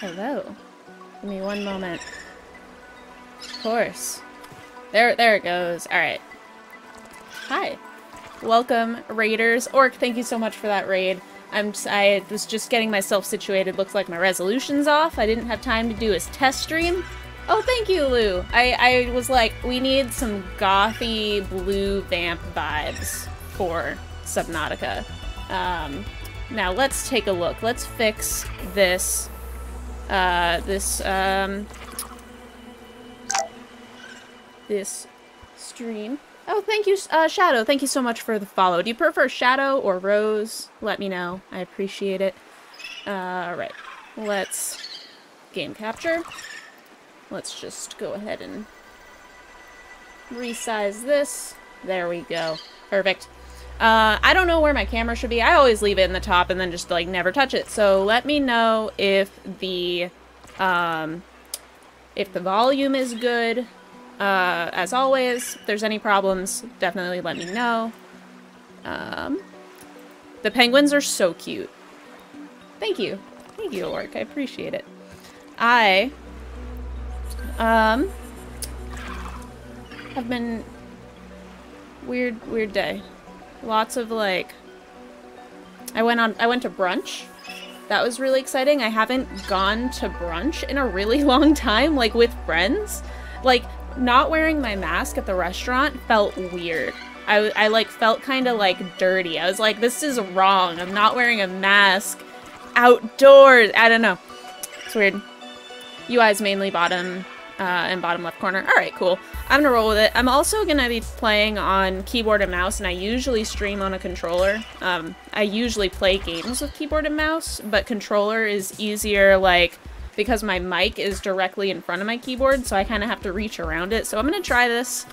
Hello. Give me one moment. Of course. There, there it goes. All right. Hi. Welcome, raiders. Orc, thank you so much for that raid. I'm I was just getting myself situated. Looks like my resolution's off. I didn't have time to do a test stream. Oh, thank you, Lou. I, I was like, we need some gothy blue vamp vibes for Subnautica. Um, now let's take a look. Let's fix this, uh, this, um, this stream. Oh, thank you, uh, Shadow. Thank you so much for the follow. Do you prefer Shadow or Rose? Let me know. I appreciate it. Uh. Let's game capture. Let's just go ahead and resize this. There we go. Perfect. Uh, I don't know where my camera should be. I always leave it in the top and then just, like, never touch it. So let me know if the, um, if the volume is good. Uh, as always, if there's any problems, definitely let me know. Um, the penguins are so cute. Thank you. Thank you, Orc. I appreciate it. I, um, have been weird, weird day. Lots of, like, I went on, I went to brunch. That was really exciting. I haven't gone to brunch in a really long time, like, with friends. Like, not wearing my mask at the restaurant felt weird. I, I like felt kind of like dirty. I was like, this is wrong. I'm not wearing a mask outdoors. I don't know. It's weird. UI's mainly bottom uh, and bottom left corner. All right, cool. I'm gonna roll with it. I'm also gonna be playing on keyboard and mouse, and I usually stream on a controller. Um, I usually play games with keyboard and mouse, but controller is easier, like because my mic is directly in front of my keyboard, so I kind of have to reach around it. So I'm to try this.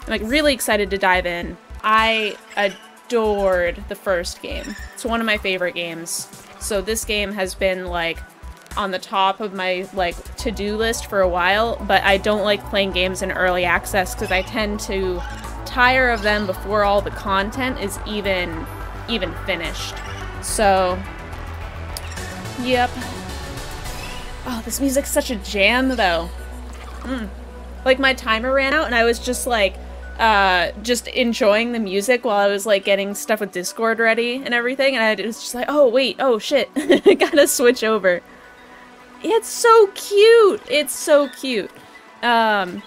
I'm like really excited to dive in. I adored the first game. It's one of my favorite games. So this game has been like on the top of my like to-do list for a while, but I don't like playing games in early access because I tend to tire of them before all the content is even even finished. So, yep, Oh, this music's such a jam, though. Mm. Like, my timer ran out, and I was just, like, uh, just enjoying the music while I was, like, getting stuff with Discord ready and everything, and I was just like, oh, wait, oh, shit. Gotta switch over. It's so cute! It's so cute. Um,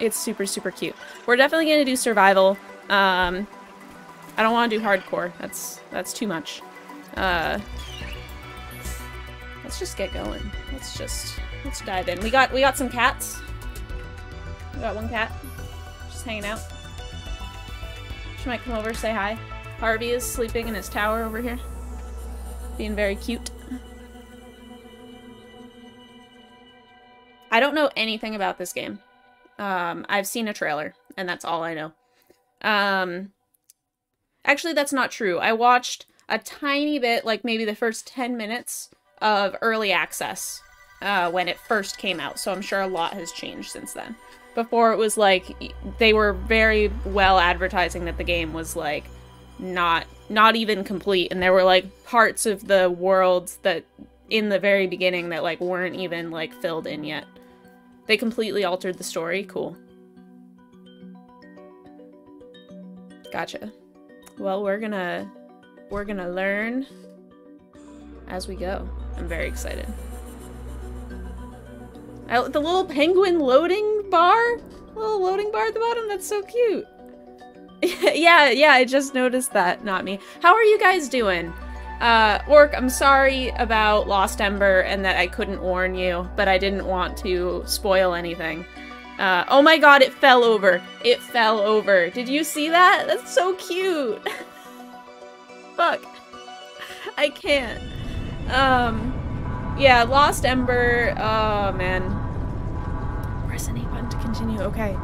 it's super, super cute. We're definitely gonna do survival. Um, I don't want to do hardcore. That's, that's too much. Uh, let's just get going. Let's just let's dive in. We got we got some cats. We got one cat just hanging out. She might come over say hi. Harvey is sleeping in his tower over here, being very cute. I don't know anything about this game. Um, I've seen a trailer, and that's all I know. Um, actually, that's not true. I watched a tiny bit, like maybe the first 10 minutes of early access uh, when it first came out, so I'm sure a lot has changed since then. Before it was like they were very well advertising that the game was like not not even complete, and there were like parts of the world that in the very beginning that like weren't even like filled in yet. They completely altered the story. Cool. Gotcha. Well, we're gonna we're gonna learn as we go. I'm very excited. I, the little penguin loading bar? Little loading bar at the bottom? That's so cute. yeah, yeah, I just noticed that. Not me. How are you guys doing? Uh, Orc, I'm sorry about Lost Ember and that I couldn't warn you, but I didn't want to spoil anything. Uh, oh my god, it fell over. It fell over. Did you see that? That's so cute. Fuck. I can't. Um, yeah, Lost Ember. Oh man. Press any button to continue. Okay.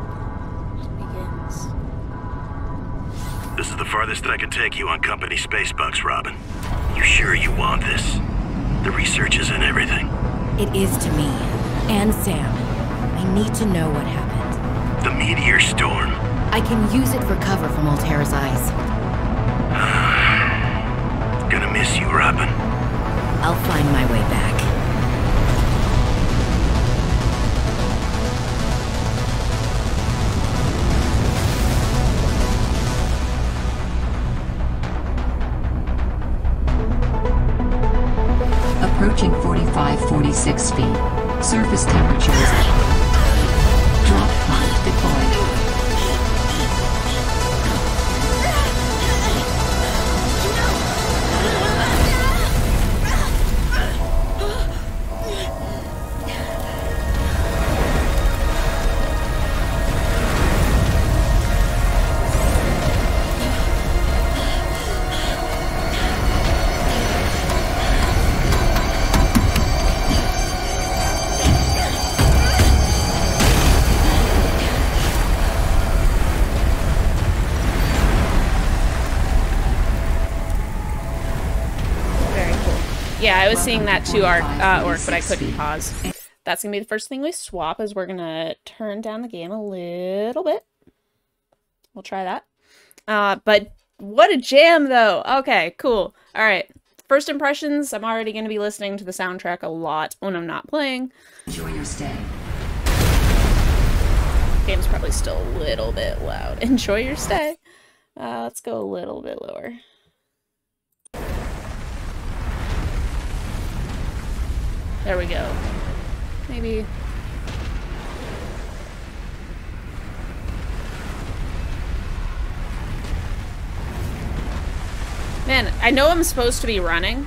This is the farthest that I can take you on company space bucks, Robin. You sure you want this? The research is in everything. It is to me. And Sam. I need to know what happened. The meteor storm. I can use it for cover from Alterra's eyes. Gonna miss you, Robin. I'll find my way back. 45, 46 feet. Surface temperature is seeing that to our uh, Orc, but I couldn't pause. That's gonna be the first thing we swap, is we're gonna turn down the game a little bit. We'll try that. Uh, but what a jam, though! Okay, cool. Alright. First impressions, I'm already gonna be listening to the soundtrack a lot when I'm not playing. Enjoy your stay. Game's probably still a little bit loud. Enjoy your stay. Uh, let's go a little bit lower. There we go. Maybe. Man, I know I'm supposed to be running,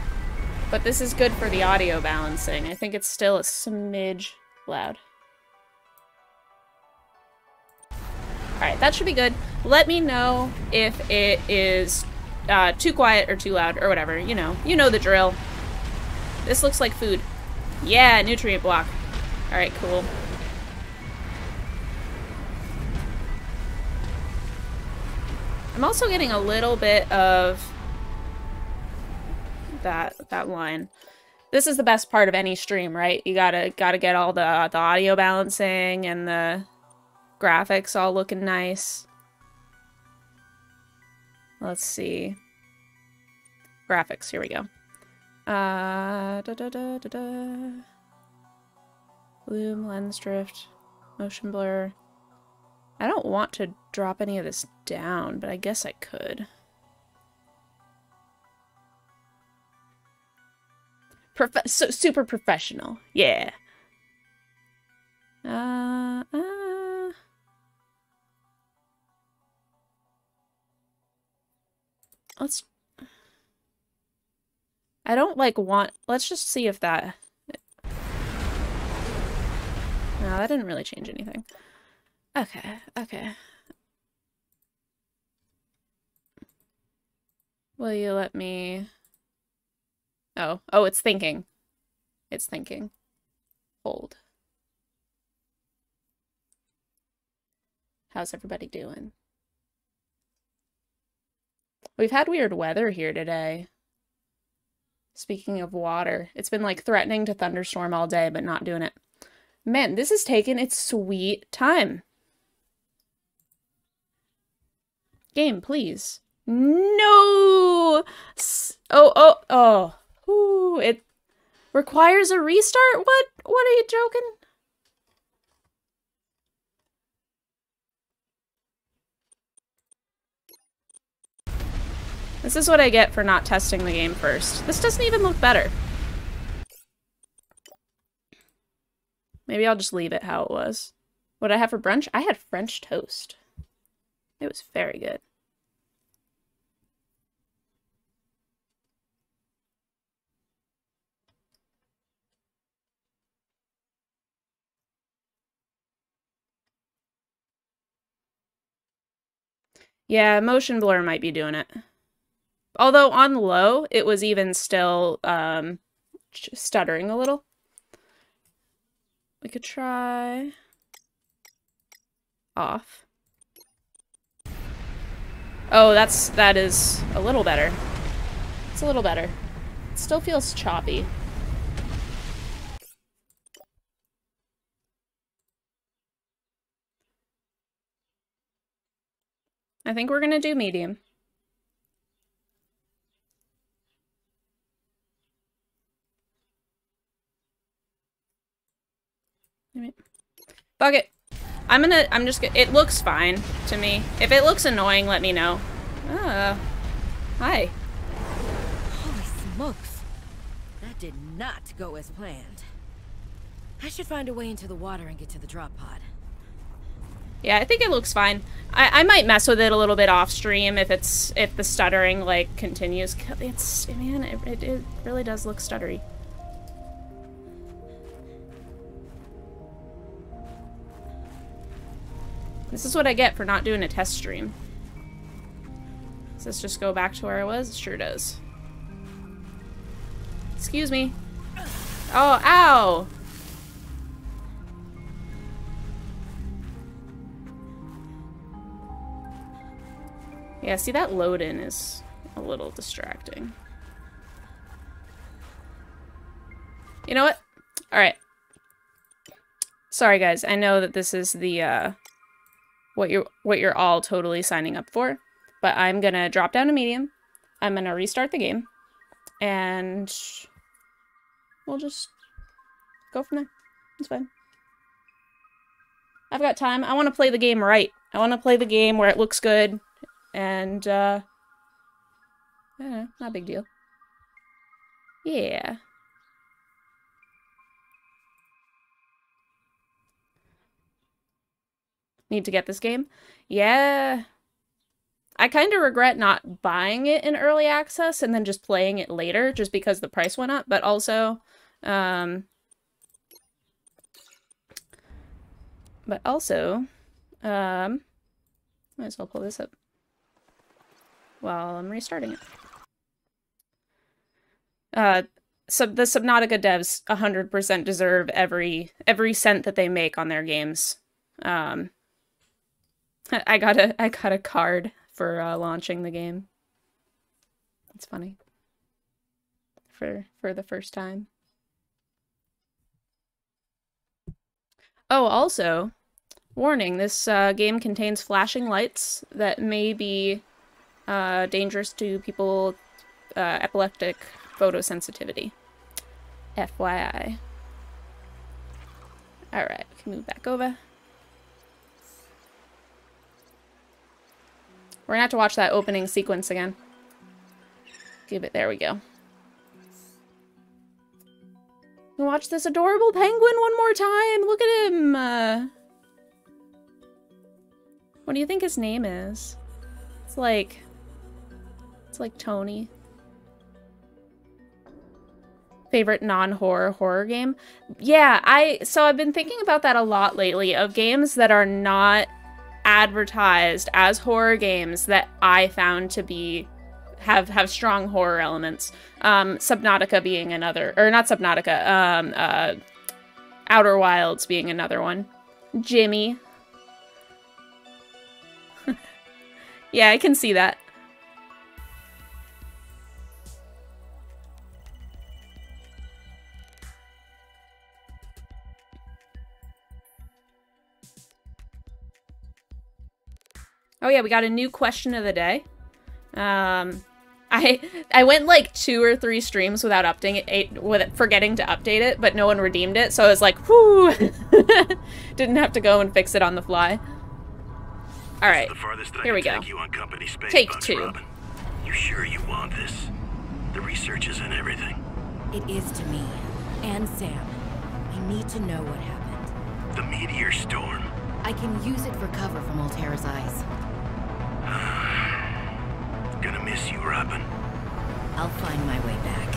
but this is good for the audio balancing. I think it's still a smidge loud. Alright, that should be good. Let me know if it is uh, too quiet or too loud or whatever. You know, you know the drill. This looks like food. Yeah, nutrient block. Alright, cool. I'm also getting a little bit of that that line. This is the best part of any stream, right? You gotta gotta get all the the audio balancing and the graphics all looking nice. Let's see. Graphics, here we go. Uh, da da da da da. Bloom, lens drift, motion blur. I don't want to drop any of this down, but I guess I could. Profe so, super professional. Yeah. Uh, uh. Let's I don't like want let's just see if that No, that didn't really change anything. Okay, okay. Will you let me Oh, oh, it's thinking. It's thinking. Hold. How's everybody doing? We've had weird weather here today. Speaking of water, it's been like threatening to thunderstorm all day, but not doing it. Man, this has taken its sweet time. Game, please. No! S oh, oh, oh. Ooh, it requires a restart? What? What are you joking? This is what I get for not testing the game first. This doesn't even look better. Maybe I'll just leave it how it was. What did I have for brunch? I had French toast. It was very good. Yeah, motion blur might be doing it. Although on low, it was even still um, stuttering a little. We could try off. Oh, that's that is a little better. It's a little better. It still feels choppy. I think we're gonna do medium. Fuck it. I'm gonna, I'm just gonna, it looks fine to me. If it looks annoying, let me know. Ah, hi. Holy smokes. That did not go as planned. I should find a way into the water and get to the drop pod. Yeah, I think it looks fine. I, I might mess with it a little bit off stream if it's if the stuttering like continues. It's man, it, it, it really does look stuttery. This is what I get for not doing a test stream. Does this just go back to where I was? It sure does. Excuse me. Oh, ow! Yeah, see that load in is a little distracting. You know what? Alright. Sorry guys, I know that this is the uh what you're what you're all totally signing up for, but I'm gonna drop down to medium. I'm gonna restart the game, and we'll just go from there. It's fine. I've got time. I want to play the game right. I want to play the game where it looks good, and uh, yeah, not a big deal. Yeah. Need to get this game? Yeah. I kind of regret not buying it in early access and then just playing it later just because the price went up, but also um but also um might as well pull this up while I'm restarting it. Uh sub the Subnautica devs 100% deserve every every cent that they make on their games. Um I got a I got a card for uh, launching the game. It's funny. For for the first time. Oh, also, warning: this uh, game contains flashing lights that may be uh, dangerous to people uh, epileptic photosensitivity. FYI. All right, we can move back over. We're gonna have to watch that opening sequence again. Give it, there we go. Watch this adorable penguin one more time. Look at him. Uh, what do you think his name is? It's like, it's like Tony. Favorite non-horror horror game? Yeah, I, so I've been thinking about that a lot lately of games that are not advertised as horror games that I found to be have have strong horror elements. Um, Subnautica being another, or not Subnautica, um, uh, Outer Wilds being another one. Jimmy. yeah, I can see that. Oh yeah, we got a new question of the day. Um, I I went like two or three streams without updating it, with forgetting to update it, but no one redeemed it, so I was like, whoo! Didn't have to go and fix it on the fly. All right, here we go. Take bucks, two. Robin. You sure you want this? The research is in everything. It is to me and Sam. I need to know what happened. The meteor storm. I can use it for cover from Alterra's eyes. Gonna miss you, Robin. I'll find my way back.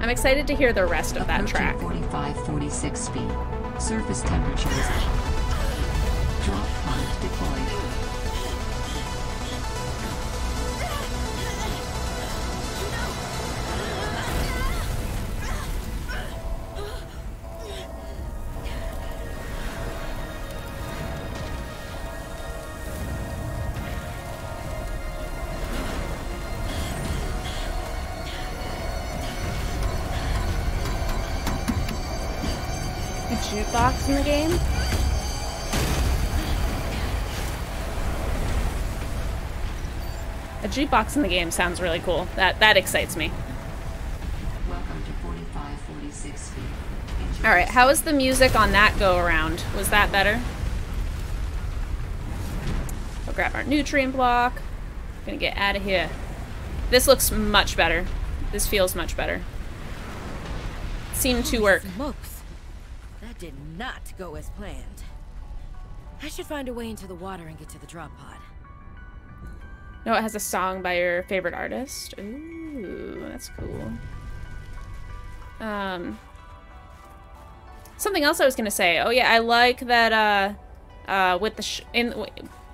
I'm excited to hear the rest of that track. 45, 46 feet. Surface temperature is jukebox in the game sounds really cool. That that excites me. Welcome to 4546B. Alright, how was the music on that go around? Was that better? We'll grab our nutrient block. Gonna get out of here. This looks much better. This feels much better. Seemed to work. Smokes. That did not go as planned. I should find a way into the water and get to the drop pod. No, it has a song by your favorite artist. Ooh, that's cool. Um, something else I was gonna say. Oh yeah, I like that. Uh, uh, with the in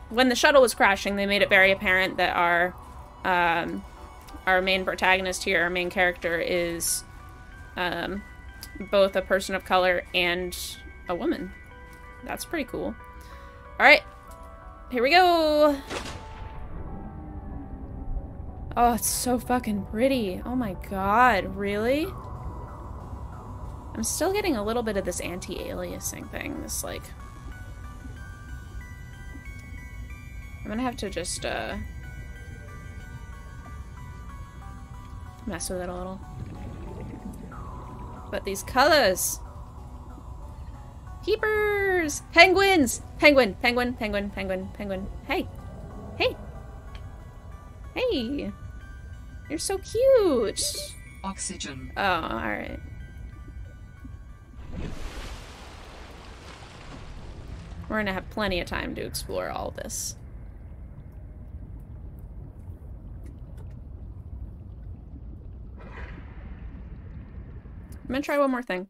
when the shuttle was crashing, they made it very apparent that our um, our main protagonist here, our main character, is um, both a person of color and a woman. That's pretty cool. All right, here we go. Oh, it's so fucking pretty. Oh my god, really? I'm still getting a little bit of this anti-aliasing thing, this like... I'm gonna have to just, uh... mess with it a little. But these colors! Keepers! Penguins! Penguin, penguin, penguin, penguin, penguin. Hey! Hey! Hey! You're so cute! Oxygen. Oh, alright. We're gonna have plenty of time to explore all this. I'm gonna try one more thing.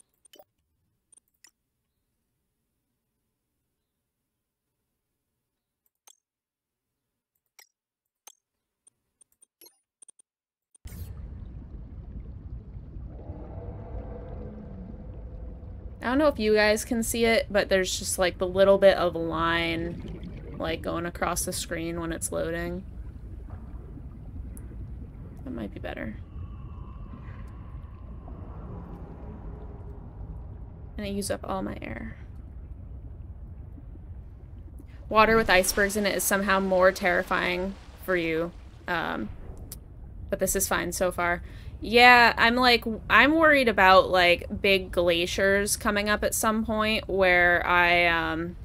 I don't know if you guys can see it, but there's just like the little bit of line like going across the screen when it's loading. That might be better. And I use up all my air. Water with icebergs in it is somehow more terrifying for you. Um, but this is fine so far. Yeah, I'm like, I'm worried about like big glaciers coming up at some point where I, um,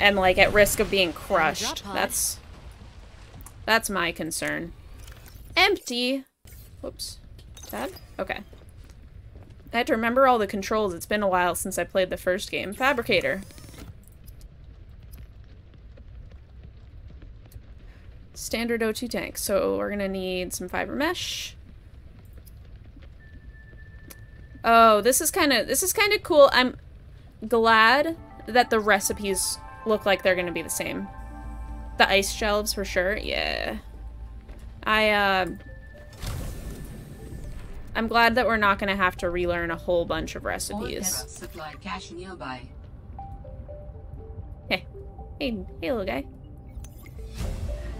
am like at risk of being crushed. That's, that's my concern. Empty. Whoops. Tab? Okay. I had to remember all the controls. It's been a while since I played the first game. Fabricator. Standard O2 tank. So we're gonna need some fiber mesh. Oh, this is kind of this is kind of cool. I'm glad that the recipes look like they're gonna be the same. The ice shelves for sure. Yeah. I uh, I'm glad that we're not gonna have to relearn a whole bunch of recipes. terrace supply cache nearby. Hey, hey, hey, little guy.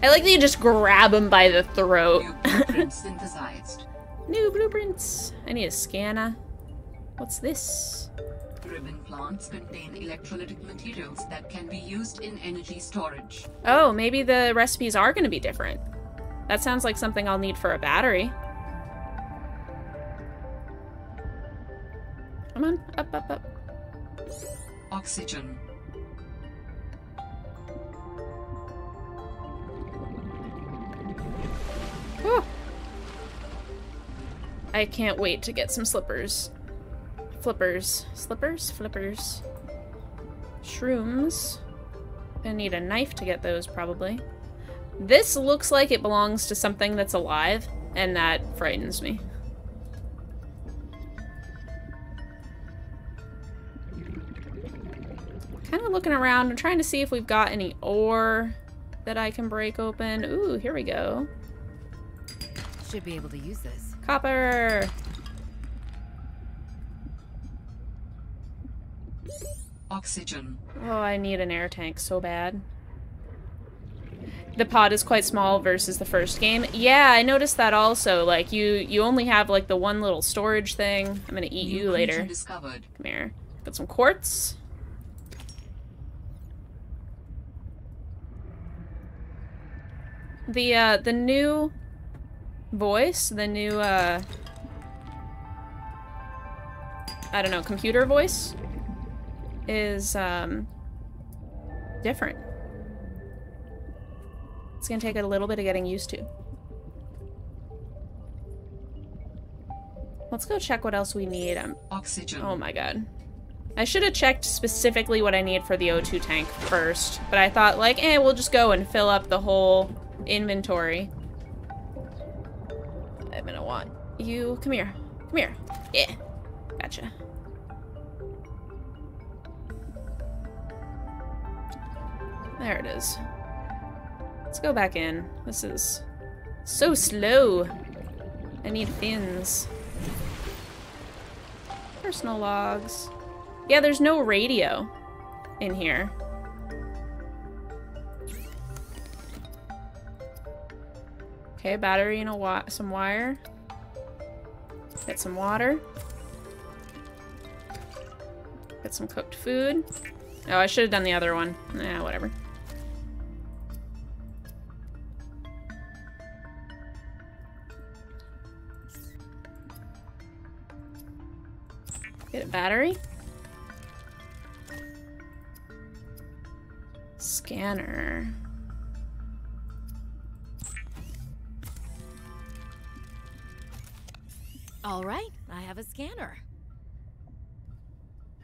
I like that you just grab him by the throat. New blueprint synthesized. New blueprints. I need a scanner. What's this? Ribbon plants contain electrolytic materials that can be used in energy storage. Oh, maybe the recipes are going to be different. That sounds like something I'll need for a battery. Come on, up, up, up. Oxygen. Whew. I can't wait to get some slippers. Flippers. Slippers? Flippers. Shrooms. Gonna need a knife to get those, probably. This looks like it belongs to something that's alive, and that frightens me. Kind of looking around. I'm trying to see if we've got any ore that I can break open. Ooh, here we go. Should be able to use this. Copper! Oxygen. Oh, I need an air tank so bad. The pod is quite small versus the first game. Yeah, I noticed that also. Like, you you only have, like, the one little storage thing. I'm gonna eat New you later. discovered. Come here. Got some quartz. The, uh, the new voice, the new, uh... I don't know, computer voice is um, different. It's gonna take a little bit of getting used to. Let's go check what else we need. Um, Oxygen. oh my god. I should have checked specifically what I need for the O2 tank first, but I thought like, eh, we'll just go and fill up the whole inventory. I'm gonna want you. Come here. Come here. Yeah. Gotcha. There it is. Let's go back in. This is so slow. I need fins. Personal logs. Yeah, there's no radio in here. Okay, battery and a wi some wire. Get some water. Get some cooked food. Oh, I should have done the other one. Nah, whatever. Get a battery. Scanner. All right, I have a scanner.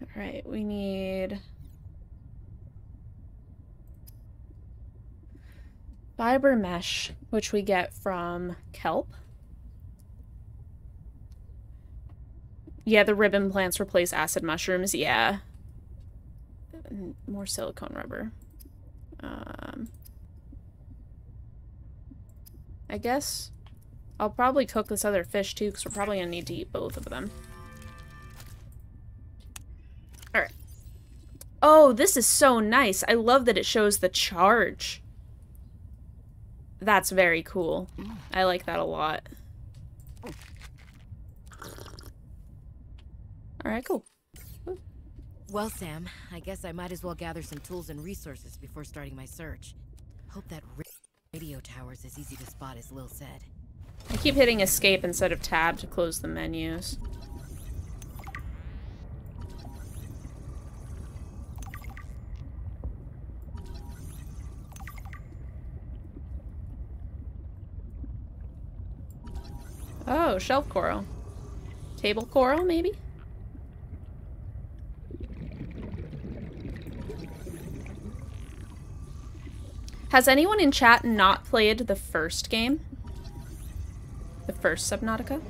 Alright, we need... Fiber mesh, which we get from kelp. Yeah, the ribbon plants replace acid mushrooms, yeah. More silicone rubber. Um, I guess I'll probably cook this other fish too, because we're probably going to need to eat both of them. Alright. Oh, this is so nice. I love that it shows the charge. That's very cool. I like that a lot. Alright, cool. Well, Sam, I guess I might as well gather some tools and resources before starting my search. Hope that ra- radio tower's as easy to spot as Lil said. I keep hitting escape instead of tab to close the menus. Oh, shelf coral. Table coral, maybe? Has anyone in chat not played the first game? First Subnautica?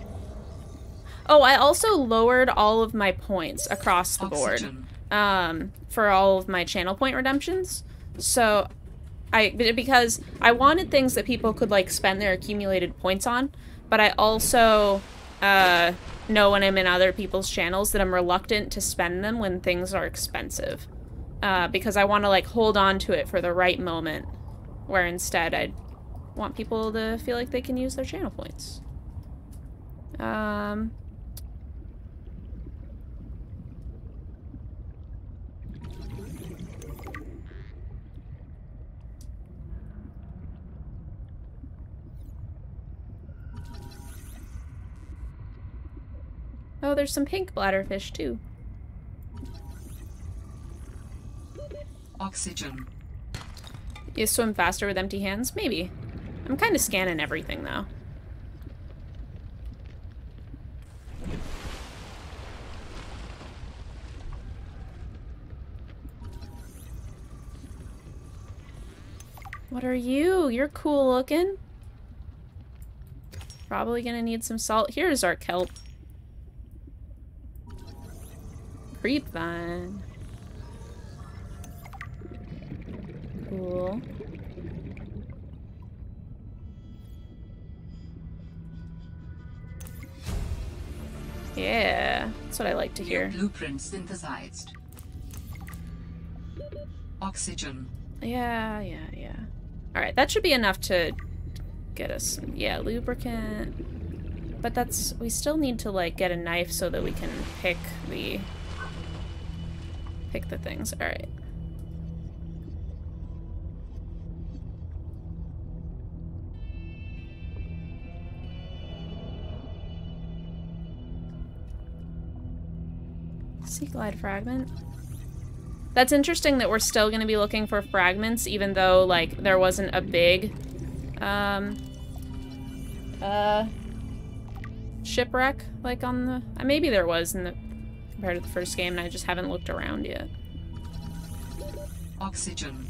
Oh, I also lowered all of my points across the board um, for all of my channel point redemptions. So, I because I wanted things that people could like spend their accumulated points on, but I also uh, know when I'm in other people's channels that I'm reluctant to spend them when things are expensive, uh, because I want to like hold on to it for the right moment, where instead I want people to feel like they can use their channel points. Um. Oh, there's some pink bladderfish too. Oxygen. You swim faster with empty hands? Maybe. I'm kind of scanning everything though. What are you? You're cool looking. Probably gonna need some salt. Here's our kelp. Creep vine. Cool. Yeah, that's what I like to Your hear. blueprint synthesized. Oxygen. Yeah, yeah, yeah. Alright, that should be enough to get us, yeah, lubricant. But that's, we still need to, like, get a knife so that we can pick the, pick the things. Alright. Sea glide fragment. That's interesting that we're still going to be looking for fragments, even though, like, there wasn't a big, um, uh, shipwreck, like, on the... Uh, maybe there was in the... compared to the first game, and I just haven't looked around yet. Oxygen.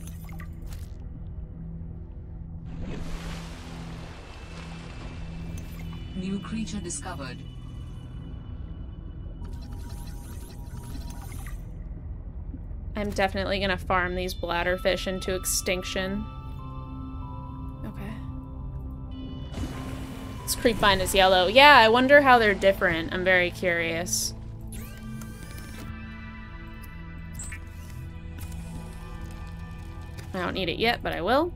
New creature discovered. I'm definitely gonna farm these bladderfish into extinction. Okay. This creep creepvine is yellow. Yeah, I wonder how they're different. I'm very curious. I don't need it yet, but I will.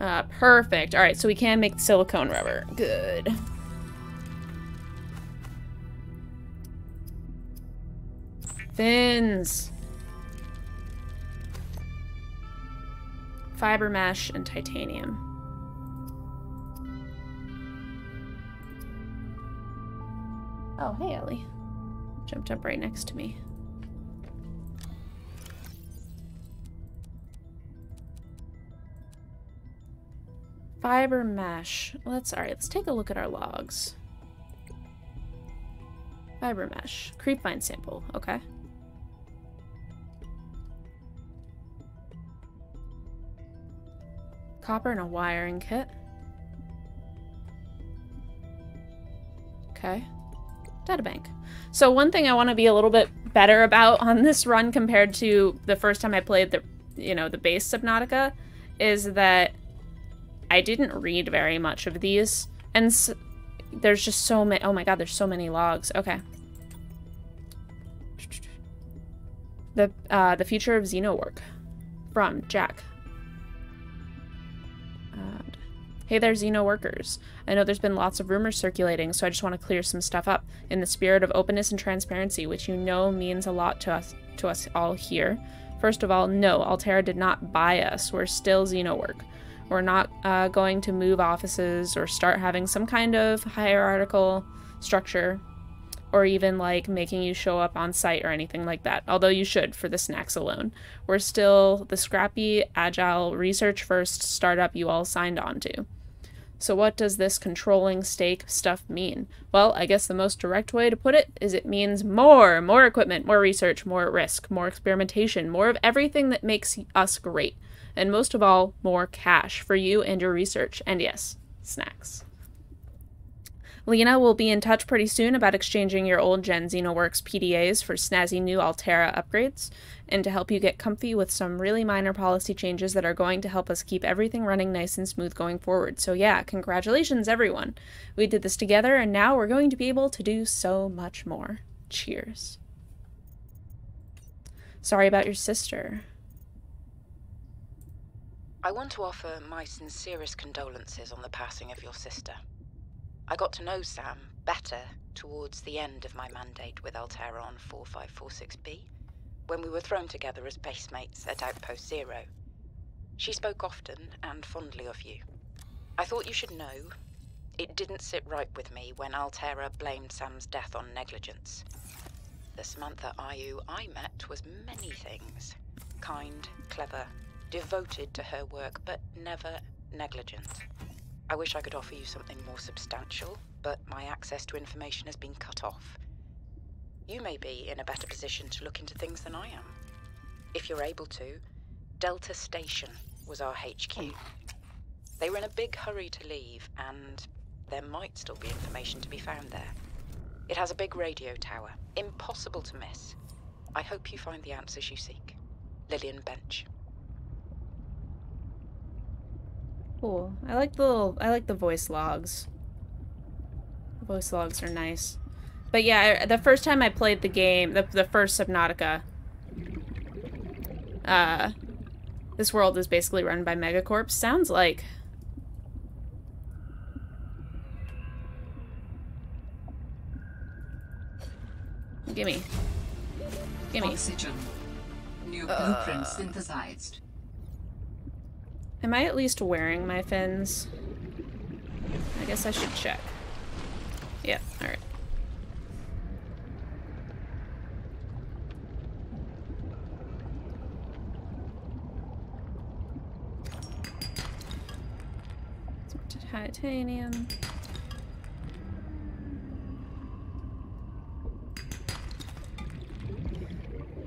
Uh, perfect. All right, so we can make silicone rubber. Good. Fins. Fiber mesh and titanium. Oh, hey, Ellie. Jumped up right next to me. Fiber mesh. Let's, alright, let's take a look at our logs. Fiber mesh. Creep Creepvine sample. Okay. Copper and a wiring kit. Okay. Databank. So one thing I want to be a little bit better about on this run compared to the first time I played the, you know, the base Subnautica is that I didn't read very much of these. And there's just so many. Oh my god, there's so many logs. Okay. The, uh, the future of Xenoworx from Jack. Hey there, Xeno workers. I know there's been lots of rumors circulating, so I just want to clear some stuff up in the spirit of openness and transparency, which you know means a lot to us to us all here. First of all, no, Alterra did not buy us. We're still Xenoworx. We're not uh, going to move offices or start having some kind of hierarchical structure or even like making you show up on site or anything like that, although you should for the snacks alone. We're still the scrappy, agile, research first startup you all signed on to. So, what does this controlling stake stuff mean? Well, I guess the most direct way to put it is it means more, more equipment, more research, more risk, more experimentation, more of everything that makes us great and most of all, more cash for you and your research. And yes, snacks. Lena will be in touch pretty soon about exchanging your old Gen Xenoworx PDAs for snazzy new Alterra upgrades, and to help you get comfy with some really minor policy changes that are going to help us keep everything running nice and smooth going forward. So, yeah, congratulations, everyone. We did this together, and now we're going to be able to do so much more. Cheers. Sorry about your sister. I want to offer my sincerest condolences on the passing of your sister. I got to know Sam better towards the end of my mandate with Alterra on 4546B, when we were thrown together as basemates at Outpost Zero. She spoke often and fondly of you. I thought you should know it didn't sit right with me when Alterra blamed Sam's death on negligence. The Samantha Ayou I met was many things. Kind, clever, devoted to her work, but never negligent. I wish I could offer you something more substantial, but my access to information has been cut off. You may be in a better position to look into things than I am. If you're able to, Delta Station was our HQ. Hmm. They were in a big hurry to leave, and there might still be information to be found there. It has a big radio tower, impossible to miss. I hope you find the answers you seek. Lillian Bench. Cool. I like the little, I like the voice logs. The voice logs are nice. But yeah, the first time I played the game, the, the first Subnautica, uh, this world is basically run by Megacorp. Sounds like... Gimme. Gimme. Oxygen. New uh, blueprint synthesized. Am I at least wearing my fins? I guess I should check. Yeah, alright. Titanium.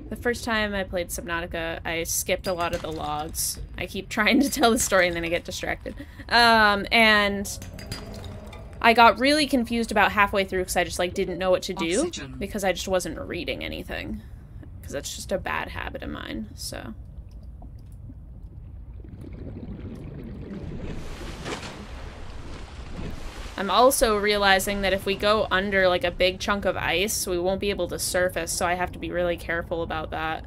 The first time I played Subnautica, I skipped a lot of the logs. I keep trying to tell the story and then I get distracted. Um, and I got really confused about halfway through because I just like didn't know what to do Oxygen. because I just wasn't reading anything. Because that's just a bad habit of mine, so. I'm also realizing that if we go under like a big chunk of ice, we won't be able to surface, so I have to be really careful about that.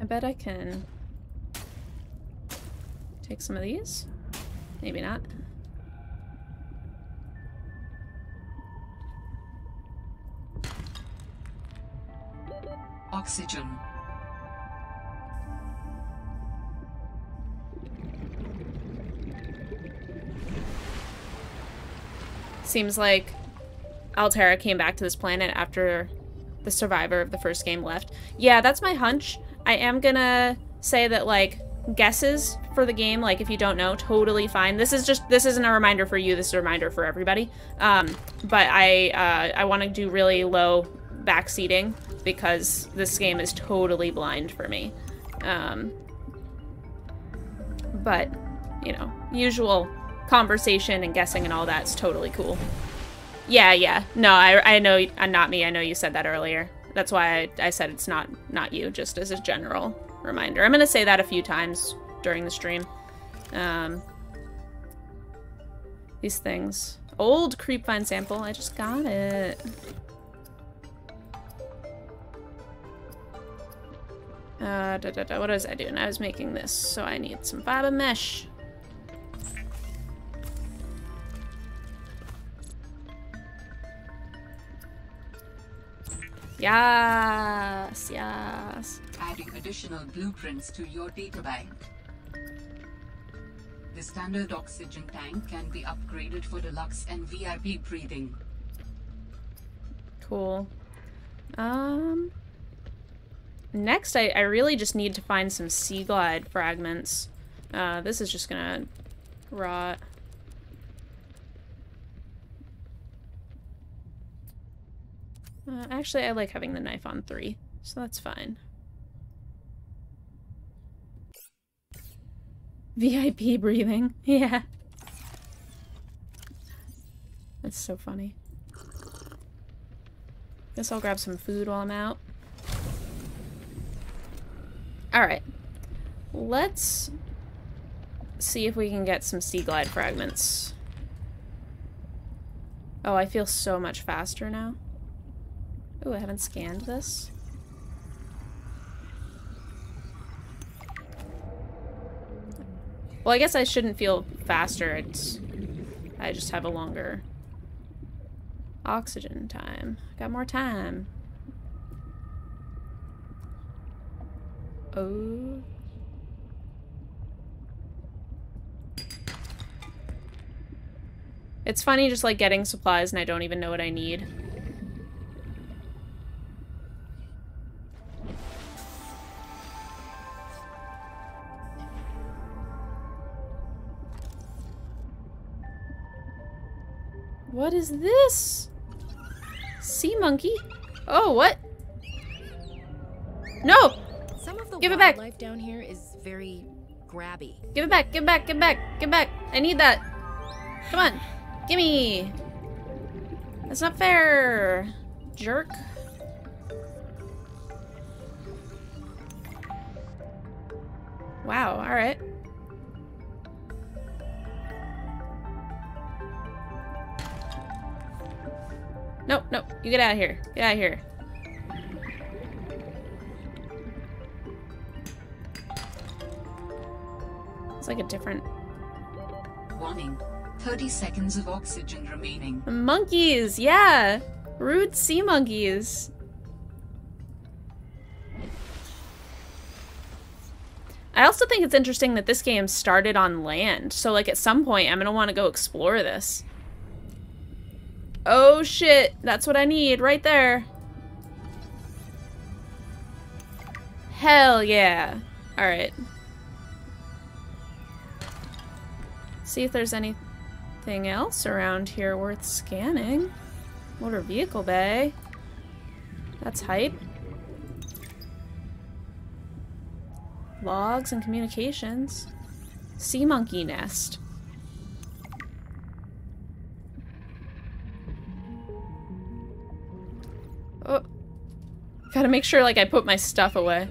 I bet I can take some of these. Maybe not. Oxygen. Seems like Alterra came back to this planet after the survivor of the first game left. Yeah, that's my hunch. I am gonna say that, like, guesses for the game, like, if you don't know, totally fine. This is just, this isn't a reminder for you, this is a reminder for everybody. Um, but I, uh, I want to do really low backseating because this game is totally blind for me. Um, but, you know, usual conversation and guessing and all that's totally cool. Yeah, yeah. No, I, I know, uh, not me. I know you said that earlier. That's why I, I said it's not not you, just as a general reminder. I'm gonna say that a few times during the stream. Um, these things. Old creep creepvine sample. I just got it. Uh, da, da, da. What was I doing? I was making this, so I need some fiber mesh. Yes, yes. Adding additional blueprints to your databank. The standard oxygen tank can be upgraded for deluxe and VIP breathing. Cool. Um. Next, I, I really just need to find some sea glide fragments. Uh, this is just gonna rot. Uh, actually, I like having the knife on three, so that's fine. VIP breathing. Yeah. That's so funny. Guess I'll grab some food while I'm out. Alright. Let's see if we can get some sea glide fragments. Oh, I feel so much faster now. Oh, I haven't scanned this. Well, I guess I shouldn't feel faster. It's I just have a longer oxygen time. Got more time. Oh. It's funny just like getting supplies and I don't even know what I need. What is this? Sea monkey? Oh, what? No! Some of the Give it back. Life down here is very grabby. Give it back, give it back, give it back, give it back. I need that. Come on. Gimme. That's not fair. Jerk. Wow, alright. Nope, nope. You get out of here. Get out of here. It's like a different Warning. 30 seconds of oxygen remaining. Monkeys, yeah. Rude sea monkeys. I also think it's interesting that this game started on land. So, like, at some point, I'm going to want to go explore this. Oh, shit. That's what I need right there. Hell yeah. Alright. See if there's anything else around here worth scanning. Motor vehicle bay. That's hype. Logs and communications. Sea monkey nest. Oh. Gotta make sure, like, I put my stuff away.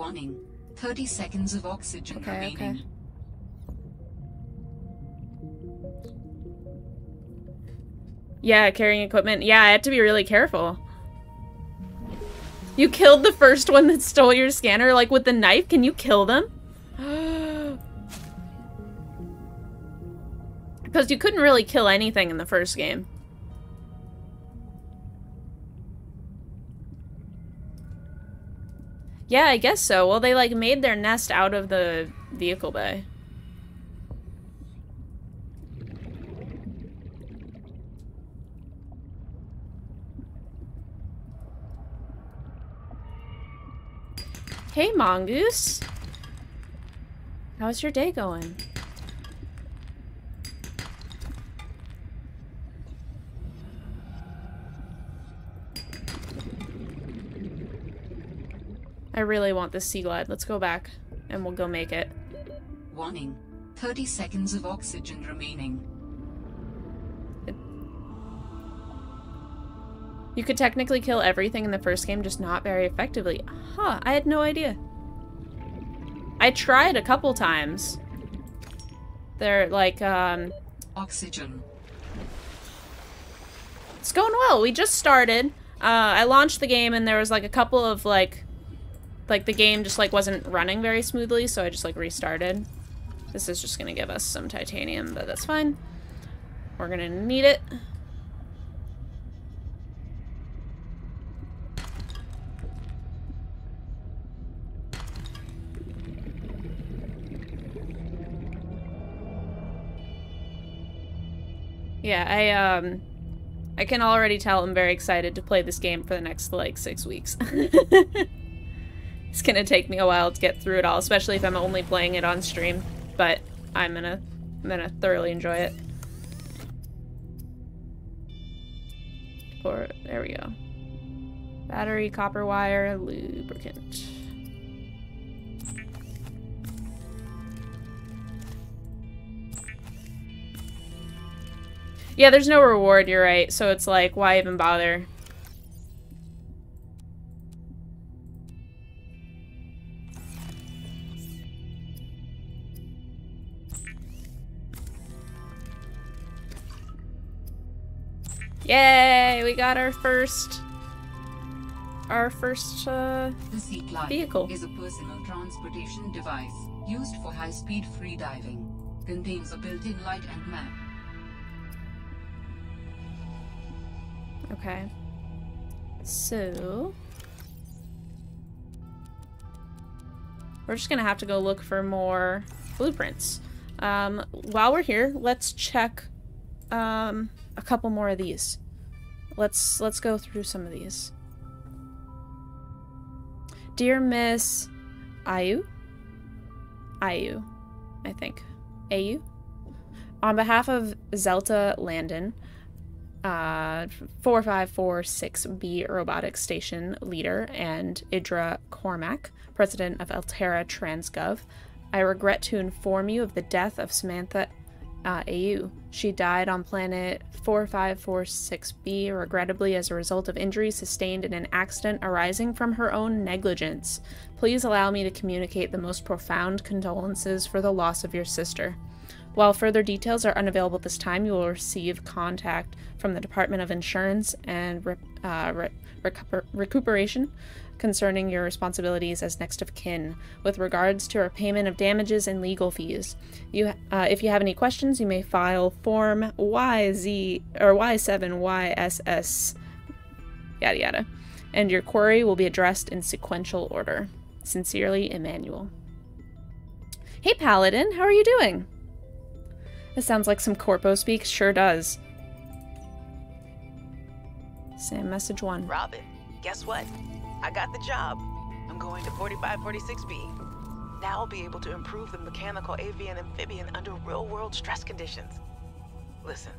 Warning. 30 seconds of oxygen Okay, remaining. okay. Yeah, carrying equipment. Yeah, I had to be really careful. You killed the first one that stole your scanner, like with the knife? Can you kill them? Because you couldn't really kill anything in the first game. Yeah, I guess so. Well, they like made their nest out of the vehicle bay. Hey, Mongoose. How's your day going? I really want this sea glide. Let's go back and we'll go make it. Warning. 30 seconds of oxygen remaining. You could technically kill everything in the first game, just not very effectively. Huh, I had no idea. I tried a couple times. They're like, um, Oxygen. it's going well. We just started. Uh, I launched the game and there was like a couple of like, like the game just like wasn't running very smoothly, so I just like restarted. This is just gonna give us some titanium, but that's fine. We're gonna need it. Yeah, I um I can already tell I'm very excited to play this game for the next like 6 weeks. it's to take me a while to get through it all, especially if I'm only playing it on stream, but I'm to I'm to thoroughly enjoy it. For there we go. Battery, copper wire, lubricant. Yeah, there's no reward, you're right. So it's like, why even bother? Yay, we got our first our first uh The Sea Glide Vehicle. is a personal transportation device used for high-speed freediving. Contains a built-in light and map. Okay. So... We're just gonna have to go look for more blueprints. Um, while we're here, let's check um, a couple more of these. Let's let's go through some of these. Dear Miss Ayu, Ayu, I think, Ayu. On behalf of Zelta Landon, uh, 4546B Robotics Station leader and Idra Cormac, president of Alterra Transgov, I regret to inform you of the death of Samantha uh, AU. She died on planet 4546B, regrettably as a result of injuries sustained in an accident arising from her own negligence. Please allow me to communicate the most profound condolences for the loss of your sister. While further details are unavailable at this time, you will receive contact from the Department of Insurance and Re- uh, Re- Recuper- Recuperation concerning your responsibilities as next of kin with regards to our payment of damages and legal fees. You, uh, if you have any questions, you may file Form YZ or Y7YSS, yada yada, and your query will be addressed in sequential order. Sincerely, Emmanuel. Hey, Paladin, how are you doing? This sounds like some corpo speak. Sure does. Same message one. Robin, guess what? I got the job. I'm going to 4546B. Now I'll be able to improve the mechanical avian amphibian under real-world stress conditions. Listen,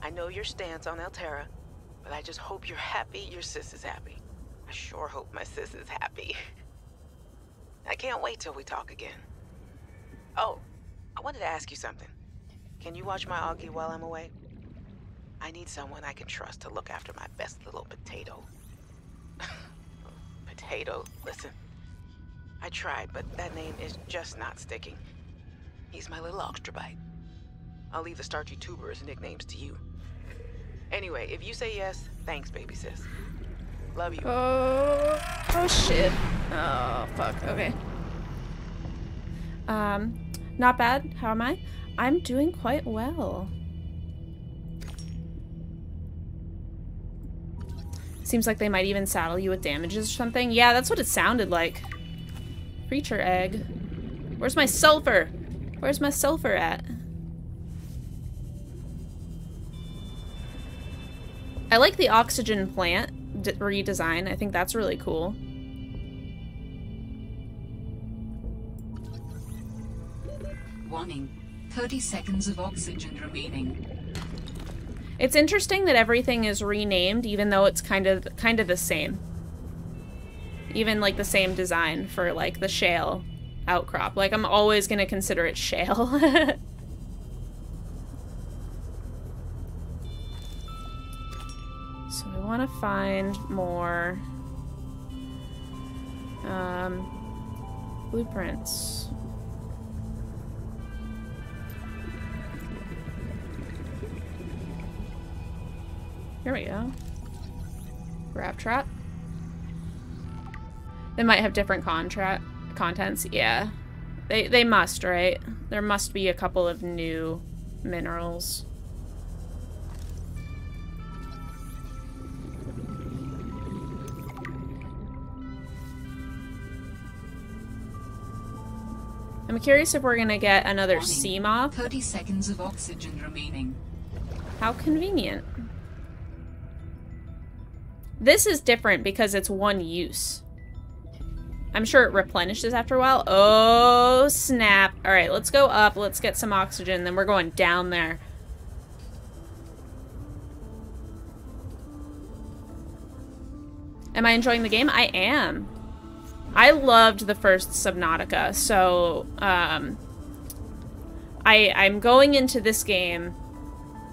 I know your stance on Alterra, but I just hope you're happy your sis is happy. I sure hope my sis is happy. I can't wait till we talk again. Oh, I wanted to ask you something. Can you watch my Augie while I'm away? I need someone I can trust to look after my best little potato. potato, listen. I tried, but that name is just not sticking. He's my little bite. I'll leave the starchy tubers nicknames to you. Anyway, if you say yes, thanks, baby sis. Love you. Oh, oh shit. Oh, fuck. Okay. Um, not bad. How am I? I'm doing quite well. Seems like they might even saddle you with damages or something. Yeah, that's what it sounded like. Creature egg. Where's my sulfur? Where's my sulfur at? I like the oxygen plant redesign. I think that's really cool. Warning. 30 seconds of oxygen remaining. It's interesting that everything is renamed even though it's kind of kind of the same. Even like the same design for like the shale outcrop. Like I'm always going to consider it shale. so we want to find more um, blueprints. Here we go. Grab trap. They might have different contract contents. Yeah. They they must, right? There must be a couple of new minerals. I'm curious if we're gonna get another Seamoth. 30 seconds of oxygen remaining. How convenient. This is different because it's one use. I'm sure it replenishes after a while. Oh, snap. All right, let's go up. Let's get some oxygen. Then we're going down there. Am I enjoying the game? I am. I loved the first Subnautica, so um, I, I'm going into this game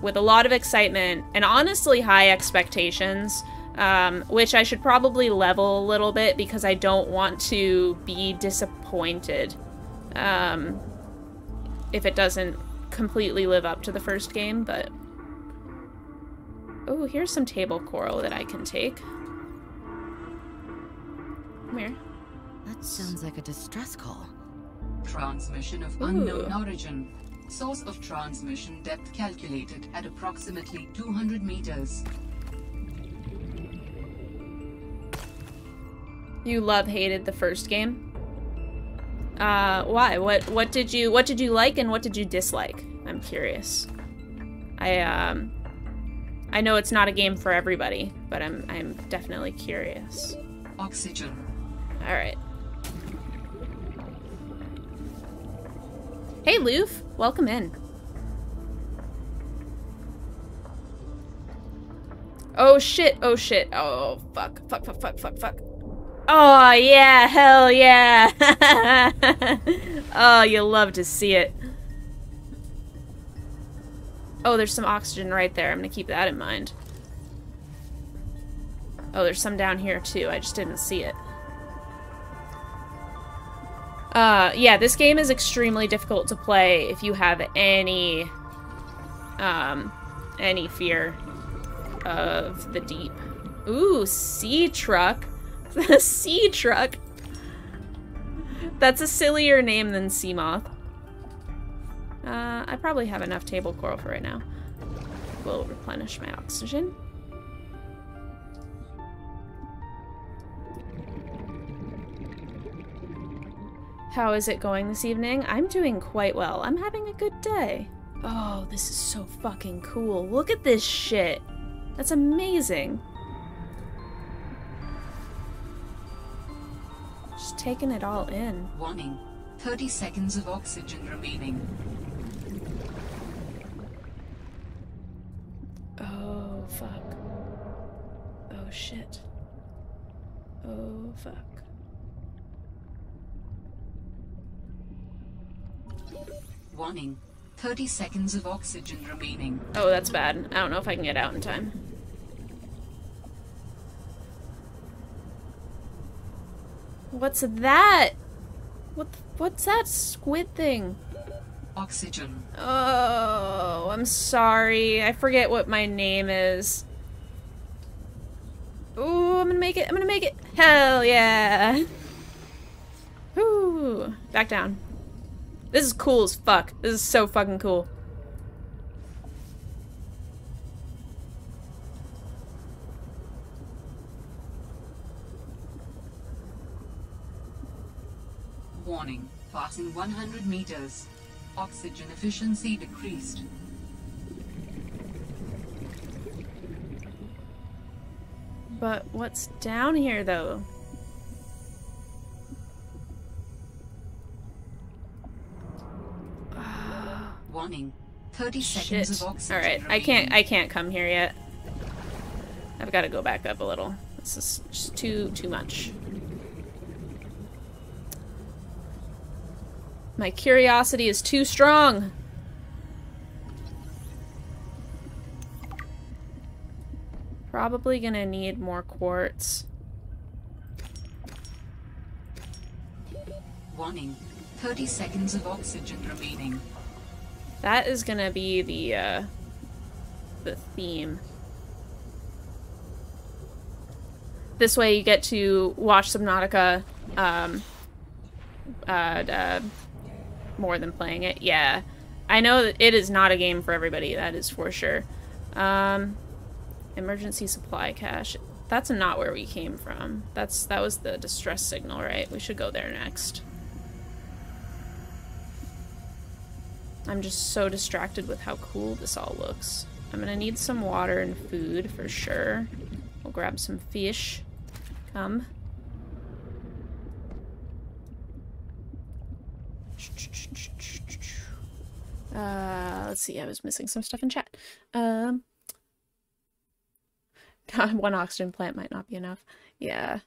with a lot of excitement and honestly high expectations um, which I should probably level a little bit because I don't want to be disappointed um, if it doesn't completely live up to the first game, but... Oh, here's some table coral that I can take. Come here. That sounds like a distress call. Transmission of Ooh. unknown origin. Source of transmission depth calculated at approximately 200 meters. You love hated the first game. Uh, why? What what did you what did you like and what did you dislike? I'm curious. I um I know it's not a game for everybody, but I'm I'm definitely curious. Oxygen. All right. Hey, Loof. Welcome in. Oh shit. Oh shit. Oh fuck. Fuck. Fuck. Fuck. Fuck. Fuck. Oh, yeah, hell yeah. oh, you'll love to see it. Oh, there's some oxygen right there. I'm gonna keep that in mind. Oh, there's some down here too. I just didn't see it. Uh, yeah, this game is extremely difficult to play if you have any, um, any fear of the deep. Ooh, sea truck. The sea truck. That's a sillier name than Seamoth. Uh, I probably have enough table coral for right now. Will replenish my oxygen. How is it going this evening? I'm doing quite well. I'm having a good day. Oh, this is so fucking cool. Look at this shit. That's amazing. Just taking it all in. Warning. 30 seconds of oxygen remaining. Oh, fuck. Oh, shit. Oh, fuck. Warning. 30 seconds of oxygen remaining. Oh, that's bad. I don't know if I can get out in time. What's that? What? What's that squid thing? Oxygen. Oh, I'm sorry. I forget what my name is. Ooh, I'm gonna make it. I'm gonna make it. Hell yeah. Whoo. Back down. This is cool as fuck. This is so fucking cool. Warning. Passing 100 meters. Oxygen efficiency decreased. But what's down here, though? Warning. 30 Shit. seconds of oxygen All right, I can't. I can't come here yet. I've got to go back up a little. This is just too too much. My curiosity is too strong. Probably gonna need more quartz. Warning. 30 seconds of oxygen remaining. That is gonna be the uh, the theme. This way, you get to watch Subnautica um, uh, uh, more than playing it. Yeah, I know that it is not a game for everybody. That is for sure. Um, emergency supply cache. That's not where we came from. That's that was the distress signal, right? We should go there next. I'm just so distracted with how cool this all looks. I'm gonna need some water and food for sure. We'll grab some fish. Come. Uh, let's see. I was missing some stuff in chat. Um, one oxygen plant might not be enough. Yeah.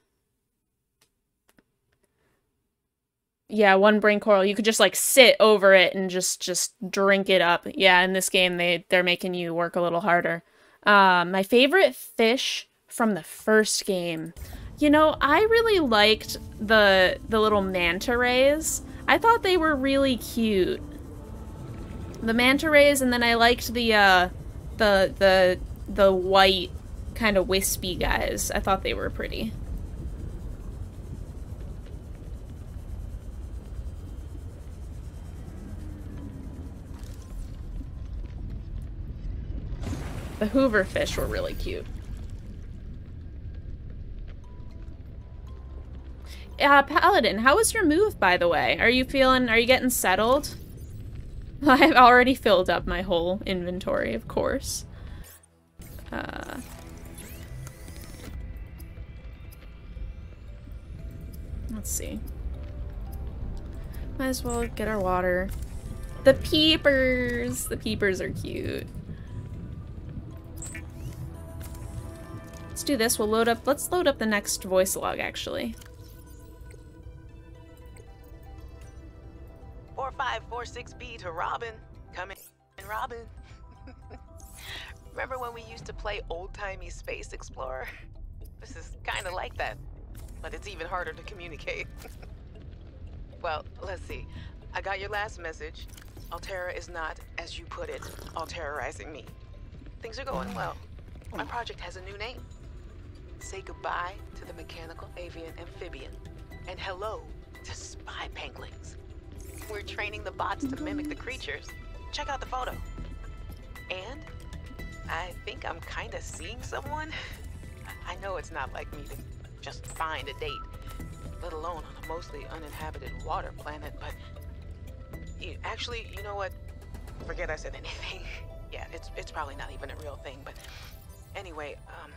Yeah, one brain coral. You could just like sit over it and just just drink it up. Yeah, in this game they they're making you work a little harder. Um, my favorite fish from the first game. You know, I really liked the the little manta rays. I thought they were really cute. The manta rays, and then I liked the uh, the the the white kind of wispy guys. I thought they were pretty. The Hoverfish were really cute. Uh, Paladin, how was your move, by the way? Are you feeling, are you getting settled? I've already filled up my whole inventory, of course. Uh, let's see. Might as well get our water. The peepers! The peepers are cute. Let's do this. We'll load up. Let's load up the next voice log, actually. 4546B to Robin. Come in, Robin. Remember when we used to play old-timey Space Explorer? This is kind of like that, but it's even harder to communicate. Well, let's see. I got your last message. Alterra is not, as you put it, alterizing me. Things are going well. My project has a new name. Say goodbye to the mechanical avian amphibian, and hello to spy penguins. We're training the bots to mimic the creatures. Check out the photo. And I think I'm kind of seeing someone. I know it's not like me to just find a date, let alone on a mostly uninhabited water planet, but you, actually, you know what? Forget I said anything. yeah, it's it's probably not even a real thing, but anyway, um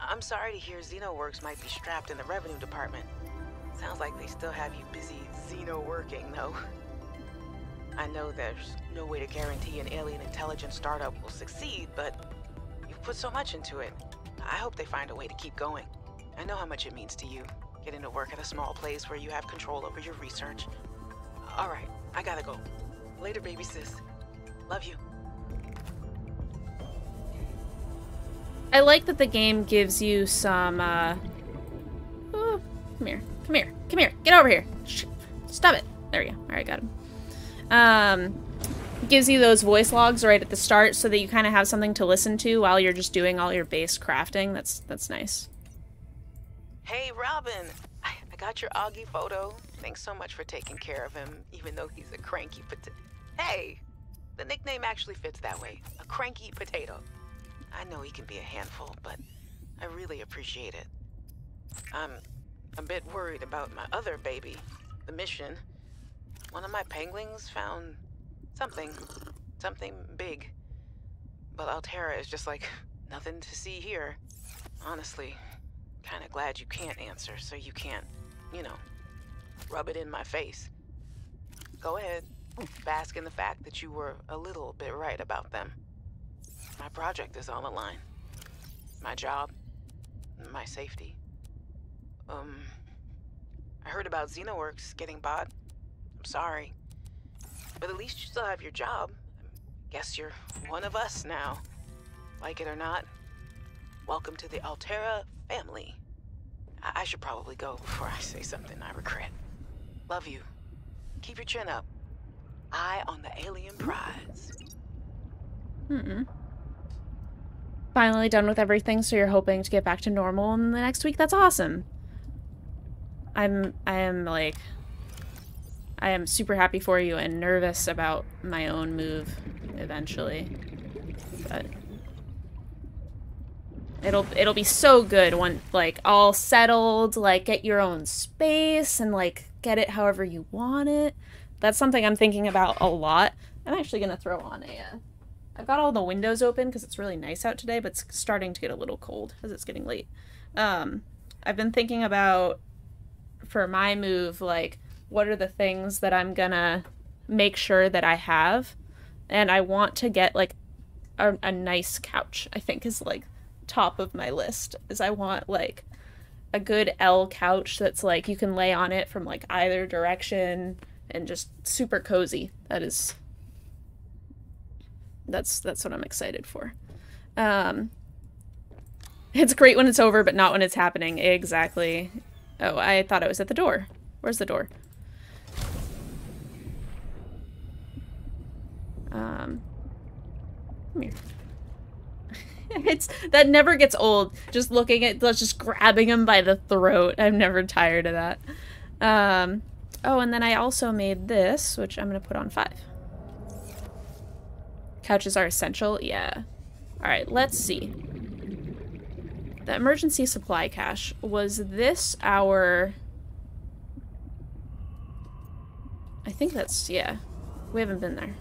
I'm sorry to hear Xenoworx might be strapped in the revenue department. Sounds like they still have you busy Xeno working, though. I know there's no way to guarantee an alien intelligence startup will succeed, but you've put so much into it. I hope they find a way to keep going. I know how much it means to you, getting to work at a small place where you have control over your research. Alright, I gotta go. Later, baby sis. Love you. I like that the game gives you some, uh... Come here. Come here. Come here. Get over here. Stop it. There we go. Alright, got him. Um, gives you those voice logs right at the start so that you kind of have something to listen to while you're just doing all your base crafting. That's that's nice. Hey, Robin. I, I got your Augie photo. Thanks so much for taking care of him, even though he's a cranky potato. Hey, the nickname actually fits that way. A cranky potato. I know he can be a handful, but I really appreciate it. I'm a bit worried about my other baby, the mission. One of my penguins found something, something big. But Alterra is just like nothing to see here. Honestly, kinda glad you can't answer so you can't, you know, rub it in my face. Go ahead, bask in the fact that you were a little bit right about them. My project is on the line. My job, my safety. Um, I heard about Xenoworx getting bought. I'm sorry. But at least you still have your job. Guess you're one of us now. Like it or not, welcome to the Alterra family. I, I should probably go before I say something I regret. Love you. Keep your chin up. Eye on the alien prize. Mm-mm. Finally done with everything, so you're hoping to get back to normal in the next week? That's awesome. I'm, I am, like, I am super happy for you and nervous about my own move eventually. But it'll it'll be so good when like all settled, like get your own space and like get it however you want it. That's something I'm thinking about a lot. I'm actually gonna throw on a. Uh, I've got all the windows open because it's really nice out today, but it's starting to get a little cold as it's getting late. Um, I've been thinking about for my move, like what are the things that I'm gonna make sure that I have, and I want to get like a, a nice couch. I think is like top of my list. Is I want like a good L couch that's like you can lay on it from like either direction and just super cozy. That is that's that's what I'm excited for. Um it's great when it's over, but not when it's happening. Exactly. Oh, I thought it was at the door. Where's the door? Um, come here. it's that never gets old. Just looking at, just grabbing him by the throat. I'm never tired of that. Um, oh, and then I also made this, which I'm gonna put on five. Couches are essential. Yeah. All right. Let's see. The emergency supply cache was this our. I think that's yeah. We haven't been there.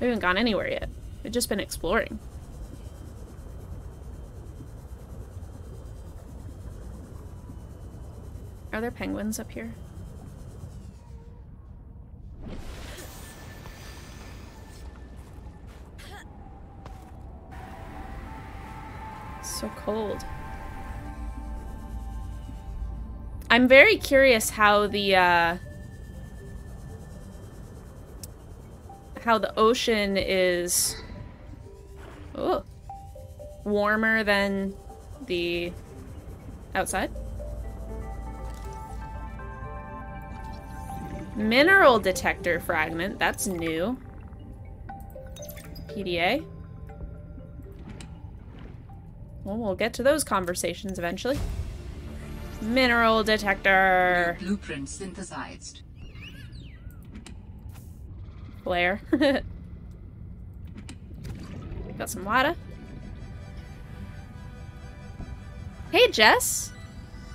We haven't gone anywhere yet. We've just been exploring. Are there penguins up here? So cold. I'm very curious how the, uh, how the ocean is warmer than the outside. Mineral detector fragment. That's new. PDA. Well, we'll get to those conversations eventually. Mineral detector. Blueprint synthesized. Blair. Got some water. Hey, Jess.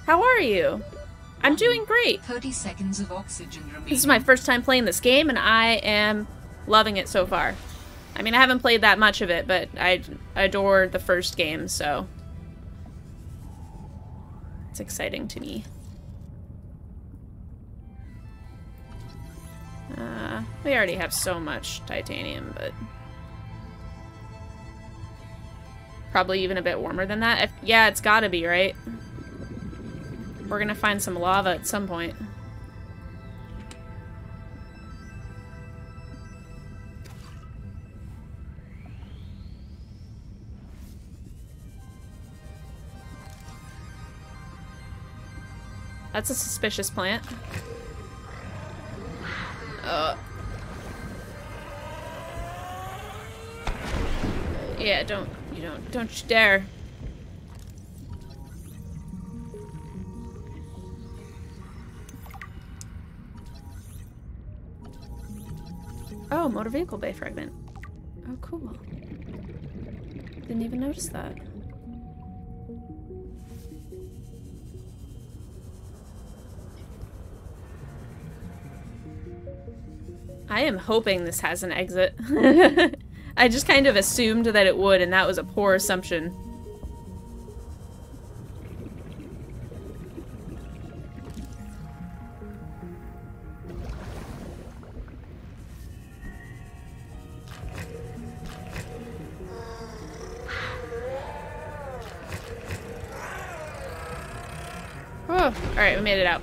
How are you? I'm doing great. 30 seconds of oxygen remaining. This is my first time playing this game, and I am loving it so far. I mean, I haven't played that much of it, but I adore the first game, so it's exciting to me. Uh, we already have so much titanium, but probably even a bit warmer than that. If, yeah, it's gotta be, right? We're gonna find some lava at some point. That's a suspicious plant. Uh. Yeah, don't you don't don't you dare. Oh, motor vehicle bay fragment. Oh, cool. Didn't even notice that. I am hoping this has an exit. I just kind of assumed that it would, and that was a poor assumption. Oh, alright, we made it out.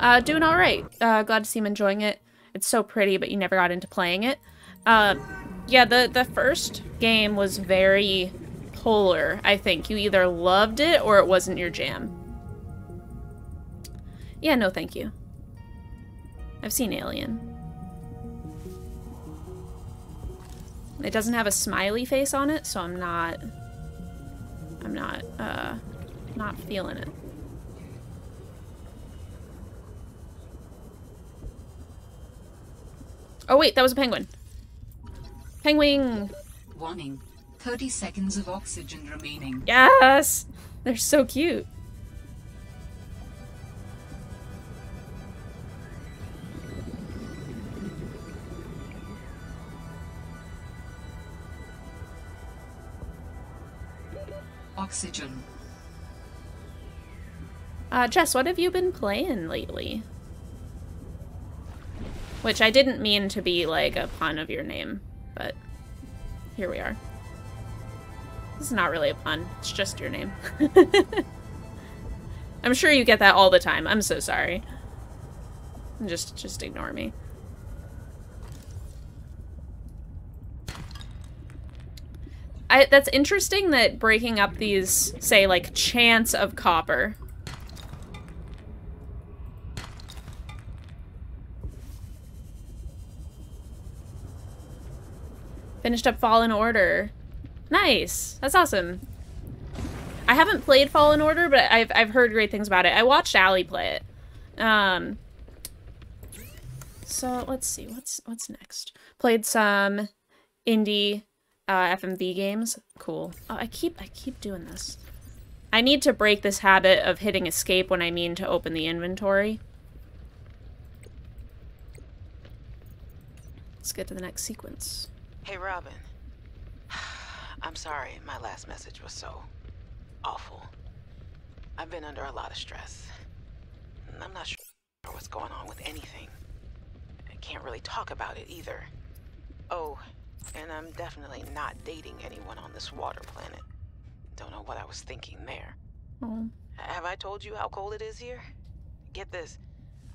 Uh, doing alright. Uh, glad to see him enjoying it. It's so pretty, but you never got into playing it. Uh, yeah, the, the first game was very polar, I think. You either loved it or it wasn't your jam. Yeah, no thank you. I've seen Alien. It doesn't have a smiley face on it, so I'm not... I'm not, uh, not feeling it. Oh wait, that was a penguin. Penguin! Warning. 30 seconds of oxygen remaining. Yes! They're so cute. Oxygen. Uh, Jess, what have you been playing lately? Which I didn't mean to be like a pun of your name, but here we are. This is not really a pun, it's just your name. I'm sure you get that all the time. I'm so sorry. Just just ignore me. I, that's interesting that breaking up these, say, like, chance of copper Finished up Fallen Order. Nice. That's awesome. I haven't played Fallen Order, but I've, I've heard great things about it. I watched Allie play it. Um, so let's see. What's what's next? Played some indie uh, FMV games. Cool. Oh, I keep I keep doing this. I need to break this habit of hitting escape when I mean to open the inventory. Let's get to the next sequence. Hey, Robin. I'm sorry my last message was so awful. I've been under a lot of stress. I'm not sure what's going on with anything. I can't really talk about it either. Oh, and I'm definitely not dating anyone on this water planet. Don't know what I was thinking there. Oh. Have I told you how cold it is here? Get this.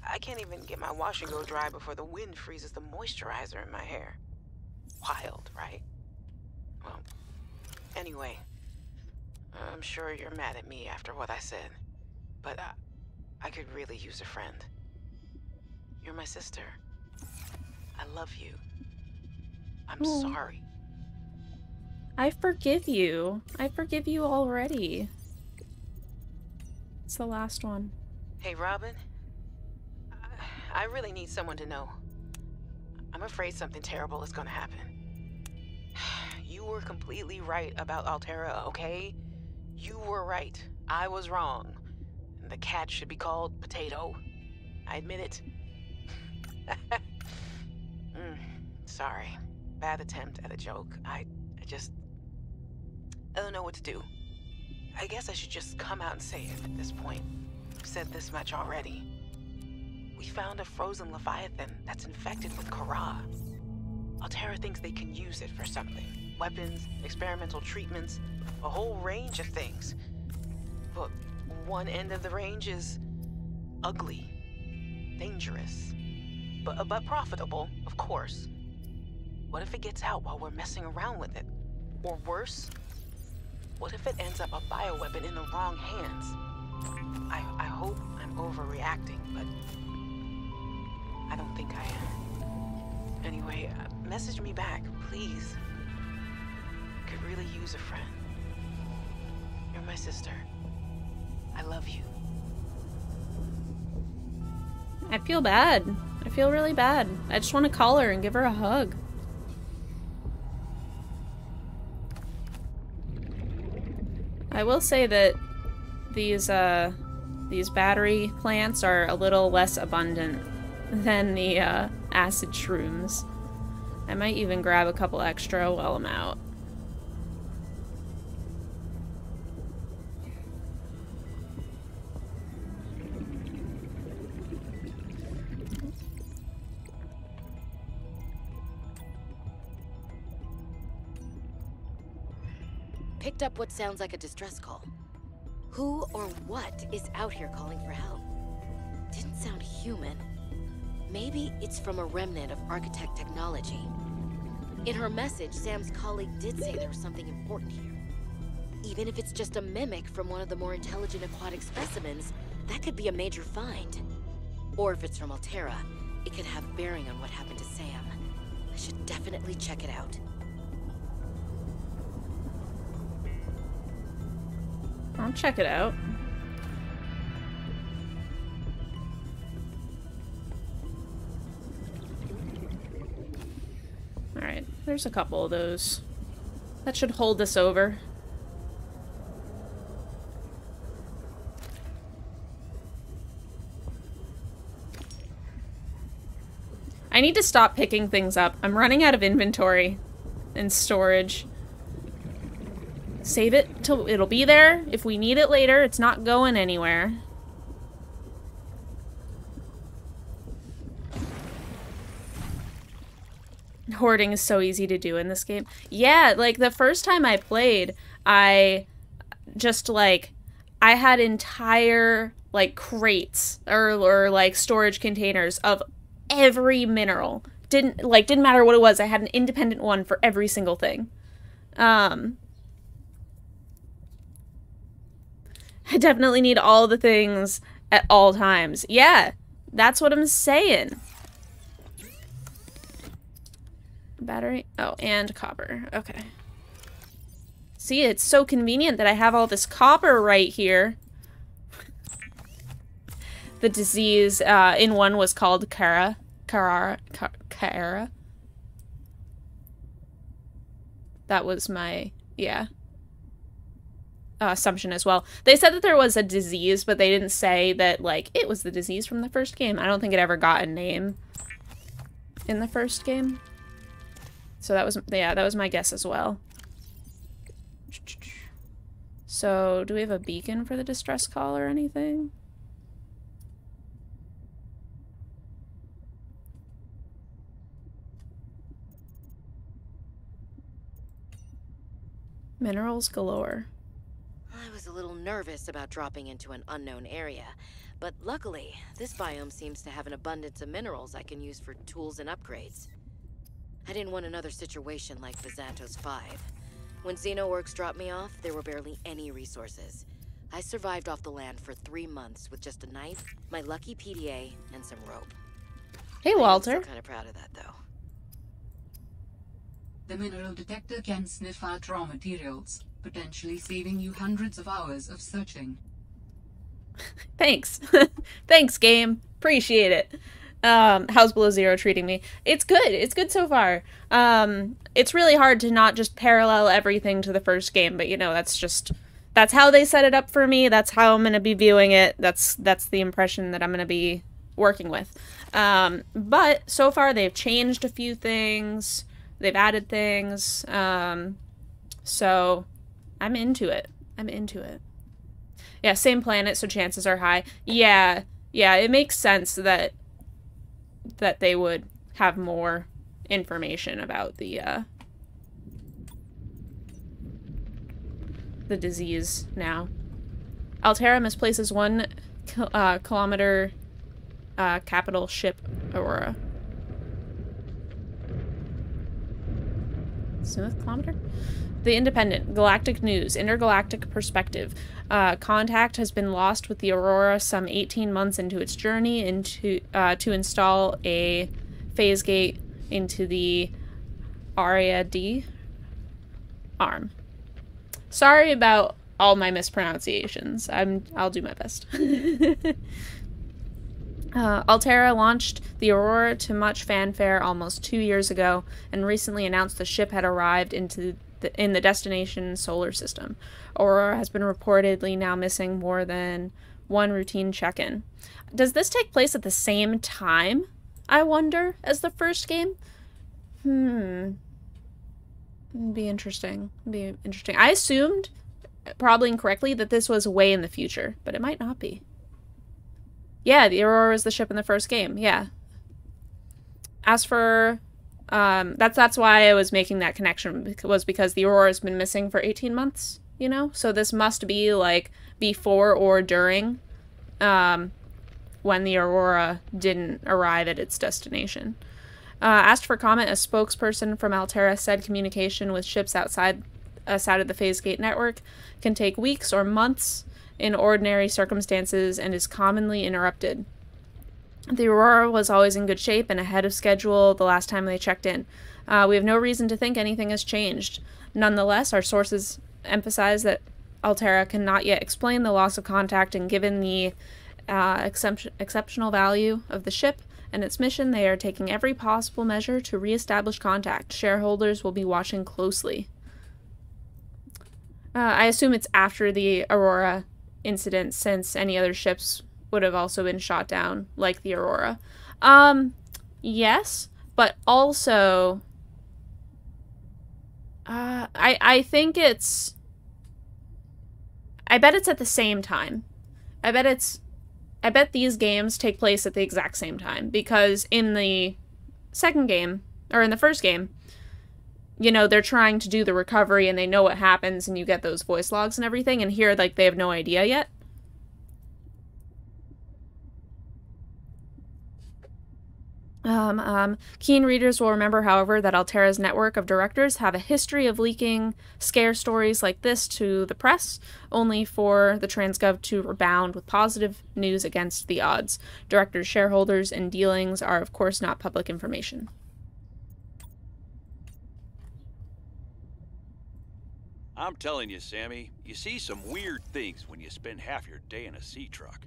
I can't even get my wash and go dry before the wind freezes the moisturizer in my hair. Wild, right? Well, anyway, I'm sure you're mad at me after what I said, but I, I could really use a friend. You're my sister. I love you. I'm Oh. sorry. I forgive you. I forgive you already. It's the last one. Hey, Robin. I- I really need someone to know. I'm afraid something terrible is gonna happen. You were completely right about Alterra, okay? You were right. I was wrong. The cat should be called Potato. I admit it. mm, sorry. Bad attempt at a joke. I, I just. I don't know what to do. I guess I should just come out and say it at this point. I've said this much already. We found a frozen Leviathan that's infected with Kharaa. Alterra thinks they can use it for something. Weapons, experimental treatments, a whole range of things. But one end of the range is ugly, dangerous, but, but profitable, of course. What if it gets out while we're messing around with it? Or worse, what if it ends up a bioweapon in the wrong hands? I, I hope I'm overreacting, but I don't think I am. Anyway, uh, message me back, please. Could really use a friend. You're my sister. I love you. I feel bad. I feel really bad. I just want to call her and give her a hug. I will say that these uh these battery plants are a little less abundant than the uh, acid shrooms. I might even grab a couple extra while I'm out. Picked up what sounds like a distress call. Who or what is out here calling for help? Didn't sound human. Maybe it's from a remnant of architect technology. In her message, Sam's colleague did say there was something important here. Even if it's just a mimic from one of the more intelligent aquatic specimens, that could be a major find. Or if it's from Alterra, it could have bearing on what happened to Sam. I should definitely check it out. I'll check it out. Alright, there's a couple of those. That should hold this over. I need to stop picking things up. I'm running out of inventory and storage. Save it till it'll be there. If we need it later, it's not going anywhere. Hoarding is so easy to do in this game. Yeah, like the first time I played, I just like I had entire like crates or or like storage containers of every mineral. Didn't like didn't matter what it was. I had an independent one for every single thing. Um I definitely need all the things at all times. Yeah, that's what I'm saying. Battery? Oh, and copper. Okay. See, it's so convenient that I have all this copper right here. the disease uh, in one was called Kharaa. Kharaa. Kharaa. That was my, yeah uh, assumption as well. They said that there was a disease, but they didn't say that like it was the disease from the first game. I don't think it ever got a name in the first game. So that was yeah, that was my guess as well. So, do we have a beacon for the distress call or anything? Minerals galore. I was a little nervous about dropping into an unknown area, but luckily, this biome seems to have an abundance of minerals I can use for tools and upgrades. I didn't want another situation like Vizantos 5. When Xenoworx dropped me off, there were barely any resources. I survived off the land for three months with just a knife, my lucky PDA, and some rope. Hey, Walter. I am Walter. kind of proud of that, though. The mineral detector can sniff out raw materials, potentially saving you hundreds of hours of searching. Thanks. Thanks, game. Appreciate it. Um, how's Below Zero treating me? It's good. It's good so far. Um, it's really hard to not just parallel everything to the first game, but you know, that's just that's how they set it up for me. That's how I'm gonna be viewing it. That's that's the impression that I'm gonna be working with. Um, but so far they've changed a few things. They've added things. Um, so I'm into it. I'm into it. Yeah, same planet, so chances are high. Yeah, yeah, it makes sense that that they would have more information about the uh the disease now. Alterra misplaces one uh, kilometer uh, capital ship Aurora. Smith kilometer? The Independent, Galactic News, Intergalactic Perspective. Uh, contact has been lost with the Aurora some 18 months into its journey into uh, to install a phase gate into the Ariadne arm. Sorry about all my mispronunciations. I'm I'll do my best. Uh, Alterra launched the Aurora to much fanfare almost two years ago, and recently announced the ship had arrived into the, in the destination solar system. Aurora has been reportedly now missing more than one routine check-in. Does this take place at the same time? I wonder as the first game. Hmm. Be interesting. Be interesting. I assumed, probably incorrectly, that this was way in the future, but it might not be. Yeah, the Aurora is the ship in the first game. Yeah. As for um that's that's why I was making that connection was because the Aurora's been missing for 18 months, you know? So this must be like before or during um when the Aurora didn't arrive at its destination. Uh, asked for comment, a spokesperson from Alterra said communication with ships outside outside of the phase gate network can take weeks or months in ordinary circumstances and is commonly interrupted. The Aurora was always in good shape and ahead of schedule the last time they checked in. Uh, we have no reason to think anything has changed. Nonetheless, our sources emphasize that Alterra cannot yet explain the loss of contact, and given the uh, excep- exceptional value of the ship and its mission, they are taking every possible measure to reestablish contact. Shareholders will be watching closely. Uh, I assume it's after the Aurora incident, since any other ships would have also been shot down, like the Aurora. Um, yes, but also, uh, I I think it's. I bet it's at the same time. I bet it's. I bet these games take place at the exact same time because in the second game or in the first game, you know, they're trying to do the recovery and they know what happens and you get those voice logs and everything and here like they have no idea yet. Um, um, keen readers will remember, however, that Alterra's network of directors have a history of leaking scare stories like this to the press, only for the Transgov to rebound with positive news against the odds. Directors' shareholders and dealings are, of course, not public information. I'm telling you, Sammy, you see some weird things when you spend half your day in a sea truck.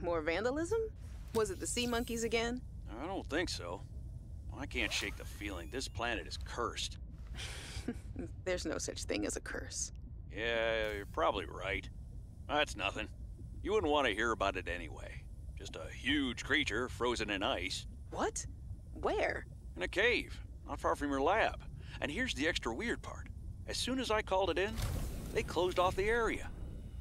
More vandalism? Was it the sea monkeys again? I don't think so. I can't shake the feeling this planet is cursed. There's no such thing as a curse. Yeah, you're probably right. That's nothing. You wouldn't want to hear about it anyway. Just a huge creature frozen in ice What? Where? in a cave, not far from your lab. And here's the extra weird part. As soon as I called it in, they closed off the area.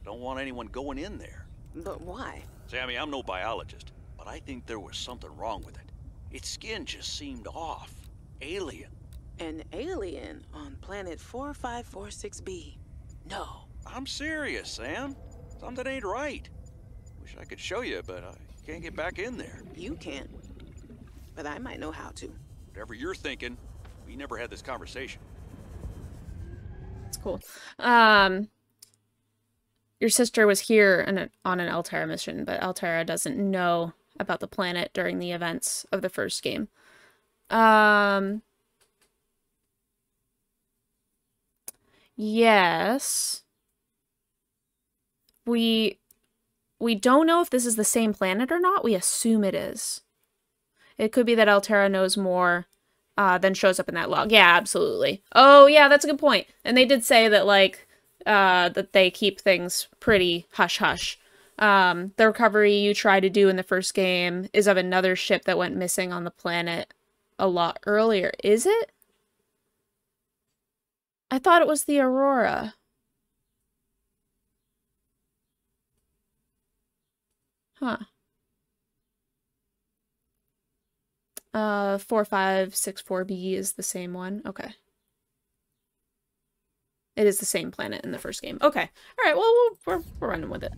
Don't want anyone going in there. But why? Sammy, I'm no biologist, but I think there was something wrong with it. Its skin just seemed off. Alien. An alien on planet 4546b. No. I'm serious, Sam. Something ain't right. Wish I could show you, but I can't get back in there. You can't. But I might know how to. Whatever you're thinking, we never had this conversation. It's cool. Um, your sister was here in on an Alterra mission, but Alterra doesn't know about the planet during the events of the first game. Um, yes. We we don't know if this is the same planet or not. We assume it is. It could be that Alterra knows more uh, than shows up in that log. Yeah, absolutely. Oh, yeah, that's a good point. And they did say that, like, uh, that they keep things pretty hush-hush. Um, the recovery you try to do in the first game is of another ship that went missing on the planet a lot earlier. Is it? I thought it was the Aurora. Huh. Uh, 4564B is the same one. Okay. It is the same planet in the first game. Okay. All right. Well, we're, we're running with it.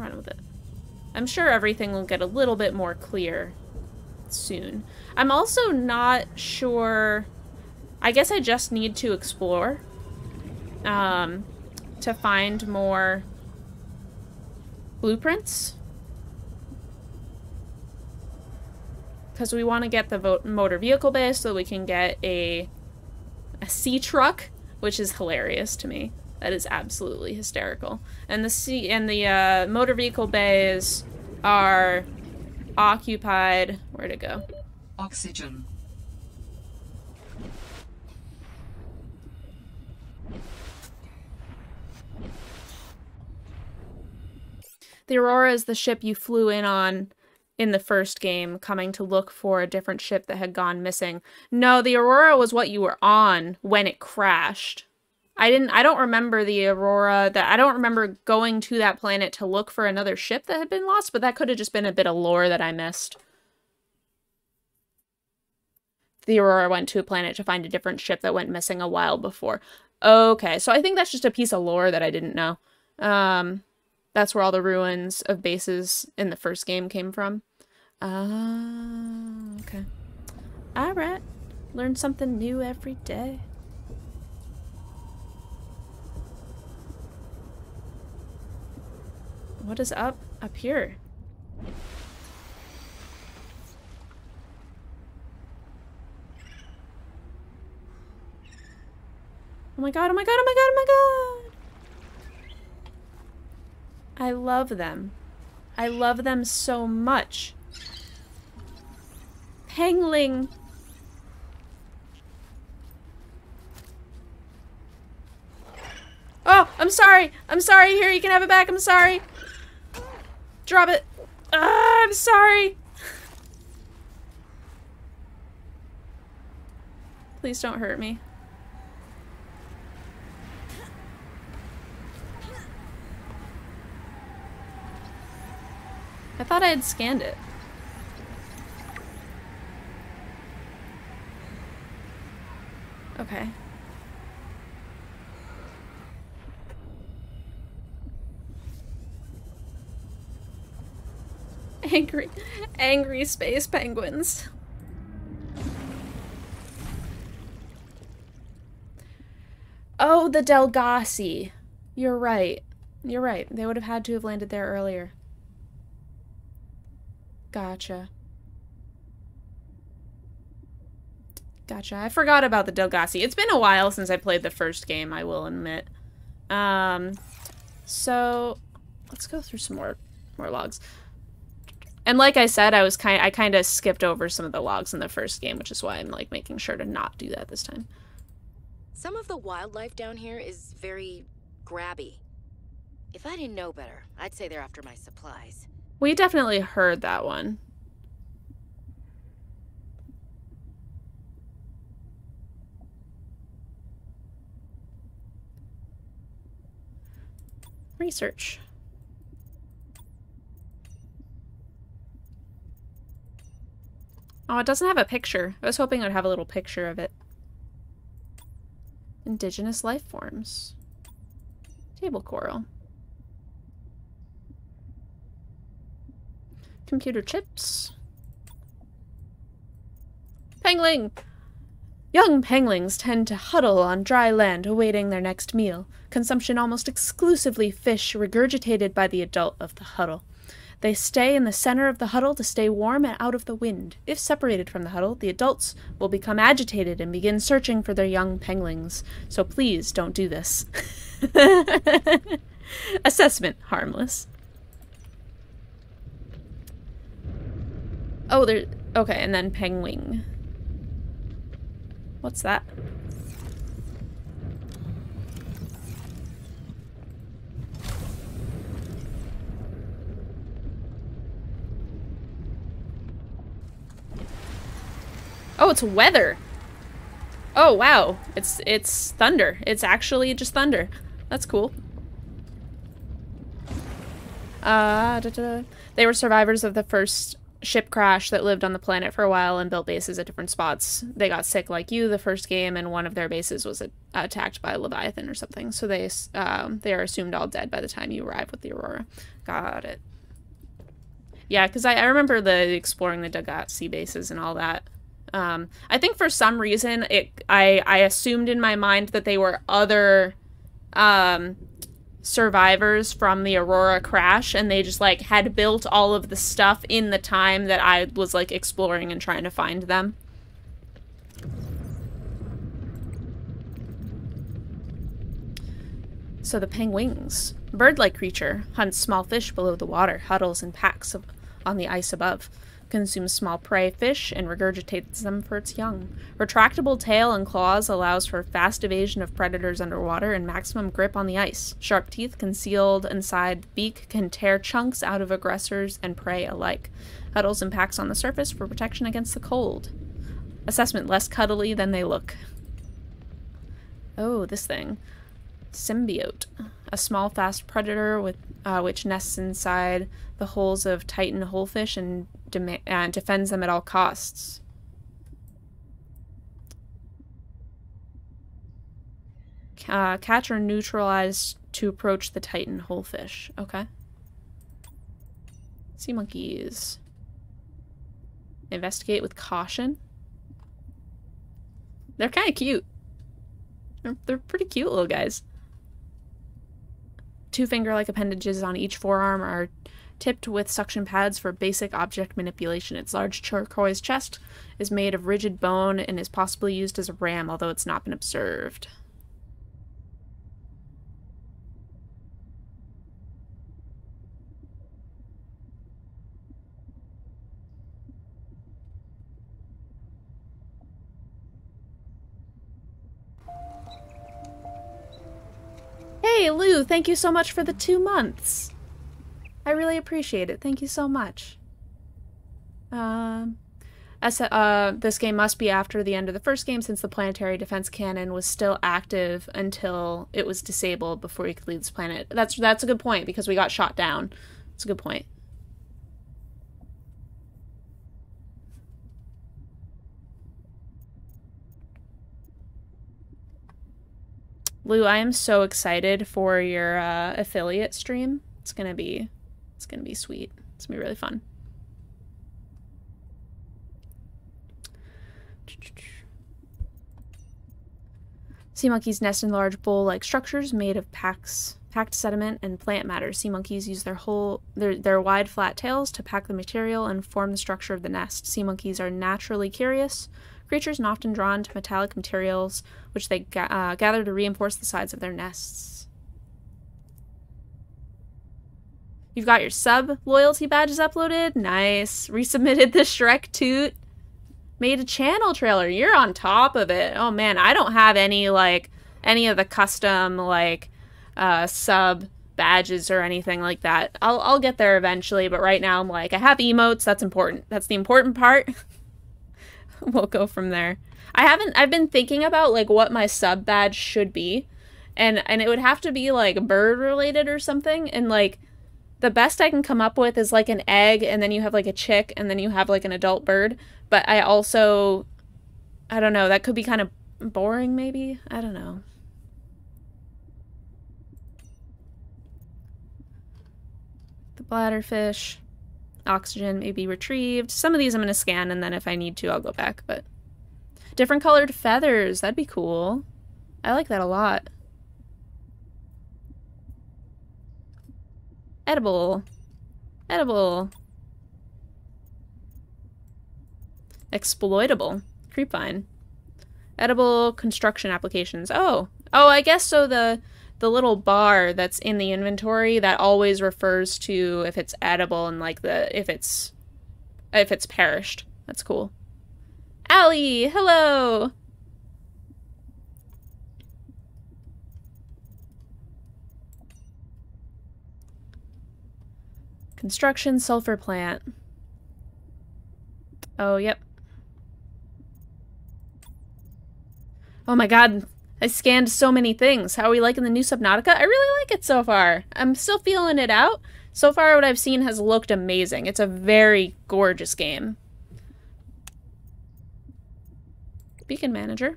We're with it. I'm sure everything will get a little bit more clear soon. I'm also not sure... I guess I just need to explore um, to find more blueprints because we want to get the motor vehicle base so we can get a a sea truck, which is hilarious to me. That is absolutely hysterical. And the sea and the uh, motor vehicle bays are occupied. Where'd it go? Oxygen. The Aurora is the ship you flew in on in the first game coming to look for a different ship that had gone missing. No, the Aurora was what you were on when it crashed. I didn't I don't remember the Aurora that I don't remember going to that planet to look for another ship that had been lost, but that could have just been a bit of lore that I missed. The Aurora went to a planet to find a different ship that went missing a while before. Okay, so I think that's just a piece of lore that I didn't know. Um, that's where all the ruins of bases in the first game came from. Ah, okay. Alright. Learn something new every day. What is up up here? Oh my god, oh my god, oh my god, oh my god! I love them. I love them so much. Pengling. Oh, I'm sorry. I'm sorry. Here, you can have it back. I'm sorry. Drop it. Ah, I'm sorry. Please don't hurt me. I thought I had scanned it. Okay. Angry, angry space penguins. Oh, the Degasi. You're right. You're right. They would have had to have landed there earlier. Gotcha. Gotcha. I forgot about the Degasi. It's been a while since I played the first game, I will admit. Um, so let's go through some more more logs. And like I said, I was kind I kind of skipped over some of the logs in the first game, which is why I'm like making sure to not do that this time. Some of the wildlife down here is very grabby. If I didn't know better, I'd say they're after my supplies. We definitely heard that one. Research. Oh, it doesn't have a picture. I was hoping it would have a little picture of it. Indigenous life forms. Table coral. Computer chips. Pengling! Young penglings tend to huddle on dry land awaiting their next meal, consumption almost exclusively fish regurgitated by the adult of the huddle. They stay in the center of the huddle to stay warm and out of the wind. If separated from the huddle, the adults will become agitated and begin searching for their young penguins. So please don't do this. Assessment harmless. Oh, there. Okay, and then penguin. What's that? Oh, it's weather. Oh, wow. It's it's thunder. It's actually just thunder. That's cool. Uh, da -da. They were survivors of the first ship crash that lived on the planet for a while and built bases at different spots. They got sick like you the first game, and one of their bases was attacked by Leviathan or something. So they um, they are assumed all dead by the time you arrive with the Aurora. Got it. Yeah, because I, I remember the exploring the Degasi bases and all that. Um, I think for some reason it I I assumed in my mind that they were other um, survivors from the Aurora crash, and they just like had built all of the stuff in the time that I was like exploring and trying to find them. So the penguins, bird-like creature, hunts small fish below the water, huddles in packs of, on the ice above consumes small prey fish and regurgitates them for its young. Retractable tail and claws allows for fast evasion of predators underwater and maximum grip on the ice. Sharp teeth concealed inside the beak can tear chunks out of aggressors and prey alike. Huddles and packs on the surface for protection against the cold. Assessment less cuddly than they look. Oh, this thing. Symbiote. A small, fast predator with uh, which nests inside the holes of Titan holefish and and defends them at all costs. Uh, catch or neutralize to approach the Titan holefish. Okay. Sea monkeys. Investigate with caution. They're kind of cute. They're, they're pretty cute little guys. Two finger-like appendages on each forearm are tipped with suction pads for basic object manipulation. Its large turquoise chest is made of rigid bone and is possibly used as a ram, although it's not been observed. Hey, Lou, thank you so much for the two months. I really appreciate it. Thank you so much. Um, uh, this game must be after the end of the first game since the planetary defense cannon was still active until it was disabled before you could leave this planet. That's that's a good point because we got shot down. It's a good point. Lou, I am so excited for your uh, affiliate stream. It's gonna be it's gonna be sweet. It's gonna be really fun. Sea monkeys nest in large bowl-like structures made of packs, packed sediment and plant matter. Sea monkeys use their whole their, their wide flat tails to pack the material and form the structure of the nest. Sea monkeys are naturally curious creatures and often drawn to metallic materials, which they ga uh, gather to reinforce the sides of their nests. You've got your sub loyalty badges uploaded. Nice. Resubmitted the Shrek toot. Made a channel trailer. You're on top of it. Oh man, I don't have any like any of the custom like uh sub badges or anything like that. I'll I'll get there eventually, but right now I'm like I have emotes, that's important. That's the important part. we'll go from there. I haven't I've been thinking about like what my sub badge should be. And and it would have to be like bird related or something and like the best I can come up with is like an egg and then you have like a chick and then you have like an adult bird. But I also, I don't know, that could be kind of boring maybe. I don't know. The bladderfish, oxygen may be retrieved. Some of these I'm going to scan and then if I need to, I'll go back. But different colored feathers, that'd be cool. I like that a lot. Edible. Edible. Exploitable. Creepvine. Edible construction applications. Oh. Oh, I guess so the the little bar that's in the inventory that always refers to if it's edible and like the if it's if it's perished. That's cool. Allie, hello. Construction sulfur plant. Oh, yep. Oh my god, I scanned so many things. How are we liking the new Subnautica? I really like it so far. I'm still feeling it out. So far, what I've seen has looked amazing. It's a very gorgeous game. Beacon Manager.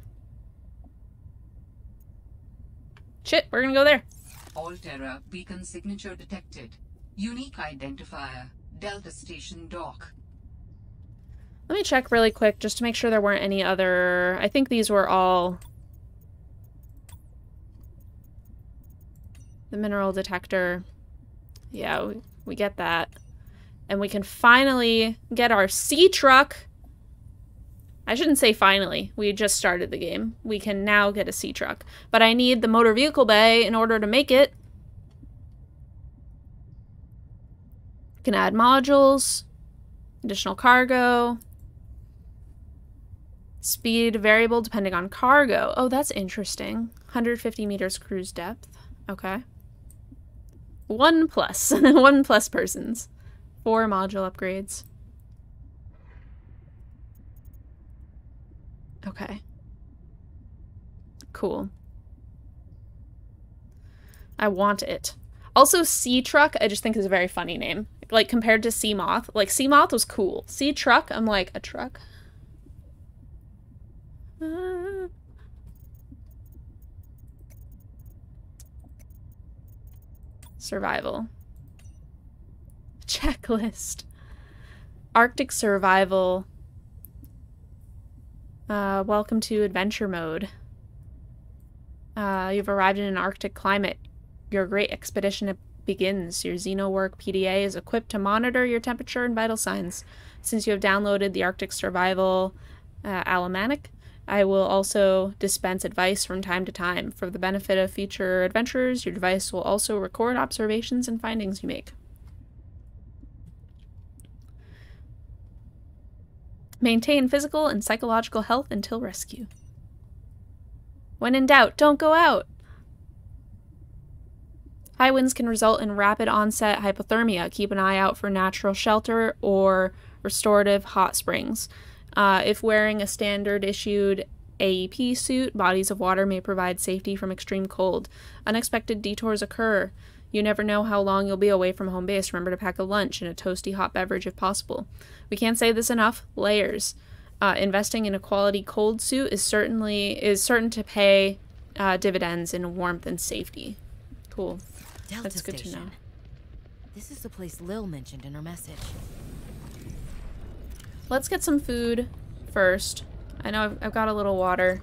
Shit, we're gonna go there. Alterra beacon signature detected. Unique identifier. Delta Station dock. Let me check really quick just to make sure there weren't any other... I think these were all... The mineral detector. Yeah, we, we get that. And we can finally get our sea truck. I shouldn't say finally. We just started the game. We can now get a sea truck. But I need the motor vehicle bay in order to make it. Can add modules, additional cargo, speed variable depending on cargo. Oh, that's interesting. 150 meters cruise depth. Okay. One plus. One plus persons. Four module upgrades. Okay. Cool. I want it. Also, Sea Truck, I just think is a very funny name. Like, compared to Seamoth. Like, Seamoth was cool. Sea Truck, I'm like, a truck? Uh... Survival. Checklist. Arctic survival. Uh, welcome to adventure mode. Uh, you've arrived in an Arctic climate. Your great expedition begins. Your Xenoworx PDA is equipped to monitor your temperature and vital signs. Since you have downloaded the Arctic Survival uh, Almanac, I will also dispense advice from time to time. For the benefit of future adventurers, your device will also record observations and findings you make. Maintain physical and psychological health until rescue. When in doubt, don't go out. High winds can result in rapid onset hypothermia. Keep an eye out for natural shelter or restorative hot springs. Uh, if wearing a standard issued AEP suit, bodies of water may provide safety from extreme cold. Unexpected detours occur. You never know how long you'll be away from home base. Remember to pack a lunch and a toasty hot beverage if possible. We can't say this enough. Layers. Uh, investing in a quality cold suit is certainly is certain to pay uh, dividends in warmth and safety. Cool. Delta That's good Station. to know. This is the place Lil mentioned in her message. Let's get some food first. I know I've, I've got a little water,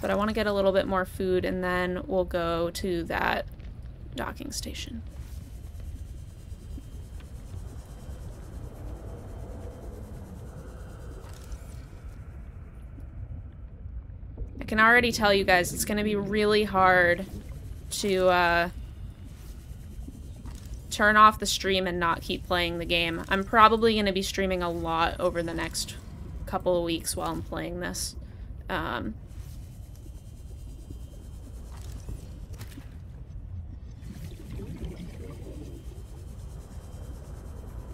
but I want to get a little bit more food and then we'll go to that docking station. I can already tell you guys it's going to be really hard to uh, turn off the stream and not keep playing the game. I'm probably going to be streaming a lot over the next couple of weeks while I'm playing this. Um,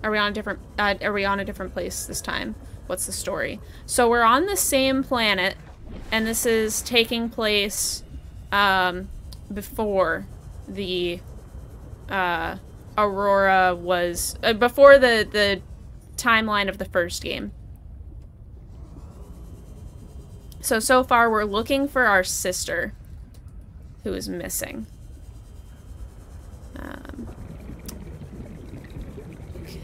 are we on a different? Uh, are we on a different place this time? What's the story? So we're on the same planet, and this is taking place um, before the uh, Aurora was uh, before the the timeline of the first game. So so far we're looking for our sister who is missing. Um,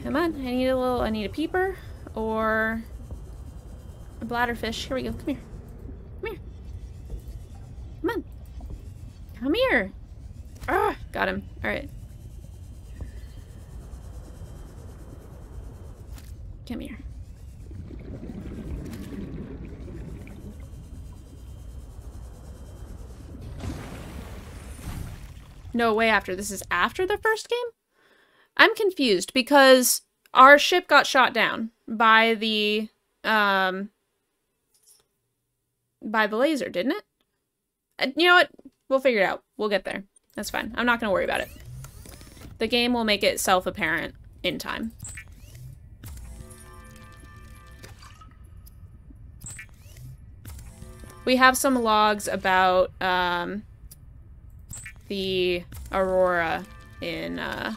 come on, I need a little I need a peeper or a bladderfish. Here we go. Come here. Come here. Come on. Come here. Ah, got him. All right. Come here. No, way after. This is after the first game? I'm confused because our ship got shot down by the um by the laser, didn't it? Uh, you know what? We'll figure it out. We'll get there. That's fine. I'm not going to worry about it. The game will make it self-apparent in time. We have some logs about um, the Aurora in uh,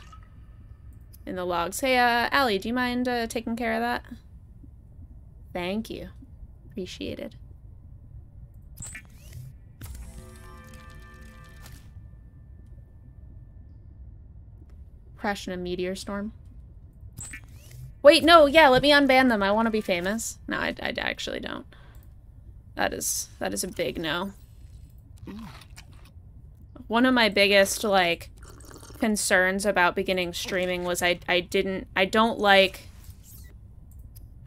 in the logs. Hey, uh, Allie, do you mind uh, taking care of that? Thank you. Appreciated. Crash in a meteor storm. Wait, no, yeah, let me unban them. I want to be famous. No, I, I actually don't. That is, that is a big no. One of my biggest, like, concerns about beginning streaming was I, I didn't, I don't like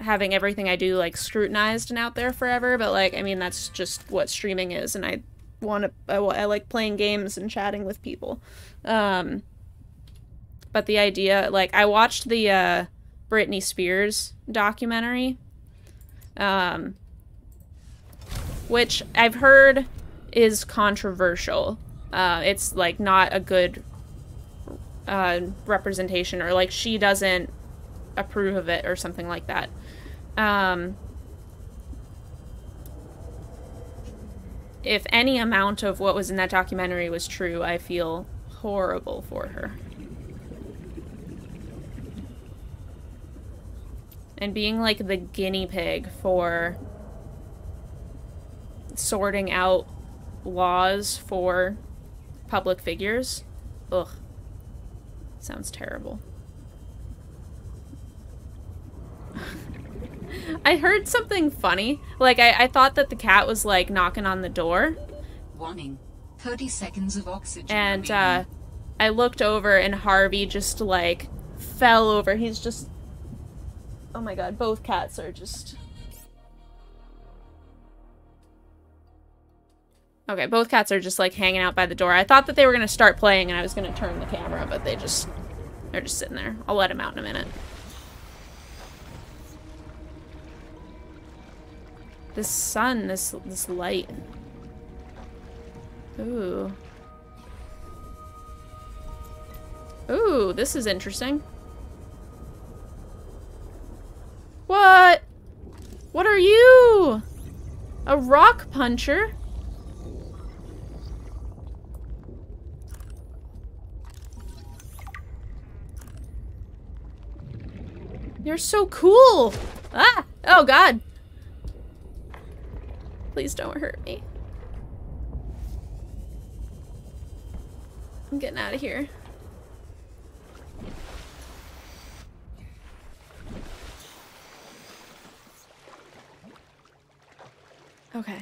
having everything I do, like, scrutinized and out there forever, but, like, I mean, that's just what streaming is, and I want to, I, I like playing games and chatting with people. Um, but the idea, like, I watched the, uh, Britney Spears documentary, um, which I've heard is controversial. Uh, it's like not a good uh, representation, or like she doesn't approve of it, or something like that. Um, if any amount of what was in that documentary was true, I feel horrible for her. and being like the guinea pig for sorting out laws for public figures. Ugh. Sounds terrible. I heard something funny. Like, I, I thought that the cat was, like, knocking on the door. Warning. 30 seconds of oxygen. And, uh, I looked over and Harvey just, like, fell over. He's just Oh my god, both cats are just... Okay, both cats are just like hanging out by the door. I thought that they were going to start playing and I was going to turn the camera, but they just... They're just sitting there. I'll let them out in a minute. This sun, this, this light. Ooh. Ooh, this is interesting. What? What are you? A rock puncher? You're so cool! Ah! Oh god! Please don't hurt me. I'm getting out of here. Okay.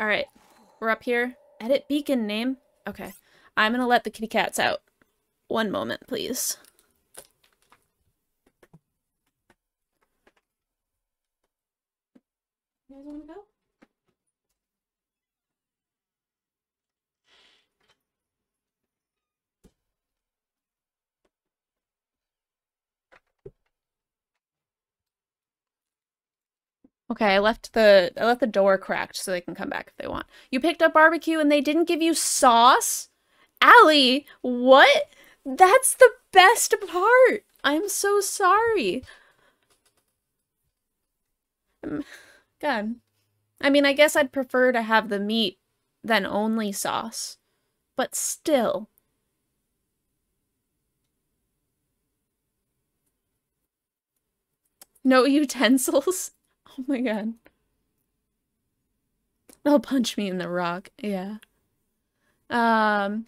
Alright. We're up here. Edit beacon name. Okay. I'm gonna let the kitty cats out. One moment, please. Guys wanna go? Okay, I left the I left the door cracked so they can come back if they want. You picked up barbecue and they didn't give you sauce? Allie, what? That's the best part. I'm so sorry. Um, God. I mean, I guess I'd prefer to have the meat than only sauce. But still. No utensils? Oh my god. They'll punch me in the rock. Yeah. Um,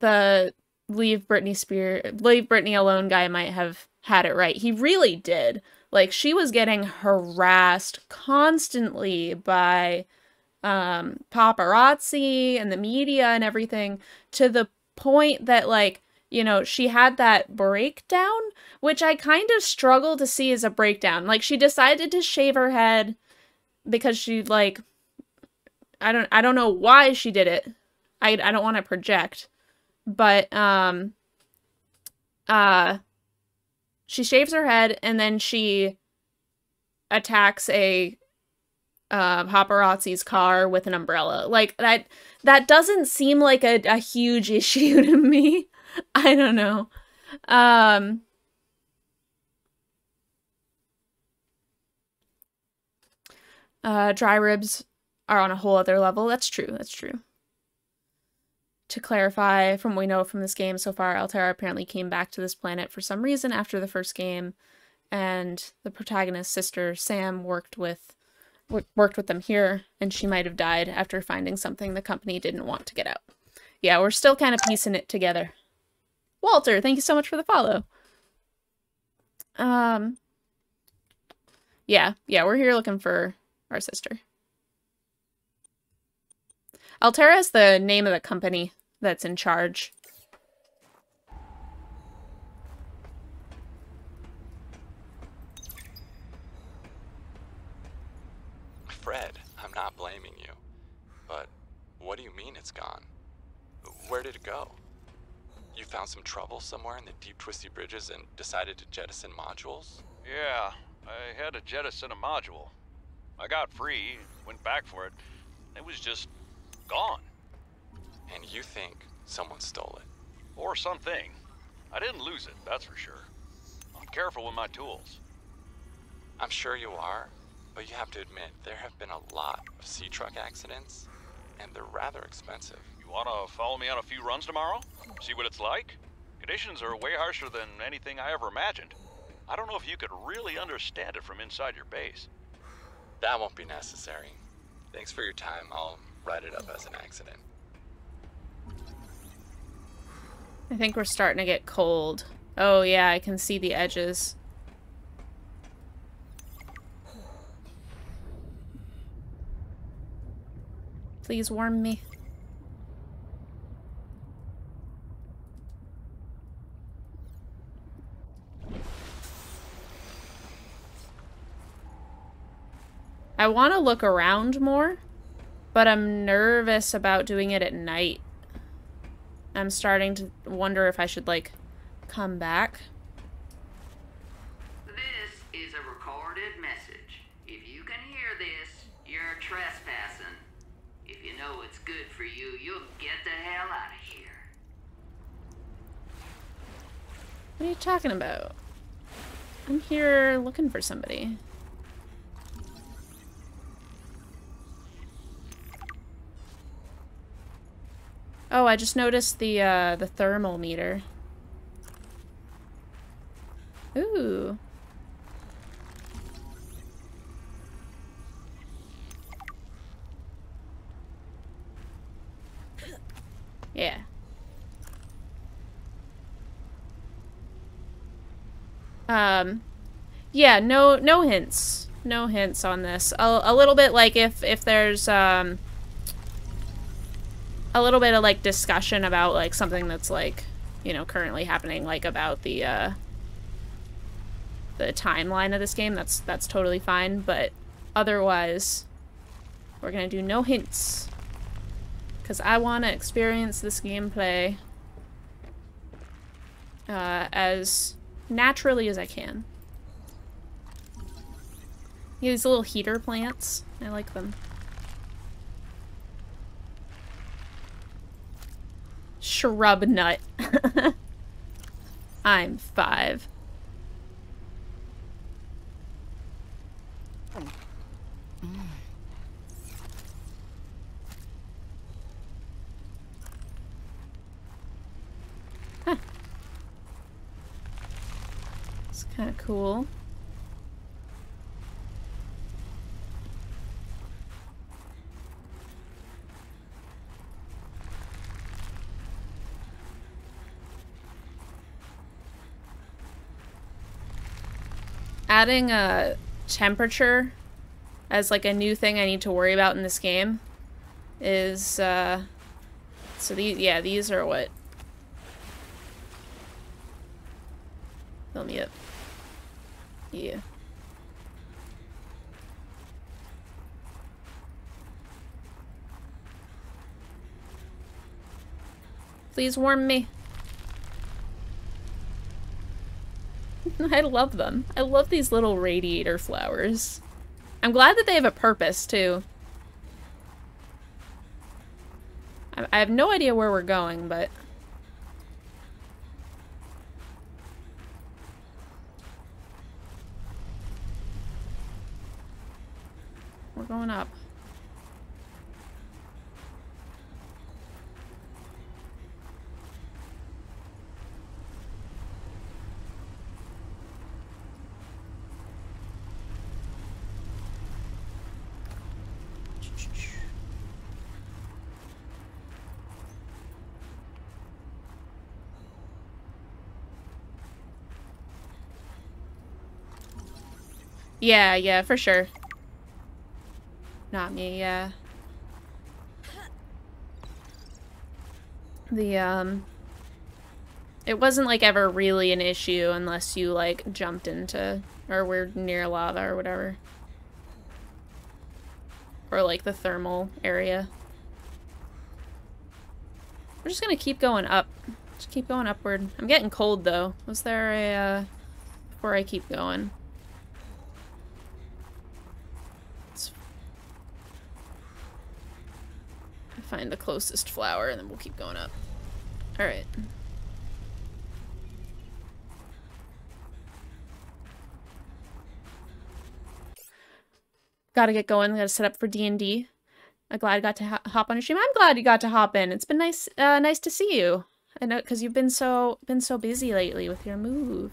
the leave Britney Spear, leave Britney alone guy might have had it right. He really did. Like she was getting harassed constantly by um paparazzi and the media and everything to the point that like you know, she had that breakdown, which I kind of struggle to see as a breakdown. Like she decided to shave her head because she like I don't I don't know why she did it. I I don't want to project. But um uh she shaves her head and then she attacks a uh, paparazzi's car with an umbrella. Like that that doesn't seem like a, a huge issue to me. I don't know. Um uh dry ribs are on a whole other level. That's true. That's true. To clarify, from what we know from this game so far, Alterra apparently came back to this planet for some reason after the first game, and the protagonist's sister Sam worked with worked with them here, and she might have died after finding something the company didn't want to get out. Yeah, we're still kind of piecing it together. Walter, thank you so much for the follow. Um, yeah, yeah, we're here looking for our sister. Alterra is the name of the company that's in charge. Fred, I'm not blaming you. But what do you mean it's gone? Where did it go? You found some trouble somewhere in the deep twisty bridges and decided to jettison modules? Yeah, I had to jettison a module. I got free, went back for it. It was just gone. And you think someone stole it? Or something. I didn't lose it, that's for sure. I'm careful with my tools. I'm sure you are, but you have to admit, there have been a lot of sea truck accidents, and they're rather expensive. You wanna follow me on a few runs tomorrow? See what it's like? Conditions are way harsher than anything I ever imagined. I don't know if you could really understand it from inside your base. That won't be necessary. Thanks for your time. I'll write it up as an accident. I think we're starting to get cold. Oh yeah, I can see the edges. Please warm me. I want to look around more, but I'm nervous about doing it at night. I'm starting to wonder if I should, like, come back. This is a recorded message. If you can hear this, you're trespassing. If you know it's good for you, you'll get the hell out of here. What are you talking about? I'm here looking for somebody. Oh, I just noticed the uh, the thermal meter. Ooh. Yeah. Um, yeah, no, no hints, no hints on this. A, a little bit like if if there's um a little bit of like discussion about like something that's like you know currently happening like about the uh the timeline of this game that's that's totally fine but otherwise we're gonna do no hints because I want to experience this gameplay uh, as naturally as I can. These little heater plants, I like them. Shrub nut. I'm five. Huh. It's kind of cool. Adding a temperature as like a new thing I need to worry about in this game is uh so these yeah these are what Fill me up. Yeah. Please warm me. I love them. I love these little radiator flowers. I'm glad that they have a purpose, too. I, I have no idea where we're going, but... We're going up. Yeah, yeah, for sure. Not me, yeah. The, um... It wasn't, like, ever really an issue unless you, like, jumped into... Or were near lava or whatever. Or, like, the thermal area. We're just gonna keep going up. Just keep going upward. I'm getting cold, though. Was there a, uh... Before I keep going. Find the closest flower and then we'll keep going up. Alright. Gotta get going. Gotta set up for D&D. I'm glad I got to hop on a stream. I'm glad you got to hop in. It's been nice uh, nice to see you. I know because you've been so been so busy lately with your move.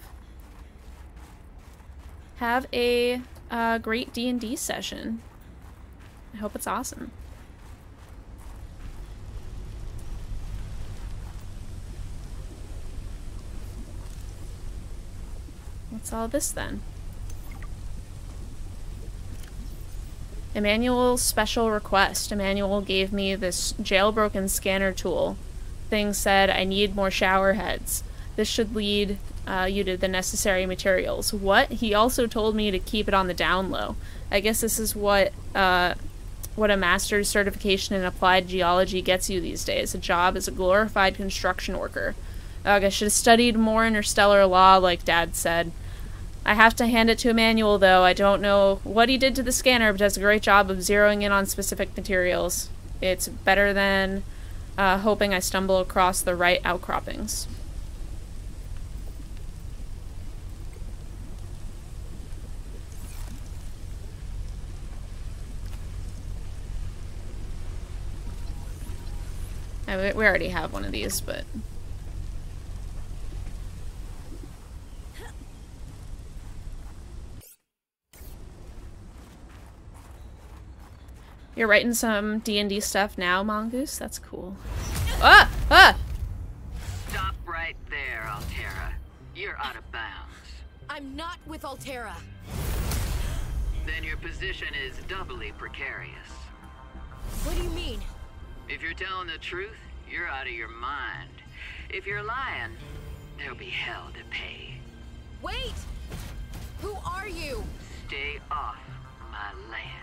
Have a uh, great D&D session. I hope it's awesome. What's all this then? Emmanuel's special request. Emmanuel gave me this jailbroken scanner tool. Thing said I need more shower heads. This should lead uh, you to the necessary materials. What? He also told me to keep it on the down low. I guess this is what uh, what a master's certification in applied geology gets you these days. A job as a glorified construction worker. Ugh, I should have studied more interstellar law, like Dad said. I have to hand it to Emmanuel, though. I don't know what he did to the scanner, but does a great job of zeroing in on specific materials. It's better than uh, hoping I stumble across the right outcroppings. We already have one of these, but... You're writing some D&D stuff now, Mongoose? That's cool. Ah! Ah! Stop right there, Alterra. You're out of bounds. I'm not with Alterra. Then your position is doubly precarious. What do you mean? If you're telling the truth, you're out of your mind. If you're lying, there'll be hell to pay. Wait! Who are you? Stay off my land.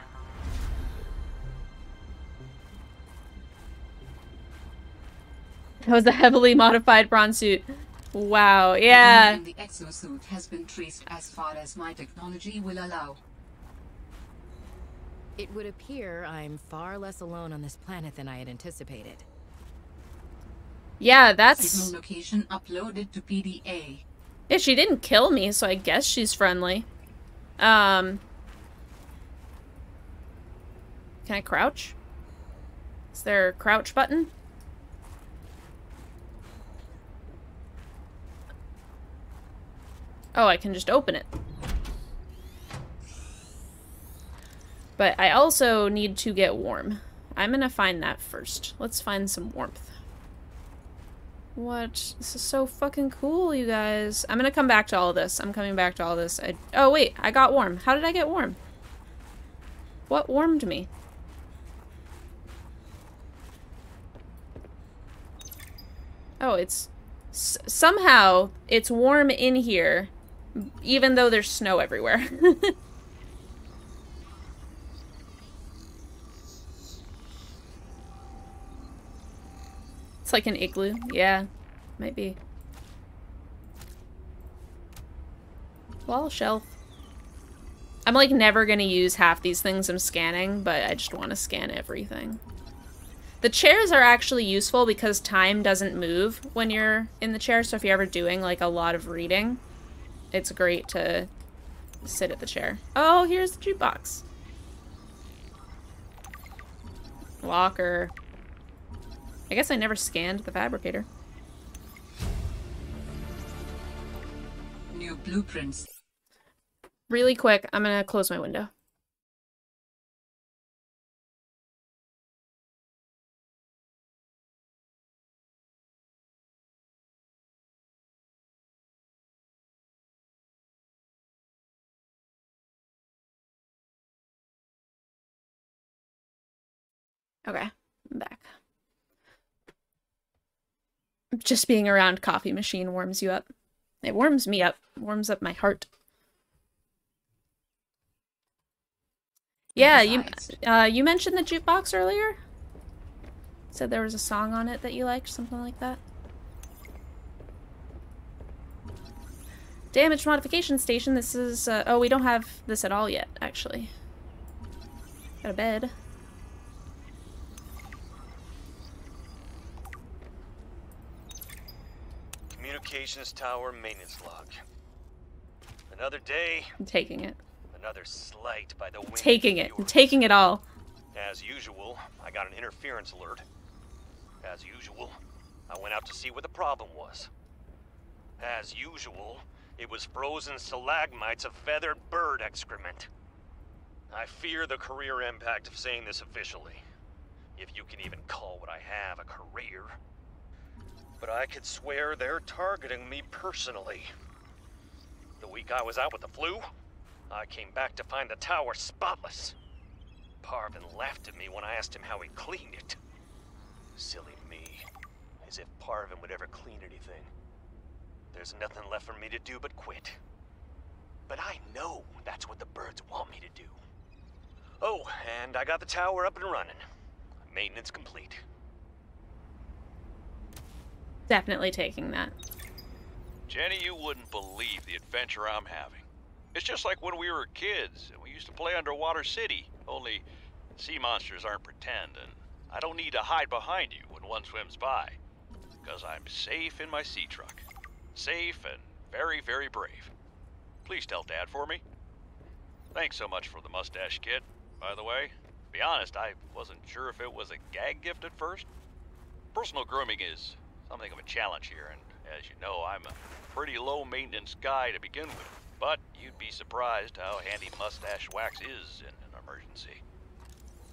That was a heavily modified prawn suit. Wow, yeah. The exosuit has been traced as far as my technology will allow. It would appear I'm far less alone on this planet than I had anticipated. Yeah, that's... Signal location uploaded to PDA. Yeah, she didn't kill me, so I guess she's friendly. Um... Can I crouch? Is there a crouch button? Oh, I can just open it. But I also need to get warm. I'm gonna find that first. Let's find some warmth. What? This is so fucking cool, you guys. I'm gonna come back to all of this. I'm coming back to all this. I oh, wait. I got warm. How did I get warm? What warmed me? Oh, it's... somehow, it's warm in here even though there's snow everywhere. it's like an igloo. Yeah, might be. Wall shelf. I'm like never gonna use half these things I'm scanning, but I just want to scan everything. The chairs are actually useful because time doesn't move when you're in the chair, so if you're ever doing like a lot of reading, it's great to sit at the chair. Oh, here's the jukebox. Locker. I guess I never scanned the fabricator. New blueprints. Really quick, I'm gonna close my window. Okay, I'm back. Just being around coffee machine warms you up. It warms me up, warms up my heart. Yeah, you uh, you mentioned the jukebox earlier. Said there was a song on it that you liked, something like that. Damage modification station. This is uh, oh, we don't have this at all yet, actually. Got a bed. Communications tower maintenance log. Another day. I'm taking it. Another slight by the wind. Taking it. I'm taking it all. As usual, I got an interference alert. As usual, I went out to see what the problem was. As usual, it was frozen stalagmites of feathered bird excrement. I fear the career impact of saying this officially. If you can even call what I have a career. But I could swear they're targeting me personally. The week I was out with the flu, I came back to find the tower spotless. Parvin laughed at me when I asked him how he cleaned it. Silly me. As if Parvin would ever clean anything. There's nothing left for me to do but quit. But I know that's what the birds want me to do. Oh, and I got the tower up and running. Maintenance complete. Definitely taking that. Jenny, you wouldn't believe the adventure I'm having. It's just like when we were kids and we used to play Underwater City, only sea monsters aren't pretend, and I don't need to hide behind you when one swims by. Because I'm safe in my sea truck. Safe and very, very brave. Please tell Dad for me. Thanks so much for the mustache kit, by the way. To be honest, I wasn't sure if it was a gag gift at first. Personal grooming is something of a challenge here, and as you know, I'm a pretty low maintenance guy to begin with. But you'd be surprised how handy mustache wax is in an emergency.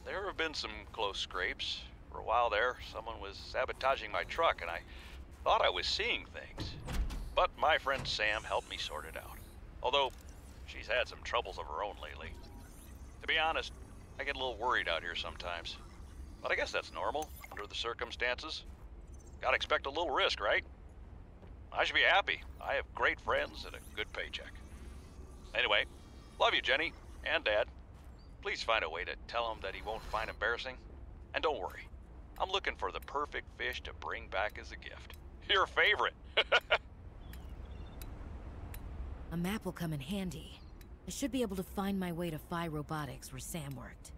There have been some close scrapes. For a while there, someone was sabotaging my truck, and I thought I was seeing things. But my friend Sam helped me sort it out. Although, she's had some troubles of her own lately. To be honest, I get a little worried out here sometimes. But I guess that's normal, under the circumstances. Gotta expect a little risk, right? I should be happy. I have great friends and a good paycheck. Anyway, love you, Jenny, and Dad. Please find a way to tell him that he won't find embarrassing. And don't worry, I'm looking for the perfect fish to bring back as a gift. Your favorite. A map will come in handy. I should be able to find my way to Phi Robotics where Sam worked.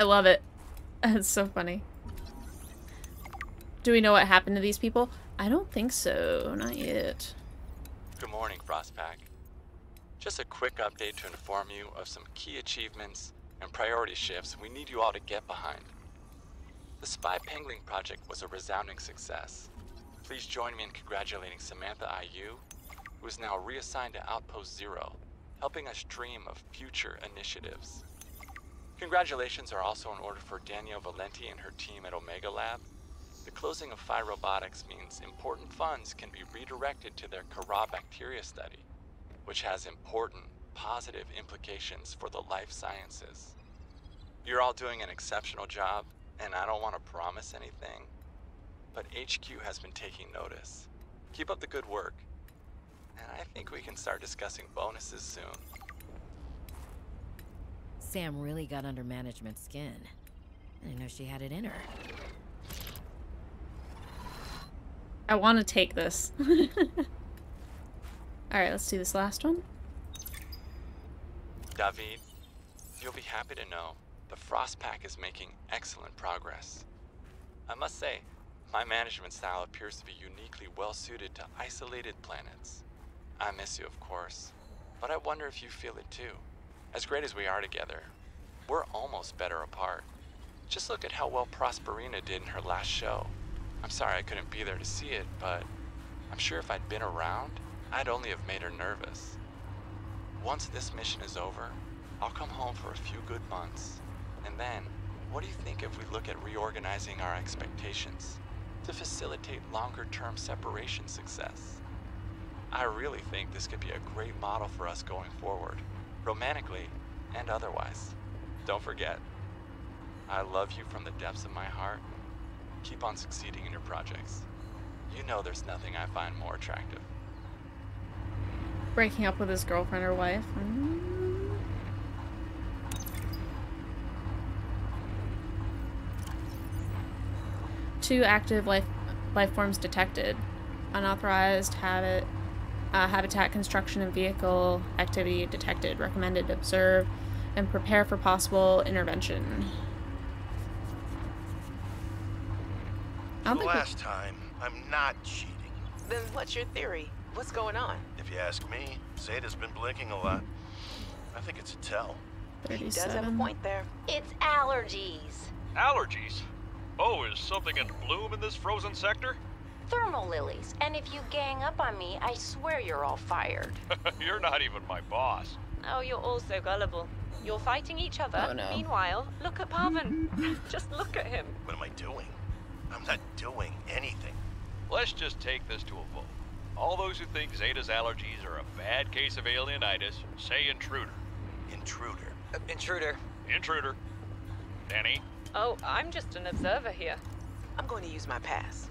I love it. It's so funny. Do we know what happened to these people? I don't think so. Not yet. Good morning, Frostpack. Just a quick update to inform you of some key achievements and priority shifts we need you all to get behind. The Spy Pengling project was a resounding success. Please join me in congratulating Samantha Ayou, who is now reassigned to Outpost Zero, helping us dream of future initiatives. Congratulations are also in order for Danielle Valenti and her team at Omega Lab. The closing of Phi Robotics means important funds can be redirected to their Kharaa bacteria study, which has important positive implications for the life sciences. You're all doing an exceptional job, and I don't want to promise anything, but HQ has been taking notice. Keep up the good work. And I think we can start discussing bonuses soon. Sam really got under management's skin. I didn't know she had it in her. I want to take this. Alright, let's do this last one. David, you'll be happy to know the Frost Pack is making excellent progress. I must say, my management style appears to be uniquely well suited to isolated planets. I miss you, of course, but I wonder if you feel it too. As great as we are together, we're almost better apart. Just look at how well Prosperina did in her last show. I'm sorry I couldn't be there to see it, but I'm sure if I'd been around, I'd only have made her nervous. Once this mission is over, I'll come home for a few good months. And then, what do you think if we look at reorganizing our expectations to facilitate longer term separation success? I really think this could be a great model for us going forward, romantically and otherwise. Don't forget, I love you from the depths of my heart. Keep on succeeding in your projects. You know there's nothing I find more attractive. Breaking up with his girlfriend or wife. Mm. Two active life life forms detected. Unauthorized habit uh, habitat construction and vehicle activity detected. Recommended observe and prepare for possible intervention. The think we- last time, I'm not cheating. Then what's your theory? What's going on? If you ask me, Zeta's been blinking a lot. I think it's a tell. He does have a point there. It's allergies. Allergies? Oh, is something in bloom in this frozen sector? Thermal lilies. And if you gang up on me, I swear you're all fired. You're not even my boss. Oh, you're all so gullible. You're fighting each other. Oh, no. Meanwhile, look at Parvin. Just look at him. What am I doing? I'm not doing anything. Let's just take this to a vote. All those who think Zeta's allergies are a bad case of alienitis, say intruder. Intruder. Uh, intruder. Intruder. Danny, Oh, I'm just an observer here. I'm going to use my pass.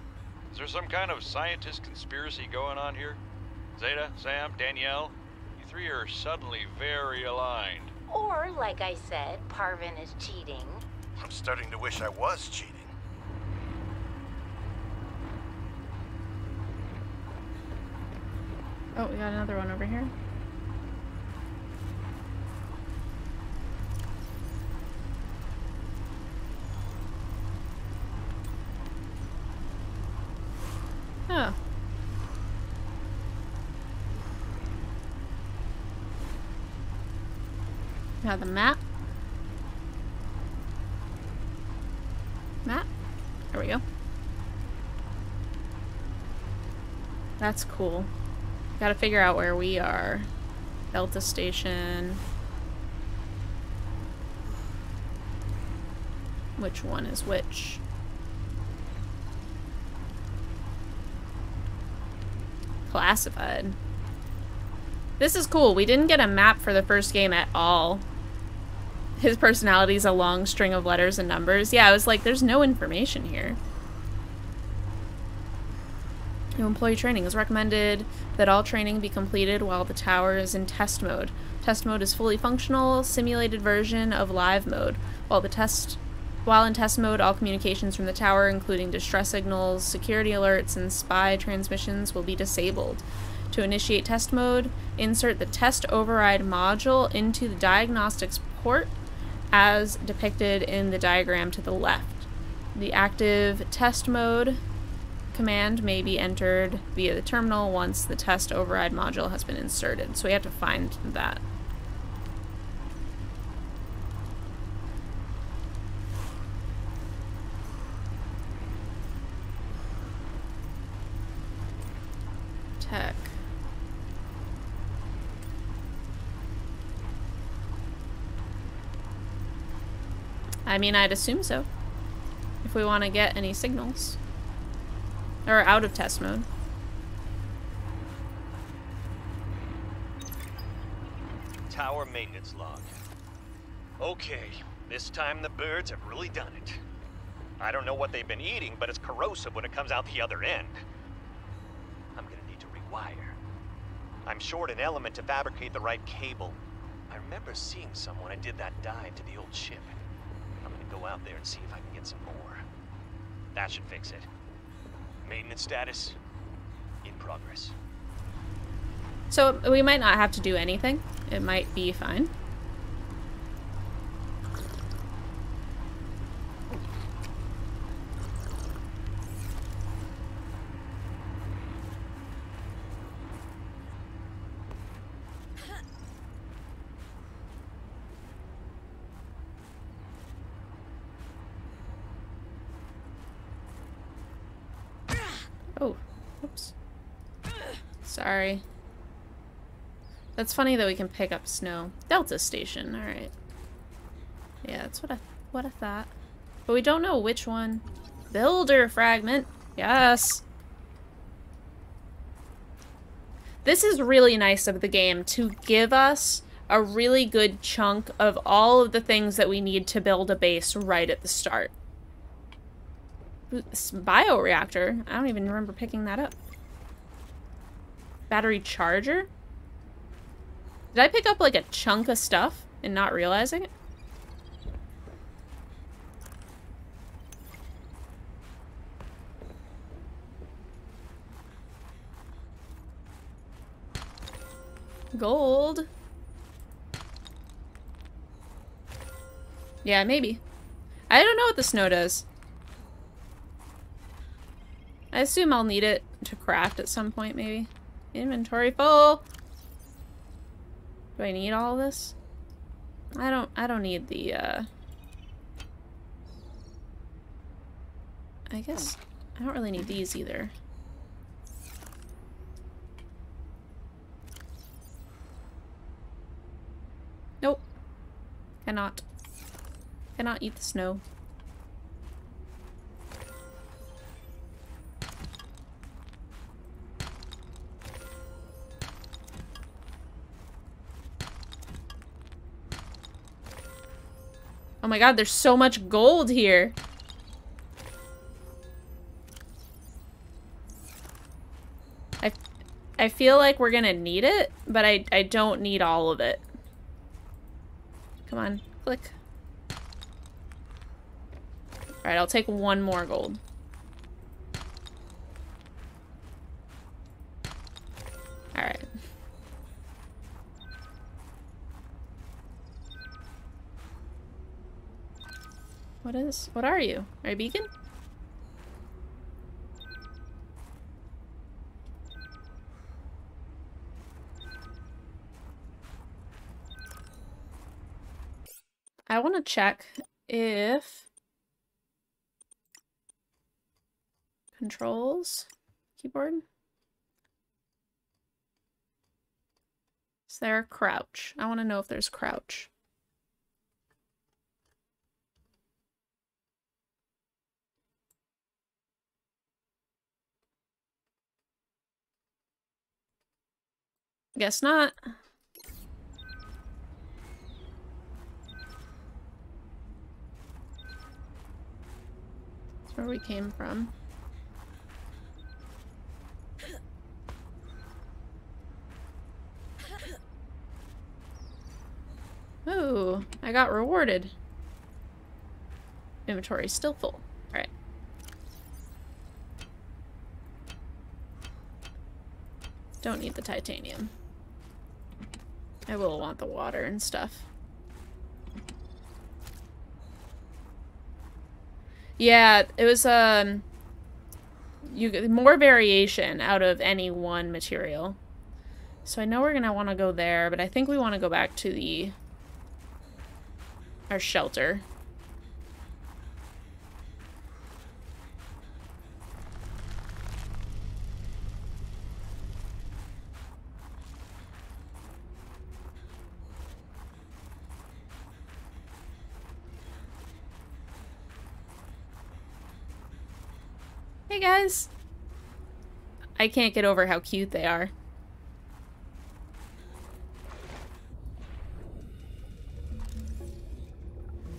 Is there some kind of scientist conspiracy going on here? Zeta, Sam, Danielle, you three are suddenly very aligned. Or, like I said, Parvin is cheating. I'm starting to wish I was cheating. Oh, we got another one over here. Oh. Now the map. Map. There we go. That's cool. Gotta figure out where we are. Delta Station. Which one is which? Classified. This is cool. We didn't get a map for the first game at all. His personality is a long string of letters and numbers. Yeah, I was like, there's no information here. New employee training is recommended that all training be completed while the tower is in test mode. Test mode is fully functional, simulated version of live mode. While the test while in test mode, all communications from the tower, including distress signals, security alerts, and spy transmissions, will be disabled. To initiate test mode, insert the test override module into the diagnostics port as depicted in the diagram to the left. The active test mode command may be entered via the terminal once the test override module has been inserted. So we have to find that. Tech. I mean, I'd assume so. If we want to get any signals. Or out of test mode. Tower maintenance log. Okay, this time the birds have really done it. I don't know what they've been eating, but it's corrosive when it comes out the other end. I'm gonna need to rewire. I'm short an element to fabricate the right cable. I remember seeing someone I did that dive to the old ship. Go out there and see if I can get some more. That should fix it. Maintenance status, in progress. So we might not have to do anything. It might be fine. Oh, oops. Sorry. That's funny that we can pick up snow. Delta station, alright. Yeah, that's what I what I thought. But we don't know which one. Builder fragment. Yes. This is really nice of the game to give us a really good chunk of all of the things that we need to build a base right at the start. Bioreactor? I don't even remember picking that up. Battery charger? Did I pick up like a chunk of stuff and not realizing it? Gold. Yeah, maybe. I don't know what the snow does. I assume I'll need it to craft at some point, maybe. Inventory full. Do I need all this? I don't I don't need the uh I guess I don't really need these either. Nope. Cannot. Cannot eat the snow. Oh my god, there's so much gold here. I, I feel like we're gonna need it, but I, I don't need all of it. Come on, click. Alright, I'll take one more gold. Alright. What is? What are you? Are you a beacon? I want to check if controls keyboard is there a crouch? I want to know if there's crouch. Guess not. That's where we came from. Ooh, I got rewarded. Inventory still full. Alright. Don't need the titanium. I will want the water and stuff. Yeah, it was um you get more variation out of any one material. So I know we're gonna want to go there, but I think we want to go back to the our shelter. Hey guys! I can't get over how cute they are.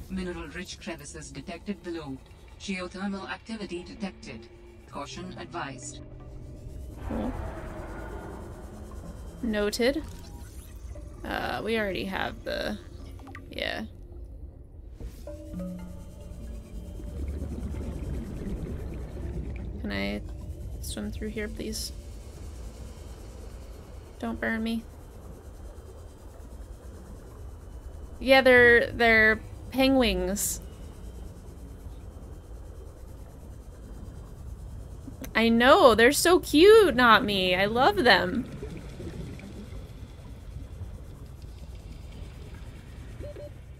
Mineral-rich crevices detected below. Geothermal activity detected. Caution advised. Cool. Noted. Uh, we already have the... Yeah. Swim through here, please? Don't burn me. Yeah, they're they're penguins. I know, they're so cute, not me. I love them.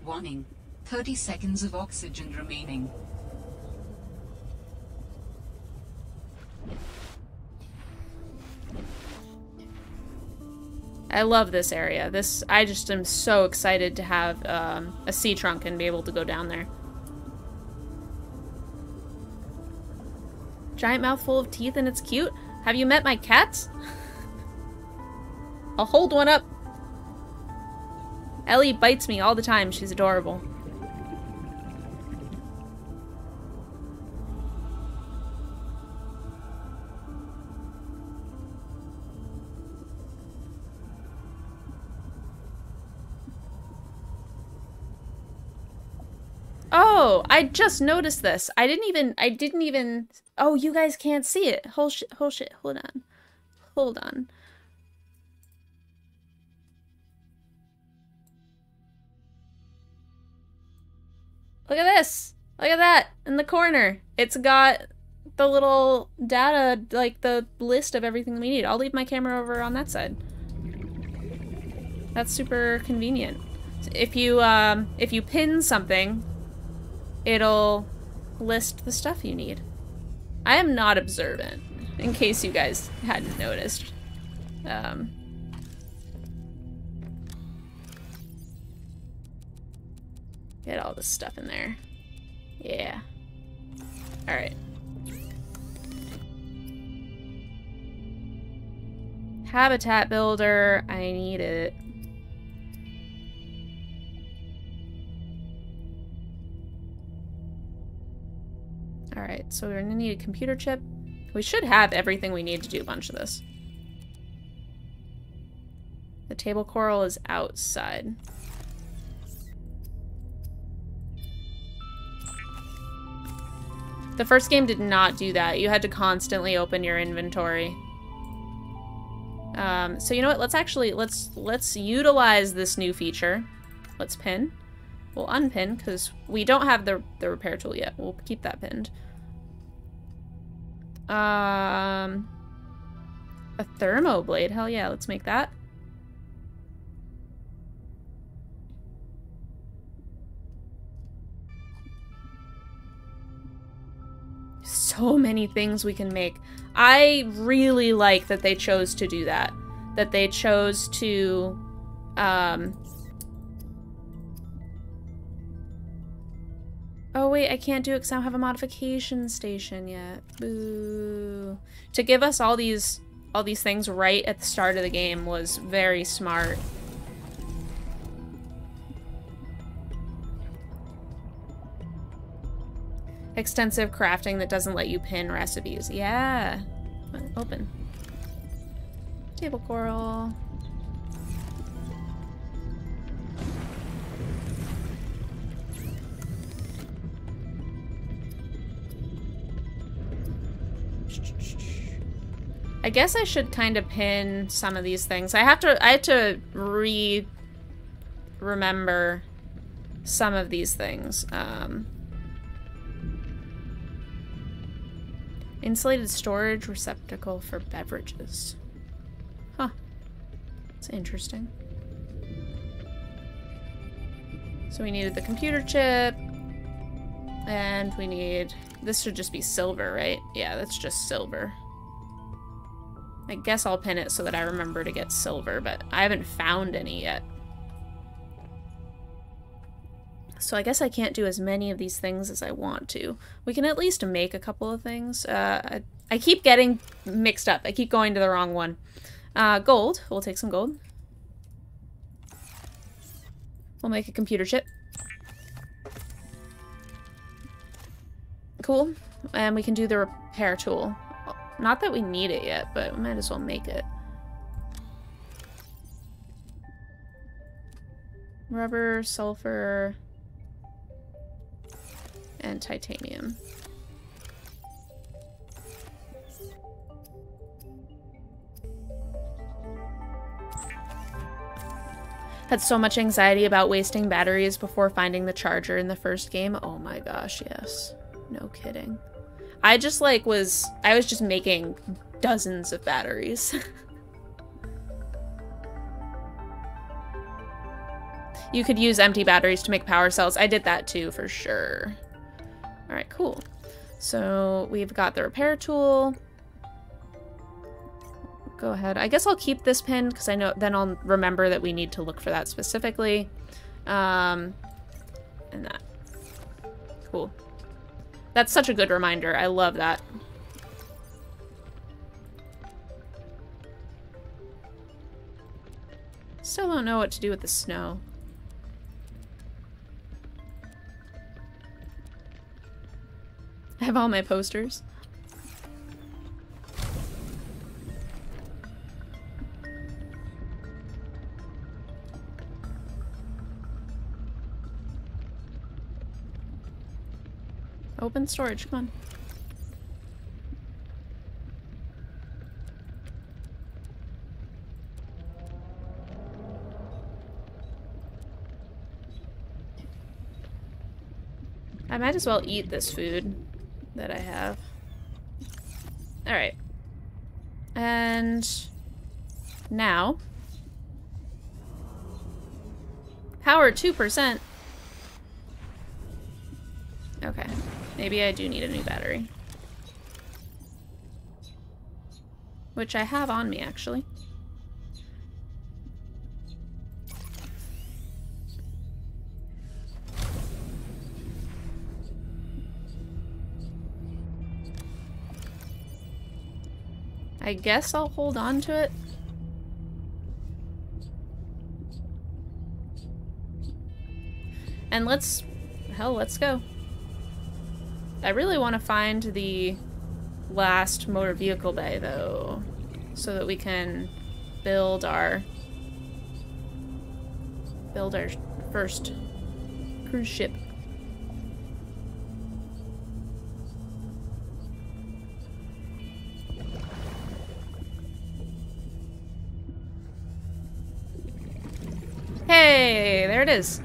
Warning. 30 seconds of oxygen remaining. I love this area. This I just am so excited to have um, a sea truck and be able to go down there. Giant mouth full of teeth and it's cute. Have you met my cats? I'll hold one up. Ellie bites me all the time. She's adorable. I just noticed this. I didn't even, I didn't even, oh, you guys can't see it. Hold shit, hold shit, hold on. Hold on. Look at this. Look at that in the corner. It's got the little data, like the list of everything we need. I'll leave my camera over on that side. That's super convenient. If you um, if you pin something, it'll list the stuff you need. I am not observant, in case you guys hadn't noticed. Um, get all this stuff in there. Yeah. Alright. Habitat builder, I need it. Alright, so we're gonna need a computer chip. We should have everything we need to do a bunch of this. The table coral is outside. The first game did not do that. You had to constantly open your inventory. Um, so you know what? Let's actually, let's, let's utilize this new feature. Let's pin. We'll unpin because we don't have the, the repair tool yet. We'll keep that pinned. Um, a thermo blade. Hell yeah, let's make that. So many things we can make. I really like that they chose to do that. That they chose to um, Oh wait, I can't do it because I don't have a modification station yet. Boo. To give us all these all these things right at the start of the game was very smart. Extensive crafting that doesn't let you pin recipes. Yeah. Open. Table coral. I guess I should kind of pin some of these things. I have to I have to re remember some of these things. Um, insulated storage receptacle for beverages. Huh. It's interesting. So we needed the computer chip. And we need... This should just be silver, right? Yeah, that's just silver. I guess I'll pin it so that I remember to get silver, but I haven't found any yet. So I guess I can't do as many of these things as I want to. We can at least make a couple of things. Uh, I, I, keep getting mixed up. I keep going to the wrong one. Uh, gold. We'll take some gold. We'll make a computer chip. Cool. And we can do the repair tool. Not that we need it yet, but we might as well make it. Rubber, sulfur, and titanium. Had so much anxiety about wasting batteries before finding the charger in the first game. Oh my gosh, yes. No kidding. I just like was I was just making dozens of batteries. you could use empty batteries to make power cells. I did that too for sure. All right, cool. So we've got the repair tool go ahead. I guess I'll keep this pinned because I know then I'll remember that we need to look for that specifically. Um, and that. Cool. That's such a good reminder. I love that. Still don't know what to do with the snow. I have all my posters. Open storage, come on. I might as well eat this food that I have. Alright. And now power 2%. Okay. Maybe I do need a new battery. Which I have on me, actually. I guess I'll hold on to it. And let's... Hell, let's go. I really want to find the last motor vehicle bay, though, so that we can build our build our first cruise ship. Hey, there it is.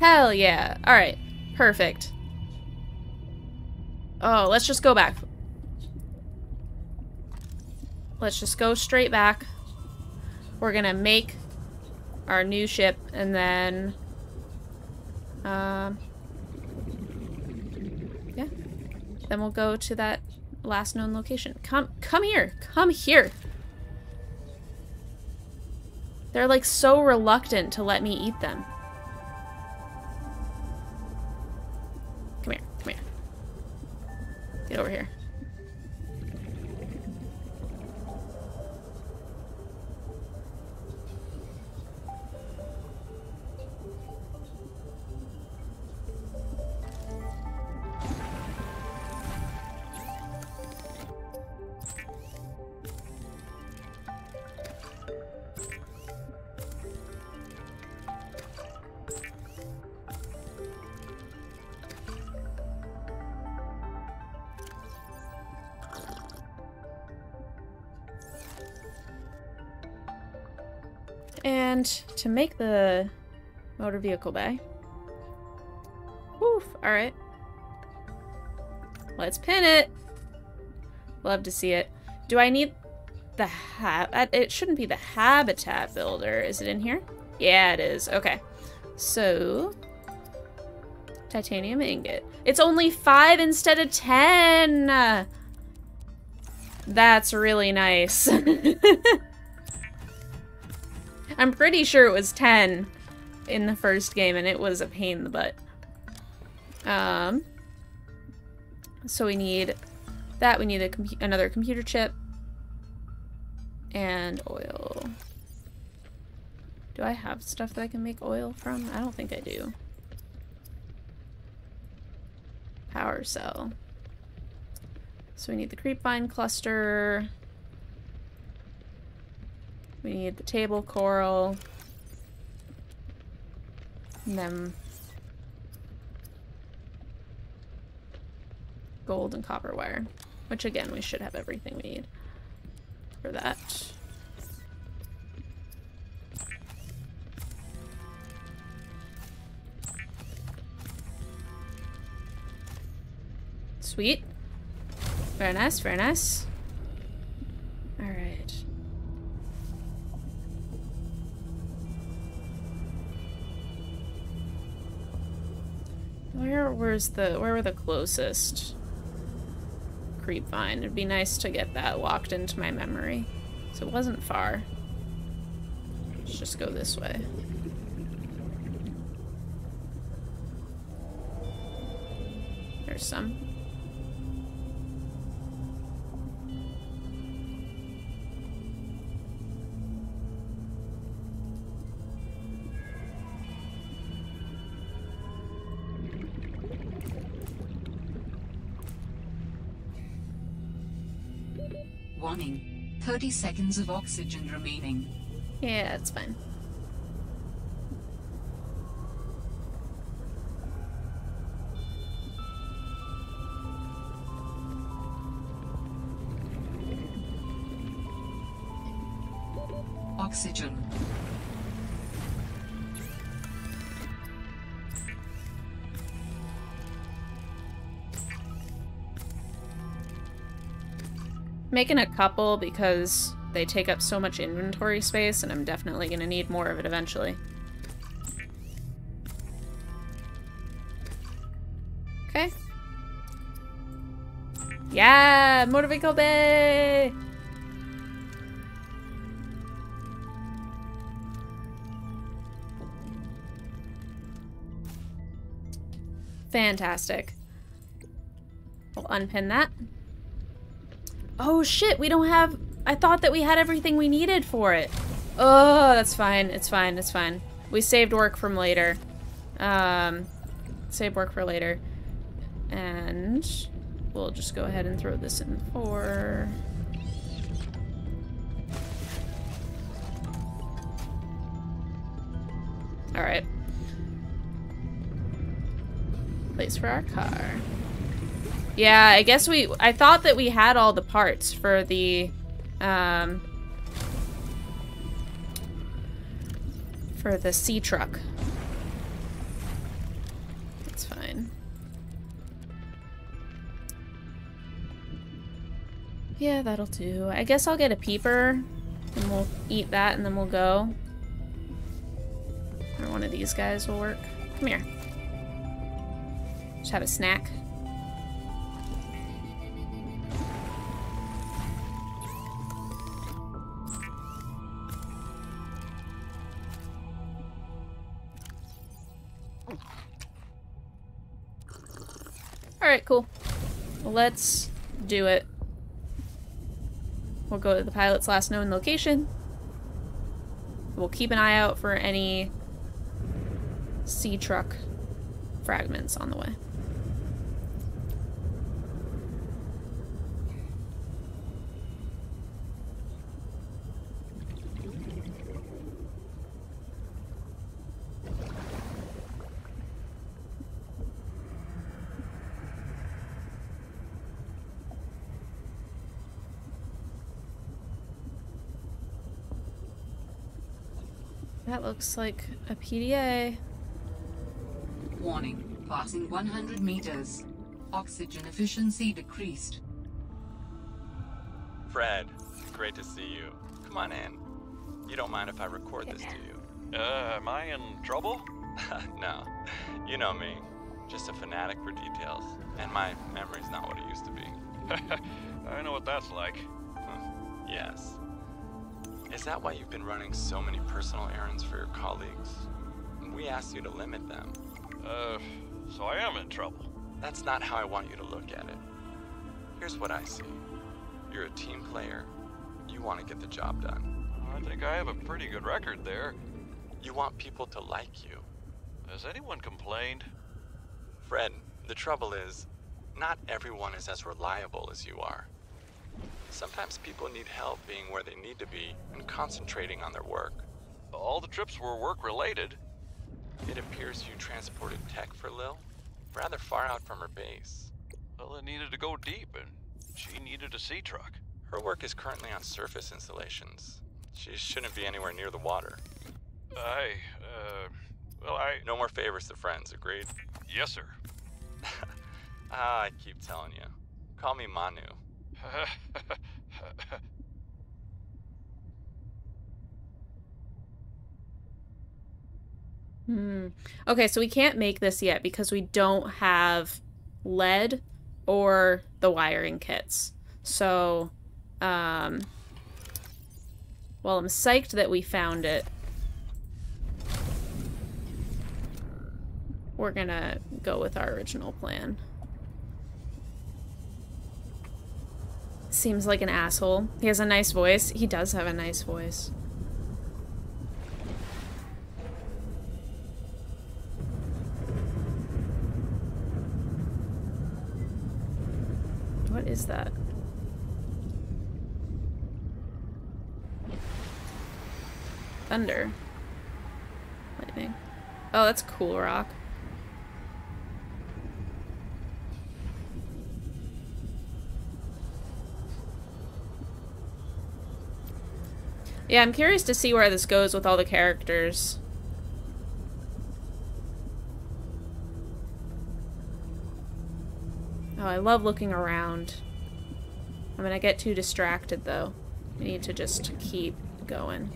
Hell yeah. All right. Perfect. Oh, let's just go back. Let's just go straight back. We're gonna make our new ship and then... Um... Yeah. Then we'll go to that last known location. Come, come here. Come here. They're like so reluctant to let me eat them. Get over here. And to make the motor vehicle bay. Woof, alright. Let's pin it. Love to see it. Do I need the hab- uh, It shouldn't be the habitat builder. Is it in here? Yeah, it is. Okay. So... Titanium ingot. It's only five instead of ten! That's really nice. I'm pretty sure it was 10 in the first game, and it was a pain in the butt. Um, so we need that. We need a com another computer chip and oil. Do I have stuff that I can make oil from? I don't think I do. Power cell. So we need the creepvine cluster. We need the table coral. And then gold and copper wire. Which again, we should have everything we need for that. Sweet. Very nice, very nice. Alright. Where was the where were the closest creep vine? It'd be nice to get that locked into my memory. So it wasn't far. Let's just go this way. There's some. 30 seconds of oxygen remaining. Yeah, it's fine. Oxygen. Making a couple because they take up so much inventory space and I'm definitely going to need more of it eventually. Okay. Yeah! Motor vehicle bay! Fantastic. We'll unpin that. Oh shit, we don't have... I thought that we had everything we needed for it. Oh, that's fine. It's fine. It's fine. We saved work from later. Um, save work for later. And we'll just go ahead and throw this in for... Alright. Place for our car. Yeah, I guess we... I thought that we had all the parts for the... Um, for the sea truck. That's fine. Yeah, that'll do. I guess I'll get a peeper and we'll eat that and then we'll go. Or one of these guys will work. Come here. Just have a snack. Let's do it. We'll go to the pilot's last known location. We'll keep an eye out for any sea truck fragments on the way. That looks like a PDA. Warning. Passing 100 meters. Oxygen efficiency decreased. Fred, great to see you. Come on in. You don't mind if I record this, do you? Uh, am I in trouble? no. You know me. Just a fanatic for details. And my memory's not what it used to be. I know what that's like. Yes. Is that why you've been running so many personal errands for your colleagues? We asked you to limit them. Uh, so I am in trouble. That's not how I want you to look at it. Here's what I see. You're a team player. You want to get the job done. I think I have a pretty good record there. You want people to like you. Has anyone complained? Fred, the trouble is, not everyone is as reliable as you are. Sometimes people need help being where they need to be and concentrating on their work. All the trips were work-related. It appears you transported tech for Lil, rather far out from her base. Well, it needed to go deep, and she needed a sea truck. Her work is currently on surface installations. She shouldn't be anywhere near the water. I, uh, well, I... No more favors to friends, agreed? Yes, sir. ah, I keep telling you. Call me Manu. Hmm. Okay, so we can't make this yet because we don't have lead or the wiring kits. So, um, well, I'm psyched that we found it. We're gonna go with our original plan. Seems like an asshole. He has a nice voice. He does have a nice voice. What is that? Thunder. Lightning. Oh, that's cool rock. Yeah, I'm curious to see where this goes with all the characters. Oh, I love looking around. I'm gonna get too distracted, though. I need to just keep going.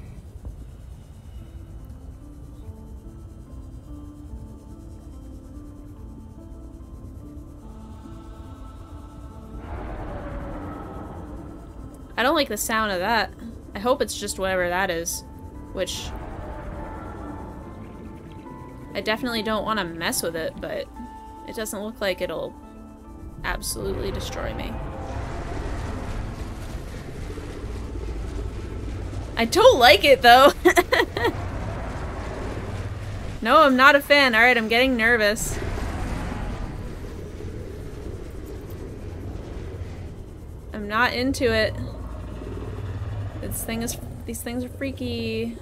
I don't like the sound of that. I hope it's just whatever that is. Which... I definitely don't want to mess with it, but it doesn't look like it'll absolutely destroy me. I don't like it, though. no, I'm not a fan. Alright, I'm getting nervous. I'm not into it. This thing is- these things are freaky.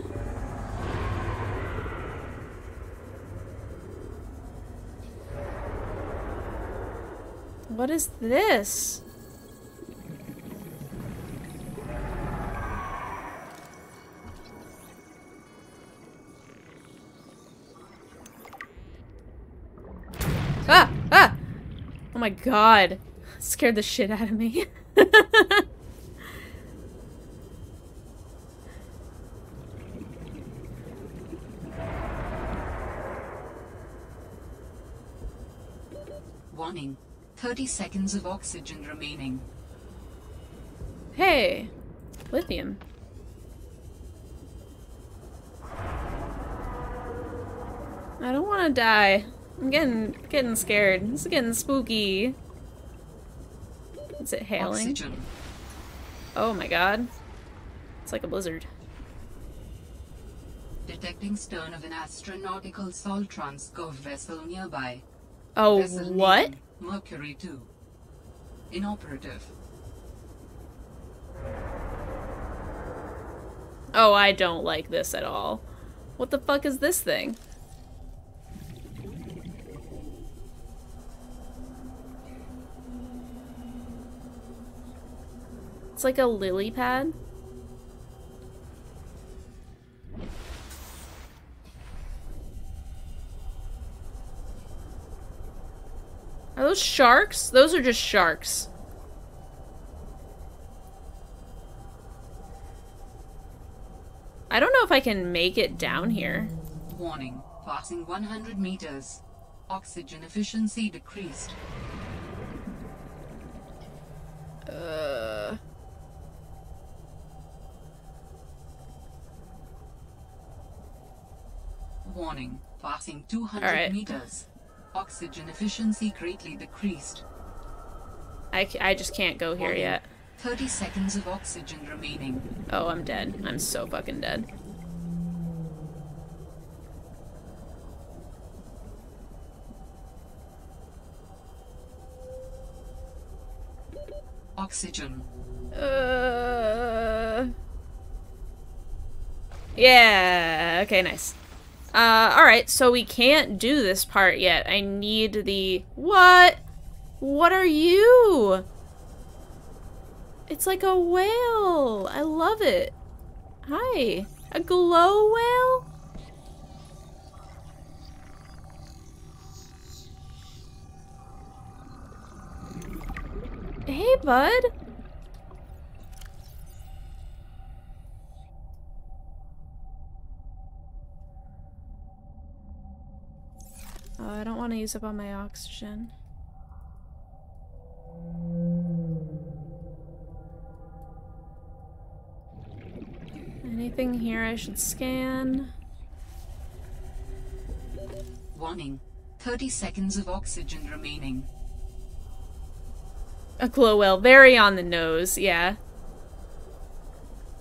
What is this? Ah! Ah! Oh my god. Scared the shit out of me. 30 seconds of oxygen remaining. Hey! Lithium. I don't want to die. I'm getting getting scared. This is getting spooky. Is it hailing? Oxygen. Oh my god. It's like a blizzard. Detecting stern of an astronautical salt transco vessel nearby. Oh, Vessel what? name, Mercury 2. Inoperative. Oh, I don't like this at all. What the fuck is this thing? It's like a lily pad. Are those sharks? Those are just sharks. I don't know if I can make it down here. Warning. Passing 100 meters. Oxygen efficiency decreased. Uh... Warning. Passing 200 Alright. meters. Oxygen efficiency greatly decreased. I, I just can't go here Warning. yet. 30 seconds of oxygen remaining. Oh, I'm dead. I'm so fucking dead. Oxygen. Uh. Yeah. Okay. Nice. Uh. All right. So we can't do this part yet. I need the what? What are you? It's like a whale. I love it. Hi. A glow whale? Hey, bud. Oh, I don't want to use up all my oxygen. Anything here I should scan? Warning. 30 seconds of oxygen remaining. A glow whale. Very on the nose, yeah.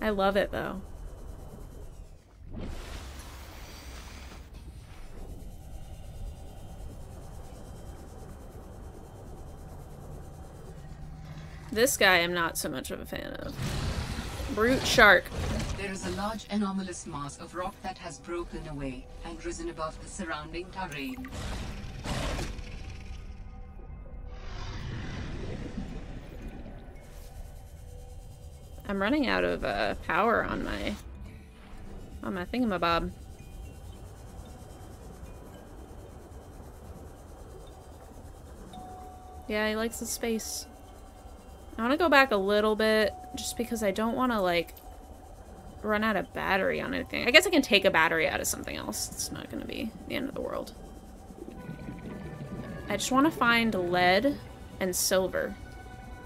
I love it, though. This guy I'm not so much of a fan of. Brute shark. There is a large anomalous mass of rock that has broken away and risen above the surrounding terrain. I'm running out of uh, power on my on my thingamabob. Yeah, he likes the space. I want to go back a little bit just because I don't want to like run out of battery on anything. I guess I can take a battery out of something else. It's not going to be the end of the world. I just want to find lead and silver.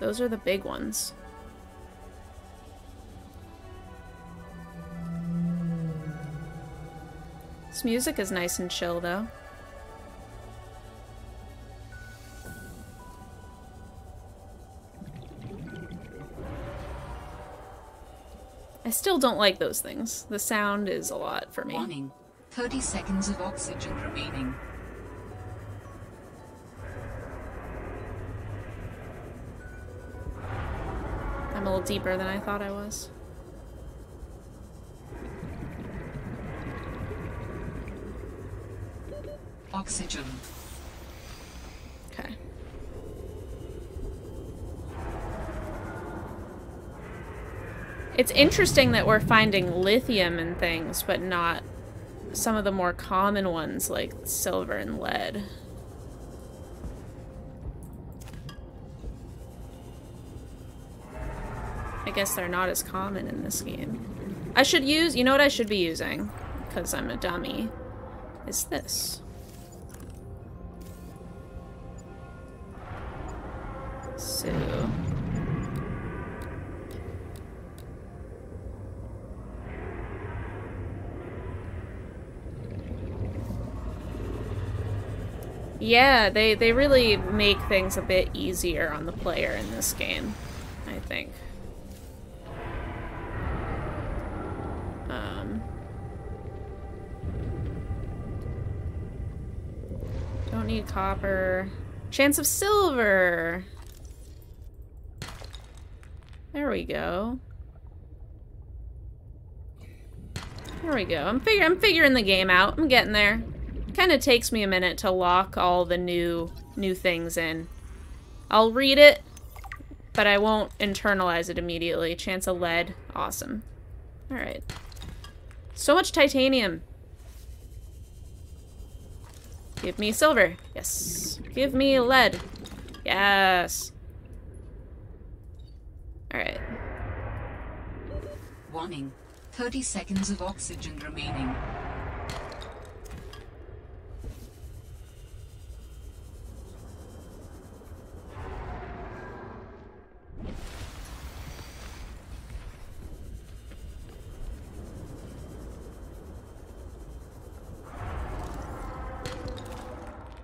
Those are the big ones. This music is nice and chill, though. I still don't like those things. The sound is a lot for me. Warning. 30 seconds of oxygen remaining. I'm a little deeper than I thought I was. Oxygen. Okay. It's interesting that we're finding lithium and things, but not some of the more common ones like silver and lead. I guess they're not as common in this game. I should use, you know what I should be using, because I'm a dummy, is this. Yeah, they, they really make things a bit easier on the player in this game, I think. Um, don't need copper. Chance of silver! There we go. There we go. I'm figure I'm figuring the game out. I'm getting there. Kind of takes me a minute to lock all the new new things in. I'll read it, but I won't internalize it immediately. Chance of lead. Awesome. All right. So much titanium. Give me silver. Yes. Give me lead. Yes. Alright. Warning. 30 seconds of oxygen remaining.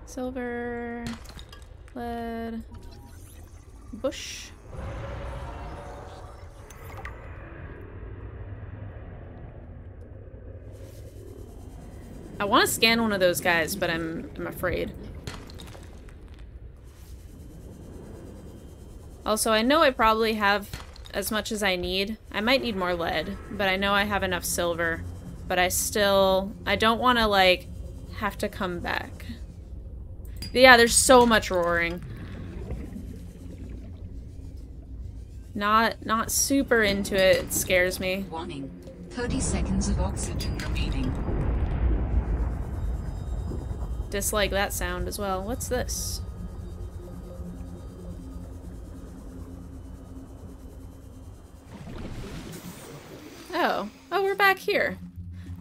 Silver, lead, bush. I want to scan one of those guys, but I'm I'm afraid. Also, I know I probably have as much as I need. I might need more lead, but I know I have enough silver. But I still... I don't want to, like, have to come back. But yeah, there's so much roaring. Not, not super into it. It scares me. Warning. 30 seconds of oxygen remaining. Dislike that sound as well. What's this? Oh. Oh, we're back here.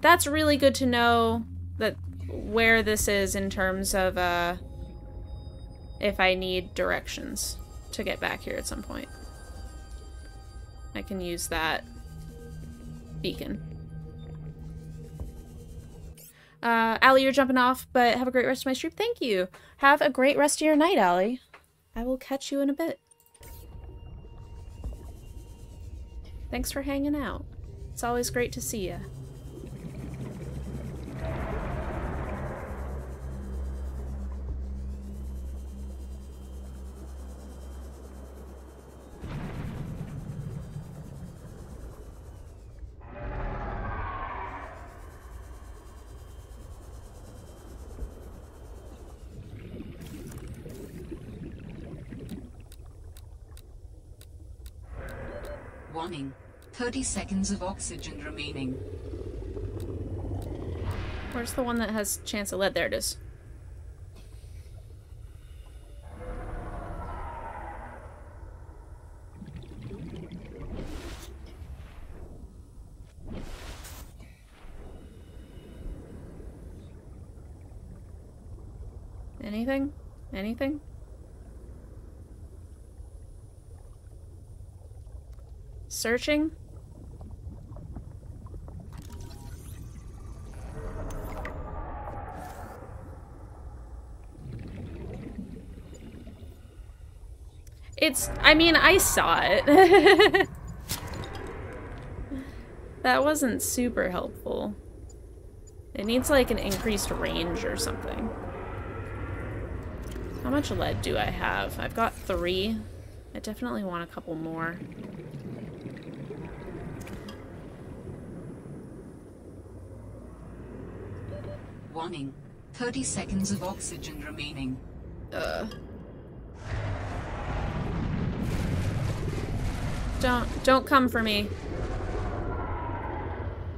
That's really good to know that where this is in terms of uh if I need directions to get back here at some point. I can use that beacon. Uh, Allie, you're jumping off, but have a great rest of my stream. Thank you. Have a great rest of your night, Allie. I will catch you in a bit. Thanks for hanging out. It's always great to see you. 30 seconds of oxygen remaining. Where's the one that has chance of lead? There it is. Anything? Anything? Searching? It's, I mean, I saw it. that wasn't super helpful. It needs like an increased range or something. How much lead do I have? I've got three. I definitely want a couple more. Warning. 30 seconds of oxygen remaining. Uh. Don't, don't come for me.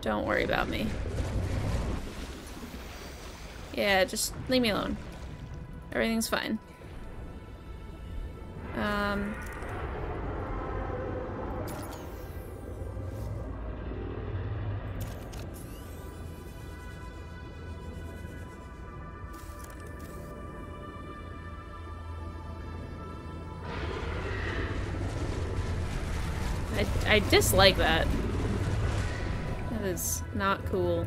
Don't worry about me. Yeah, just leave me alone. Everything's fine. Um... I, dislike that. That is not cool.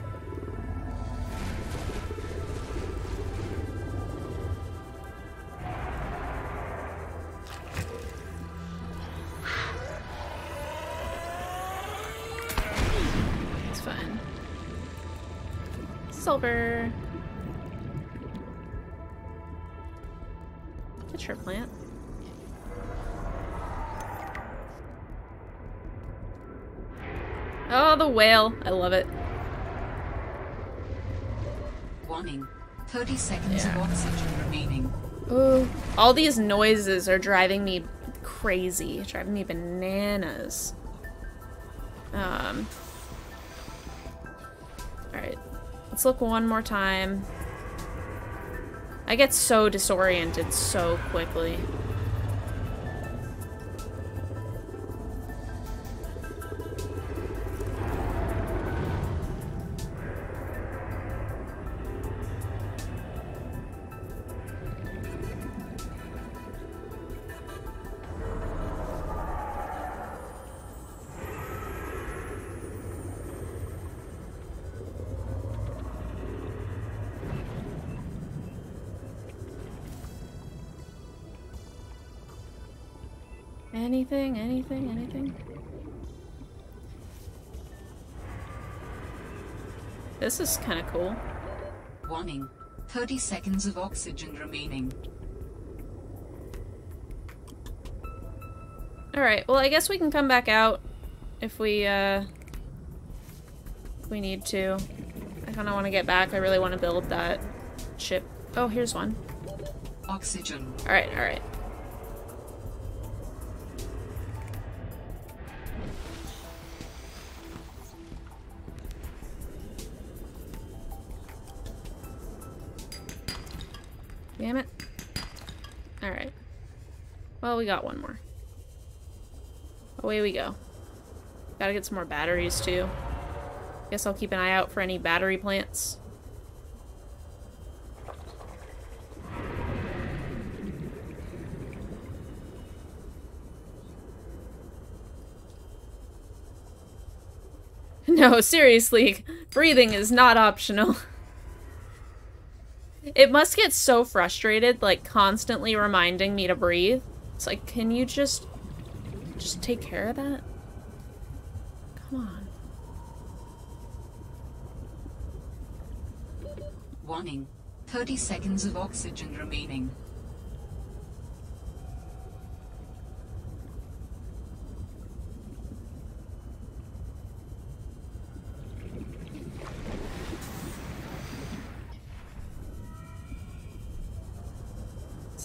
30 seconds Yeah. of oxygen remaining. Ooh. All these noises are driving me crazy. Driving me bananas. Um. Alright. Let's look one more time. I get so disoriented so quickly. This is kind of cool. Warning. 30 seconds of oxygen remaining. Alright, well I guess we can come back out if we, uh... If we need to. I kinda wanna get back. I really wanna build that ship. Oh, here's one. Oxygen. Alright, alright. Damn it. Alright. Well, we got one more. Away we go. Gotta get some more batteries, too. Guess I'll keep an eye out for any battery plants. No, seriously, breathing is not optional. It must get so frustrated, like, constantly reminding me to breathe. It's like, can you just... just take care of that? Come on. Warning. 30 seconds of oxygen remaining.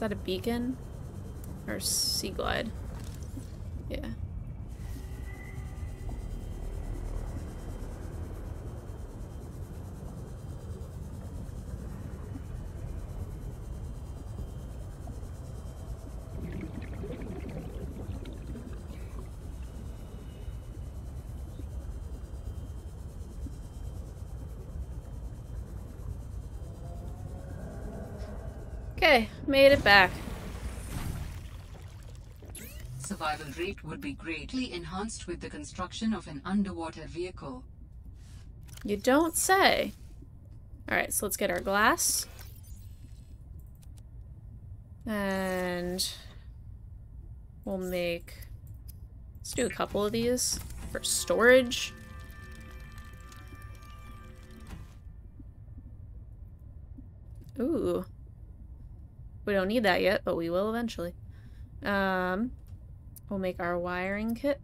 That a beacon? Or sea glide? Yeah. Okay, made it back. Survival rate would be greatly enhanced with the construction of an underwater vehicle. You don't say. Alright, so let's get our glass. And we'll make... Let's do a couple of these for storage. Ooh. We don't need that yet, but we will eventually. Um, we'll make our wiring kit.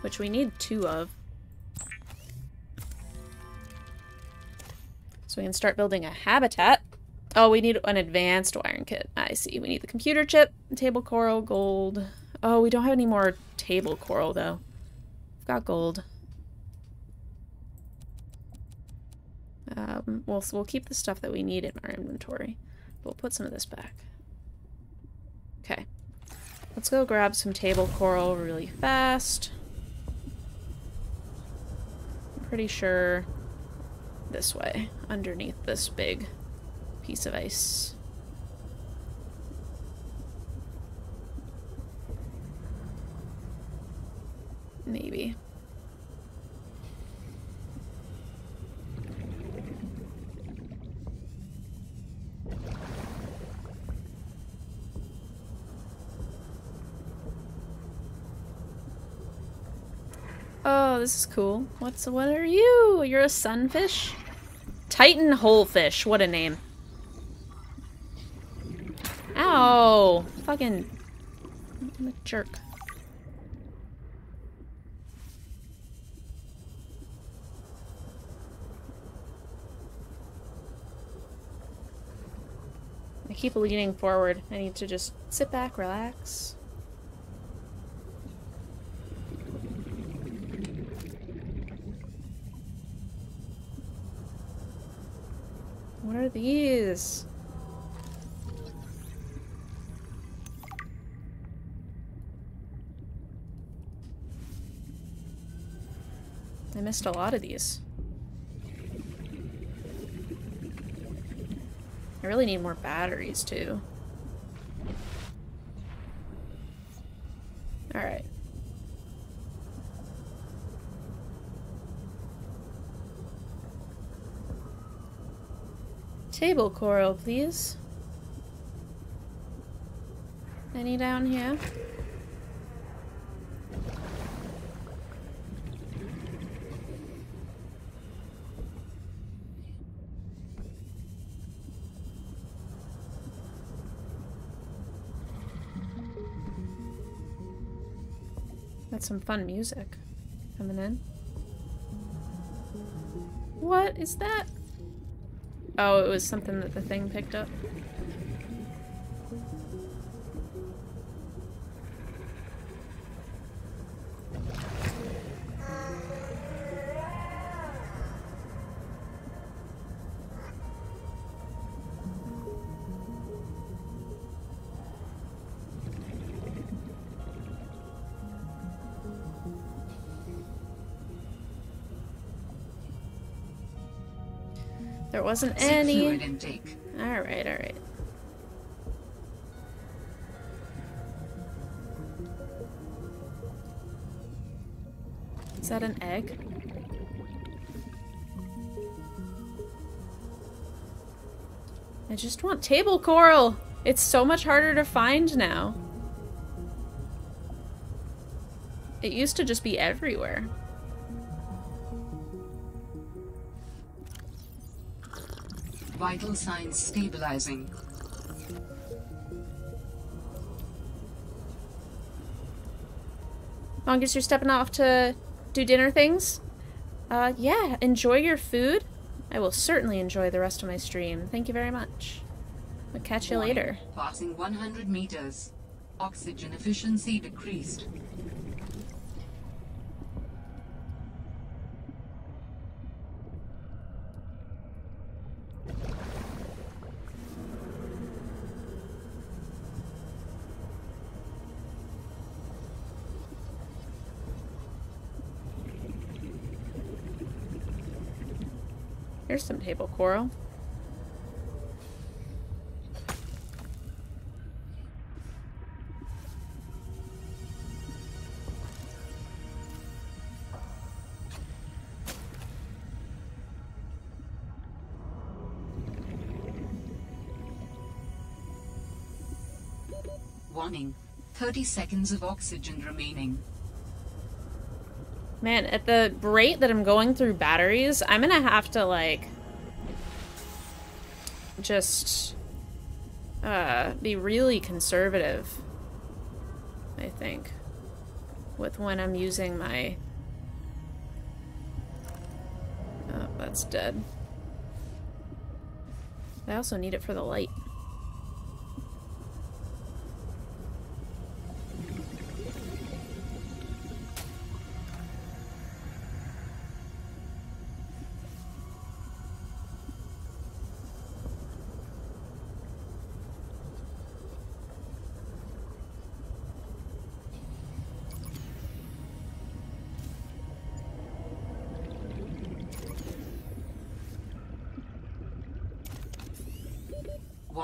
Which we need two of. So we can start building a habitat. Oh, we need an advanced wiring kit. I see. We need the computer chip, table coral, gold. Oh, we don't have any more table coral, though. We've got gold. Um, we'll, we'll keep the stuff that we need in our inventory. But we'll put some of this back. Okay. Let's go grab some table coral really fast. I'm pretty sure this way, underneath this big piece of ice. Maybe. Oh, this is cool. What's what are you? You're a sunfish? Titan holefish. What a name. Ow! Fucking I'm a jerk. I keep leaning forward. I need to just sit back, relax. What are these? I missed a lot of these. I really need more batteries too. Alright. Table coral, please. Any down here? That's some fun music coming in. What is that? Oh, it was something that the thing picked up. Wasn't any. Alright, alright. Is that an egg? I just want table coral! It's so much harder to find now. It used to just be everywhere. Vital signs stabilizing. Mongoose, you're stepping off to do dinner things? Uh, yeah, enjoy your food. I will certainly enjoy the rest of my stream. Thank you very much. I'll catch you later. Passing 100 meters. Oxygen efficiency decreased. Here's table coral. Warning. 30 seconds of oxygen remaining. Man, at the rate that I'm going through batteries, I'm gonna have to, like, just uh, be really conservative, I think, with when I'm using my... Oh, that's dead. I also need it for the light.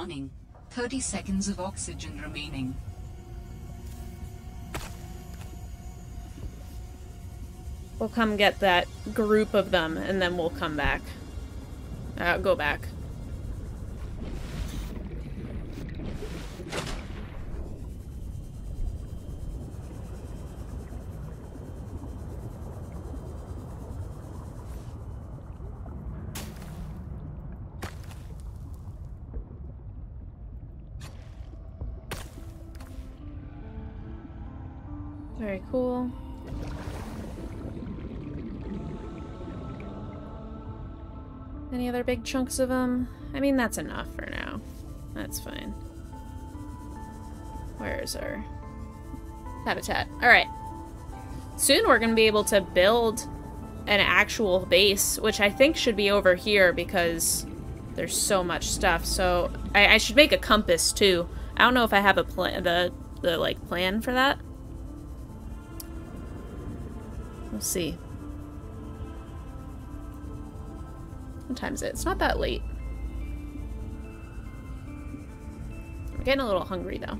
Warning. 30 seconds of oxygen remaining. We'll come get that group of them, and then we'll come back. Uh, go back. Big chunks of them? I mean, that's enough for now. That's fine. Where's our habitat? Alright. Soon we're going to be able to build an actual base, which I think should be over here because there's so much stuff. So I, I should make a compass too. I don't know if I have a plan, the, the like plan for that. We'll see. What time is it? It's not that late. I'm getting a little hungry though.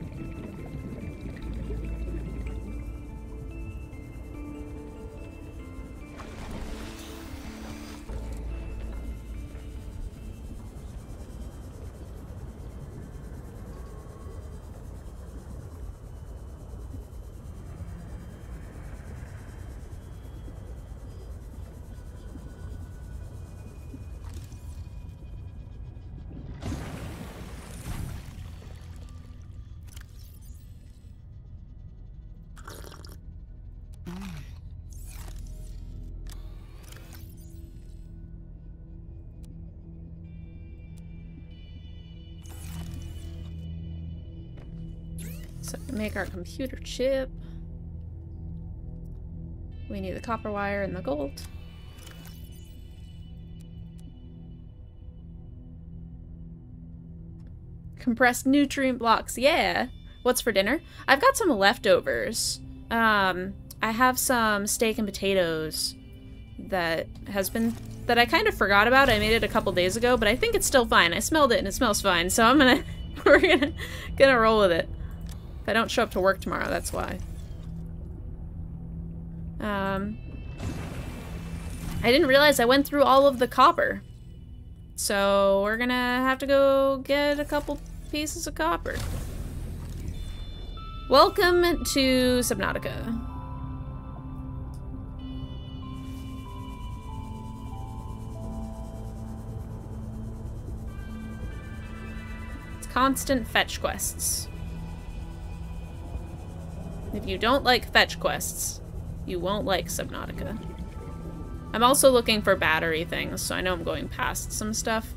Make our computer chip. We need the copper wire and the gold. Compressed nutrient blocks, yeah. What's for dinner? I've got some leftovers. Um, I have some steak and potatoes that has been that I kind of forgot about. I made it a couple days ago, but I think it's still fine. I smelled it and it smells fine, so I'm gonna we're gonna gonna roll with it. I don't show up to work tomorrow, that's why. Um, I didn't realize I went through all of the copper. So we're gonna have to go get a couple pieces of copper. Welcome to Subnautica. It's constant fetch quests. If you don't like fetch quests, you won't like Subnautica. I'm also looking for battery things, so I know I'm going past some stuff.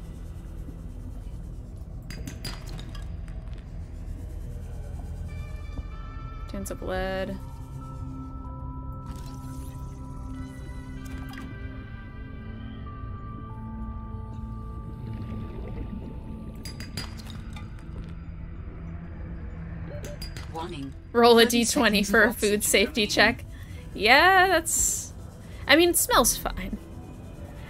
Tins of lead. Warning. Roll a 30 d20 for a food safety check. Yeah, that's. I mean, it smells fine.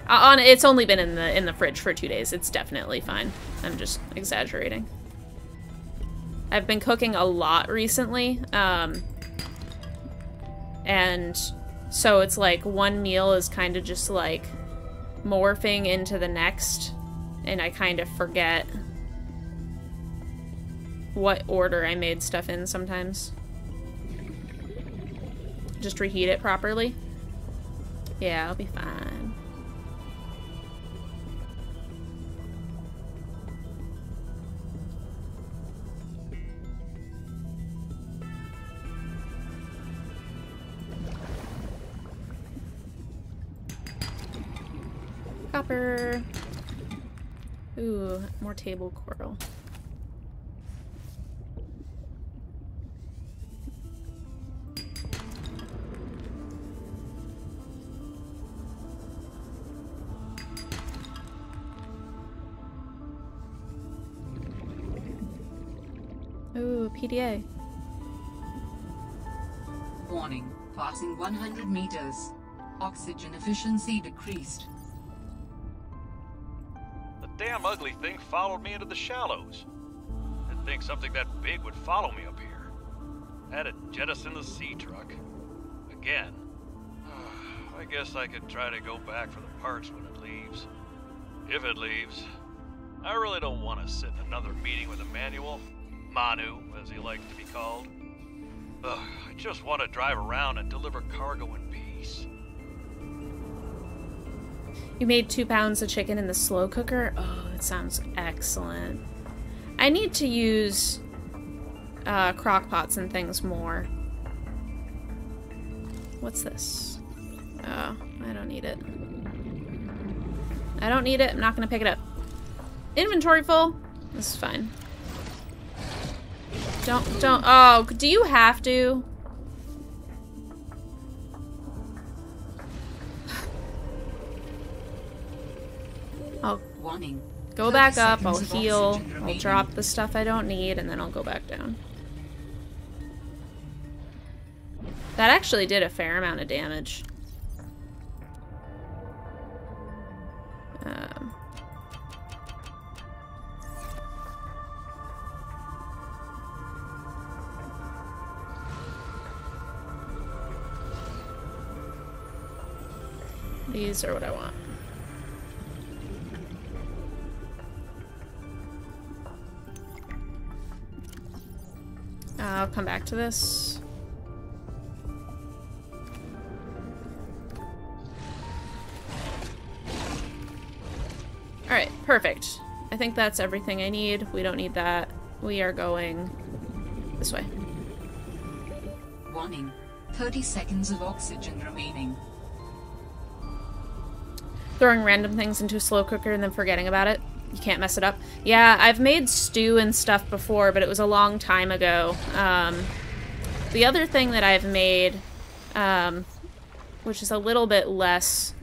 Uh, on it's only been in the in the fridge for two days. It's definitely fine. I'm just exaggerating. I've been cooking a lot recently, um, and so it's like one meal is kind of just like morphing into the next, and I kind of forget what order I made stuff in sometimes. Just reheat it properly. Yeah, I'll be fine. Copper. Ooh, more table coral. Ooh, PDA. Warning. Passing 100 meters. Oxygen efficiency decreased. The damn ugly thing followed me into the shallows. Didn't think something that big would follow me up here. Had to jettison the sea truck. Again. I guess I could try to go back for the parts when it leaves. If it leaves. I really don't want to sit in another meeting with Emmanuel. Manu, as he likes to be called. Ugh, I just want to drive around and deliver cargo in peace. You made two pounds of chicken in the slow cooker? Oh, that sounds excellent. I need to use uh, crock pots and things more. What's this? Oh, I don't need it. I don't need it. I'm not going to pick it up. Inventory full? This is fine. Don't, don't, oh, do you have to? I'll Warning. go back up, I'll heal, I'll drop the stuff I don't need, and then I'll go back down. That actually did a fair amount of damage. Um, these are what I want. I'll come back to this. Alright, perfect. I think that's everything I need. We don't need that. We are going this way. Warning. 30 seconds of oxygen remaining. Throwing random things into a slow cooker and then forgetting about it. You can't mess it up. Yeah, I've made stew and stuff before, but it was a long time ago. Um, the other thing that I've made, um, which is a little bit less,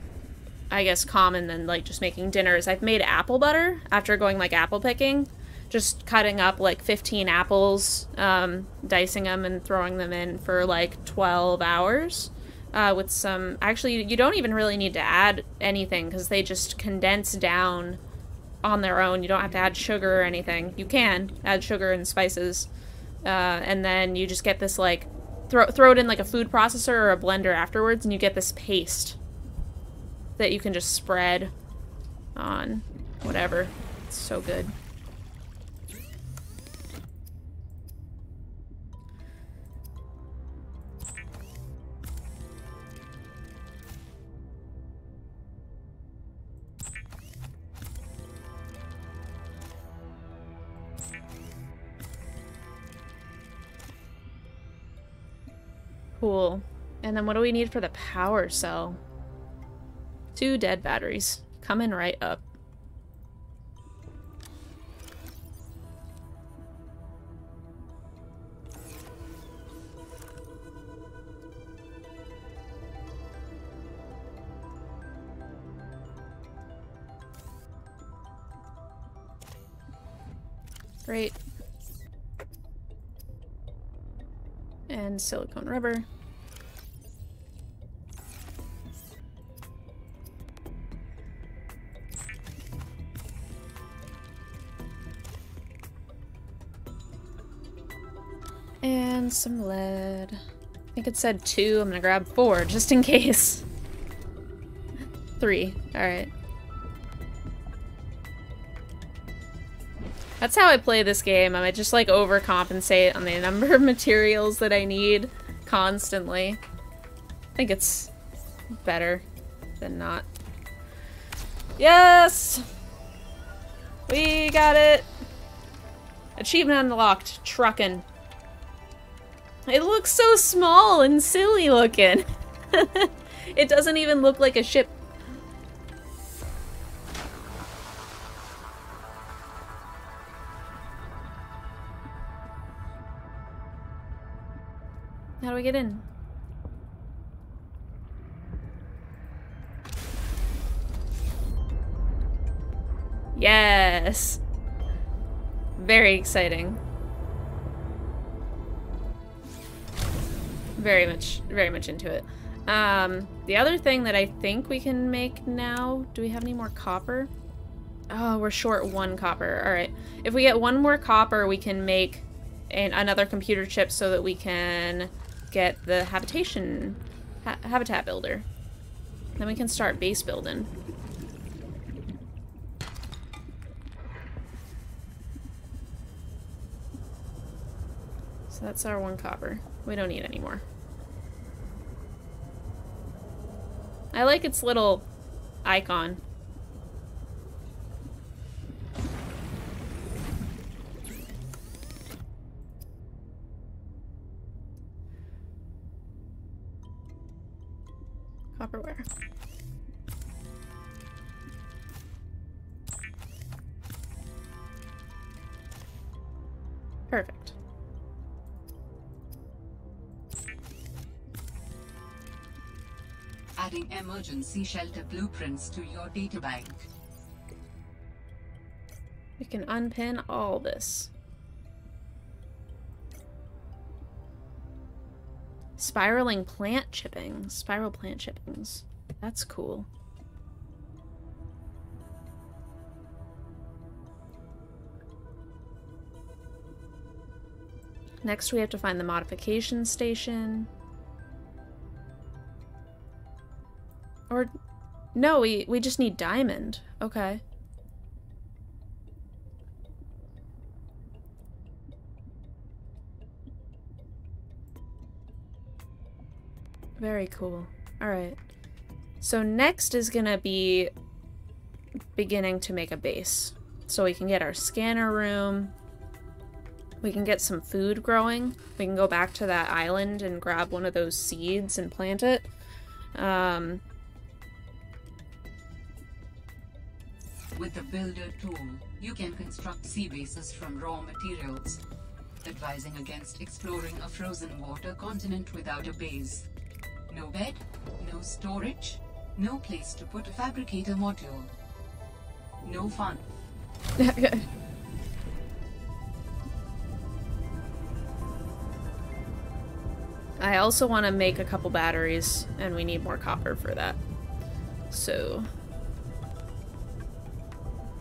I guess, common than like just making dinner, is I've made apple butter after going like apple picking. Just cutting up like 15 apples, um, dicing them and throwing them in for like 12 hours uh, with some. Actually, you don't even really need to add anything because they just condense down on their own. You don't have to add sugar or anything. You can add sugar and spices, uh, and then you just get this like throw throw it in like a food processor or a blender afterwards, and you get this paste that you can just spread on whatever. It's so good. Cool. And then what do we need for the power cell? Two dead batteries. Coming right up. Great. And silicone rubber. And some lead. I think it said two. I'm gonna grab four just in case. Three. Alright. That's how I play this game. I just like overcompensate on the number of materials that I need constantly. I think it's better than not. Yes! We got it! Achievement unlocked. Truckin'. It looks so small and silly looking. it doesn't even look like a ship. How do we get in? Yes! Very exciting. Very much, very much into it. Um, the other thing that I think we can make now, do we have any more copper? Oh, we're short one copper. All right. If we get one more copper, we can make an, another computer chip so that we can get the habitation, ha habitat builder. Then we can start base building. So that's our one copper. We don't need any more. I like its little icon. Copper wire. Emergency shelter blueprints to your databank. We can unpin all this. Spiraling plant chipping. Spiral plant chippings. That's cool. Next we have to find the modification station. No, we, we just need diamond. Okay. Very cool. Alright. So next is gonna be beginning to make a base. So we can get our scanner room. We can get some food growing. We can go back to that island and grab one of those seeds and plant it. Um, With the Builder tool, you can construct sea bases from raw materials, advising against exploring a frozen water continent without a base. No bed, no storage, no place to put a fabricator module. No fun. I also want to make a couple batteries, and we need more copper for that. So,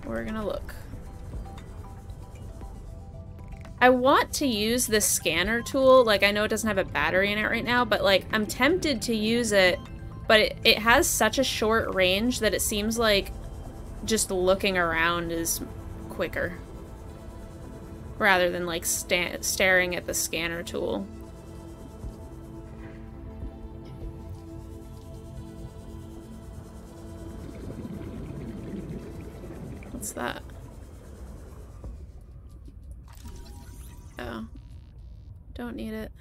we're gonna look. I want to use this scanner tool. Like, I know it doesn't have a battery in it right now, but, like, I'm tempted to use it, but it, it has such a short range that it seems like just looking around is quicker. Rather than, like, sta staring at the scanner tool. That? Oh. Don't need it.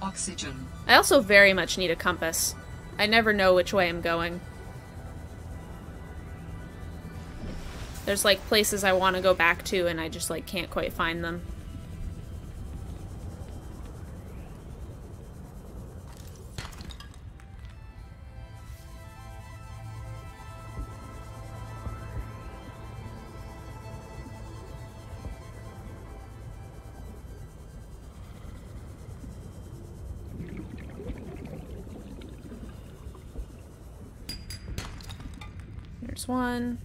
Oxygen. I also very much need a compass. I never know which way I'm going. There's like places I want to go back to and I just like can't quite find them. There's one.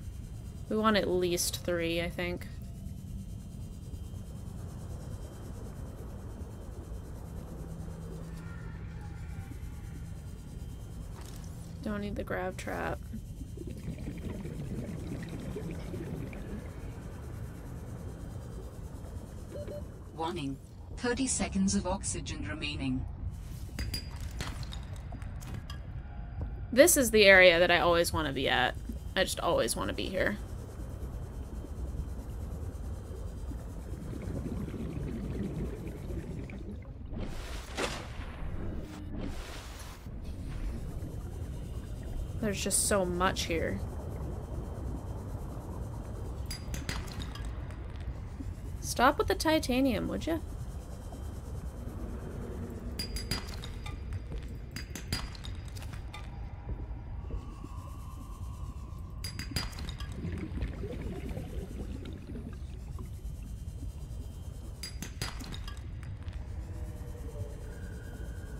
We want at least three, I think. Don't need the grab trap. Warning. 30 seconds of oxygen remaining. This is the area that I always want to be at. I just always want to be here. There's just so much here. Stop with the titanium, would you?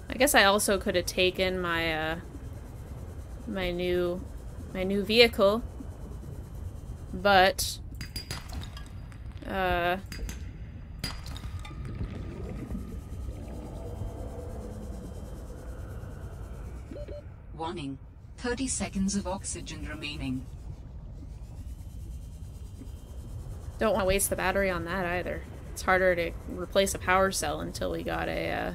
I guess I also could have taken my uh my new my new vehicle but uh Warning. 30 seconds of oxygen remaining. don't want to waste the battery on that either. It's harder to replace a power cell until we got a uh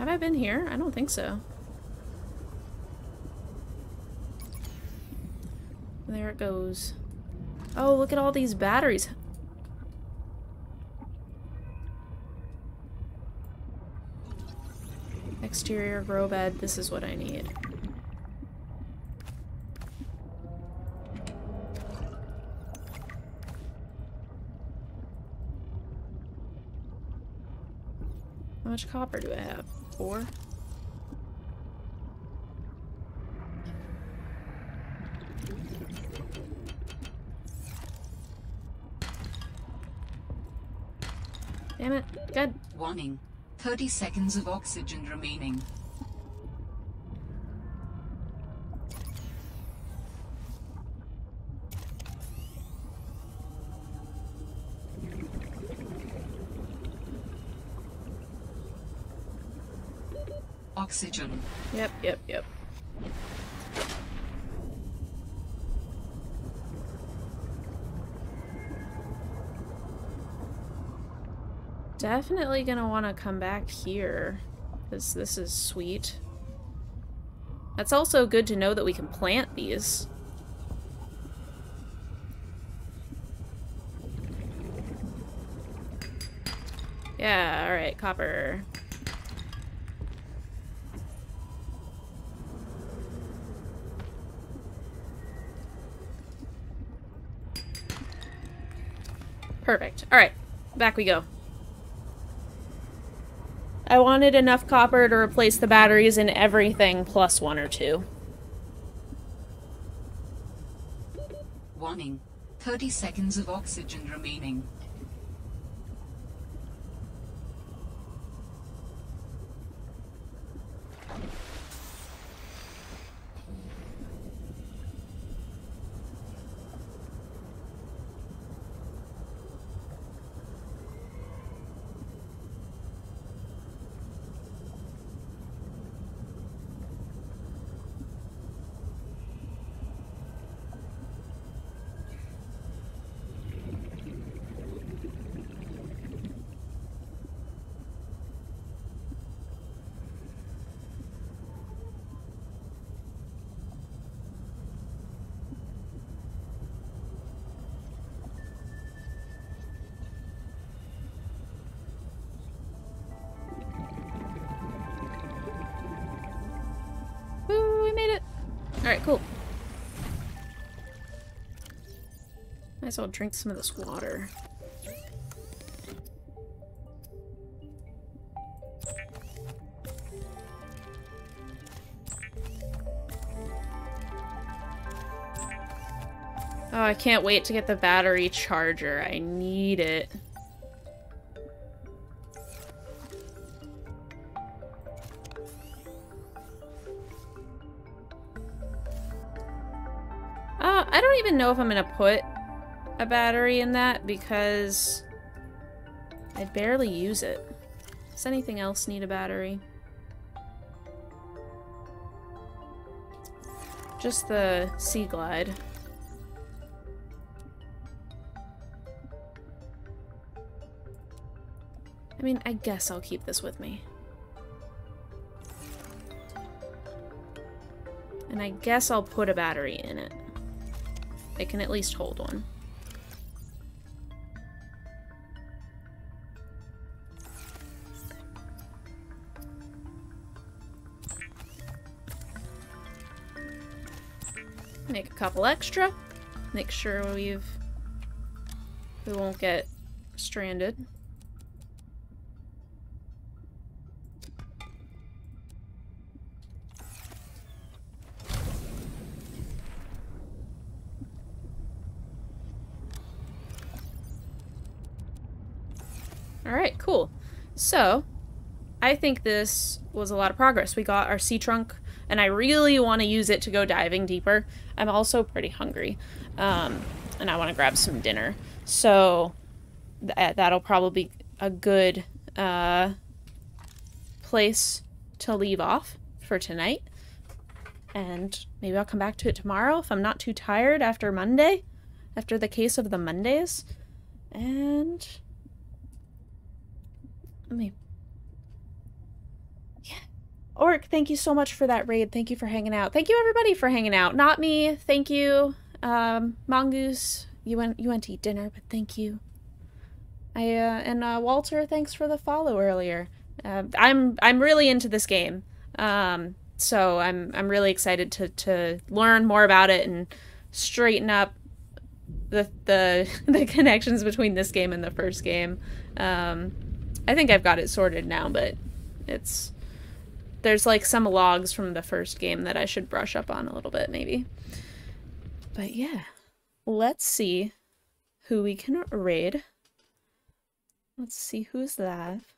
Have I been here? I don't think so. There it goes. Oh, look at all these batteries. Exterior grow bed. This is what I need. How much copper do I have? Four? Damn it. Good. Warning. 30 seconds of oxygen remaining. oxygen. Yep, yep, yep. Definitely gonna want to come back here, because this is sweet. That's also good to know that we can plant these. Yeah, alright, copper. Perfect. Alright, back we go. I wanted enough copper to replace the batteries in everything plus one or two. Warning. 30 seconds of oxygen remaining. As well drink some of this water. Oh, I can't wait to get the battery charger. I need it. Uh, I don't even know if I'm gonna put a battery in that because I barely use it. Does anything else need a battery? Just the Seaglide. I mean, I guess I'll keep this with me. And I guess I'll put a battery in it. It can at least hold one. Couple extra. Make sure we've we won't get stranded. Alright, cool. So, I think this was a lot of progress. We got our sea truck, and I really want to use it to go diving deeper. I'm also pretty hungry, um, and I want to grab some dinner. So, th that'll probably be a good uh, place to leave off for tonight. And maybe I'll come back to it tomorrow if I'm not too tired after Monday, after the case of the Mondays. And let me. Orc, thank you so much for that raid. Thank you for hanging out. Thank you everybody for hanging out. Not me. Thank you. Um, Mongoose, you went you went to eat dinner, but thank you. I uh, and uh, Walter, thanks for the follow earlier. Uh, I'm I'm really into this game. Um, so I'm I'm really excited to to learn more about it and straighten up the the the connections between this game and the first game. Um, I think I've got it sorted now, but it's there's like some logs from the first game that I should brush up on a little bit maybe. But yeah, let's see who we can raid. Let's see who's live.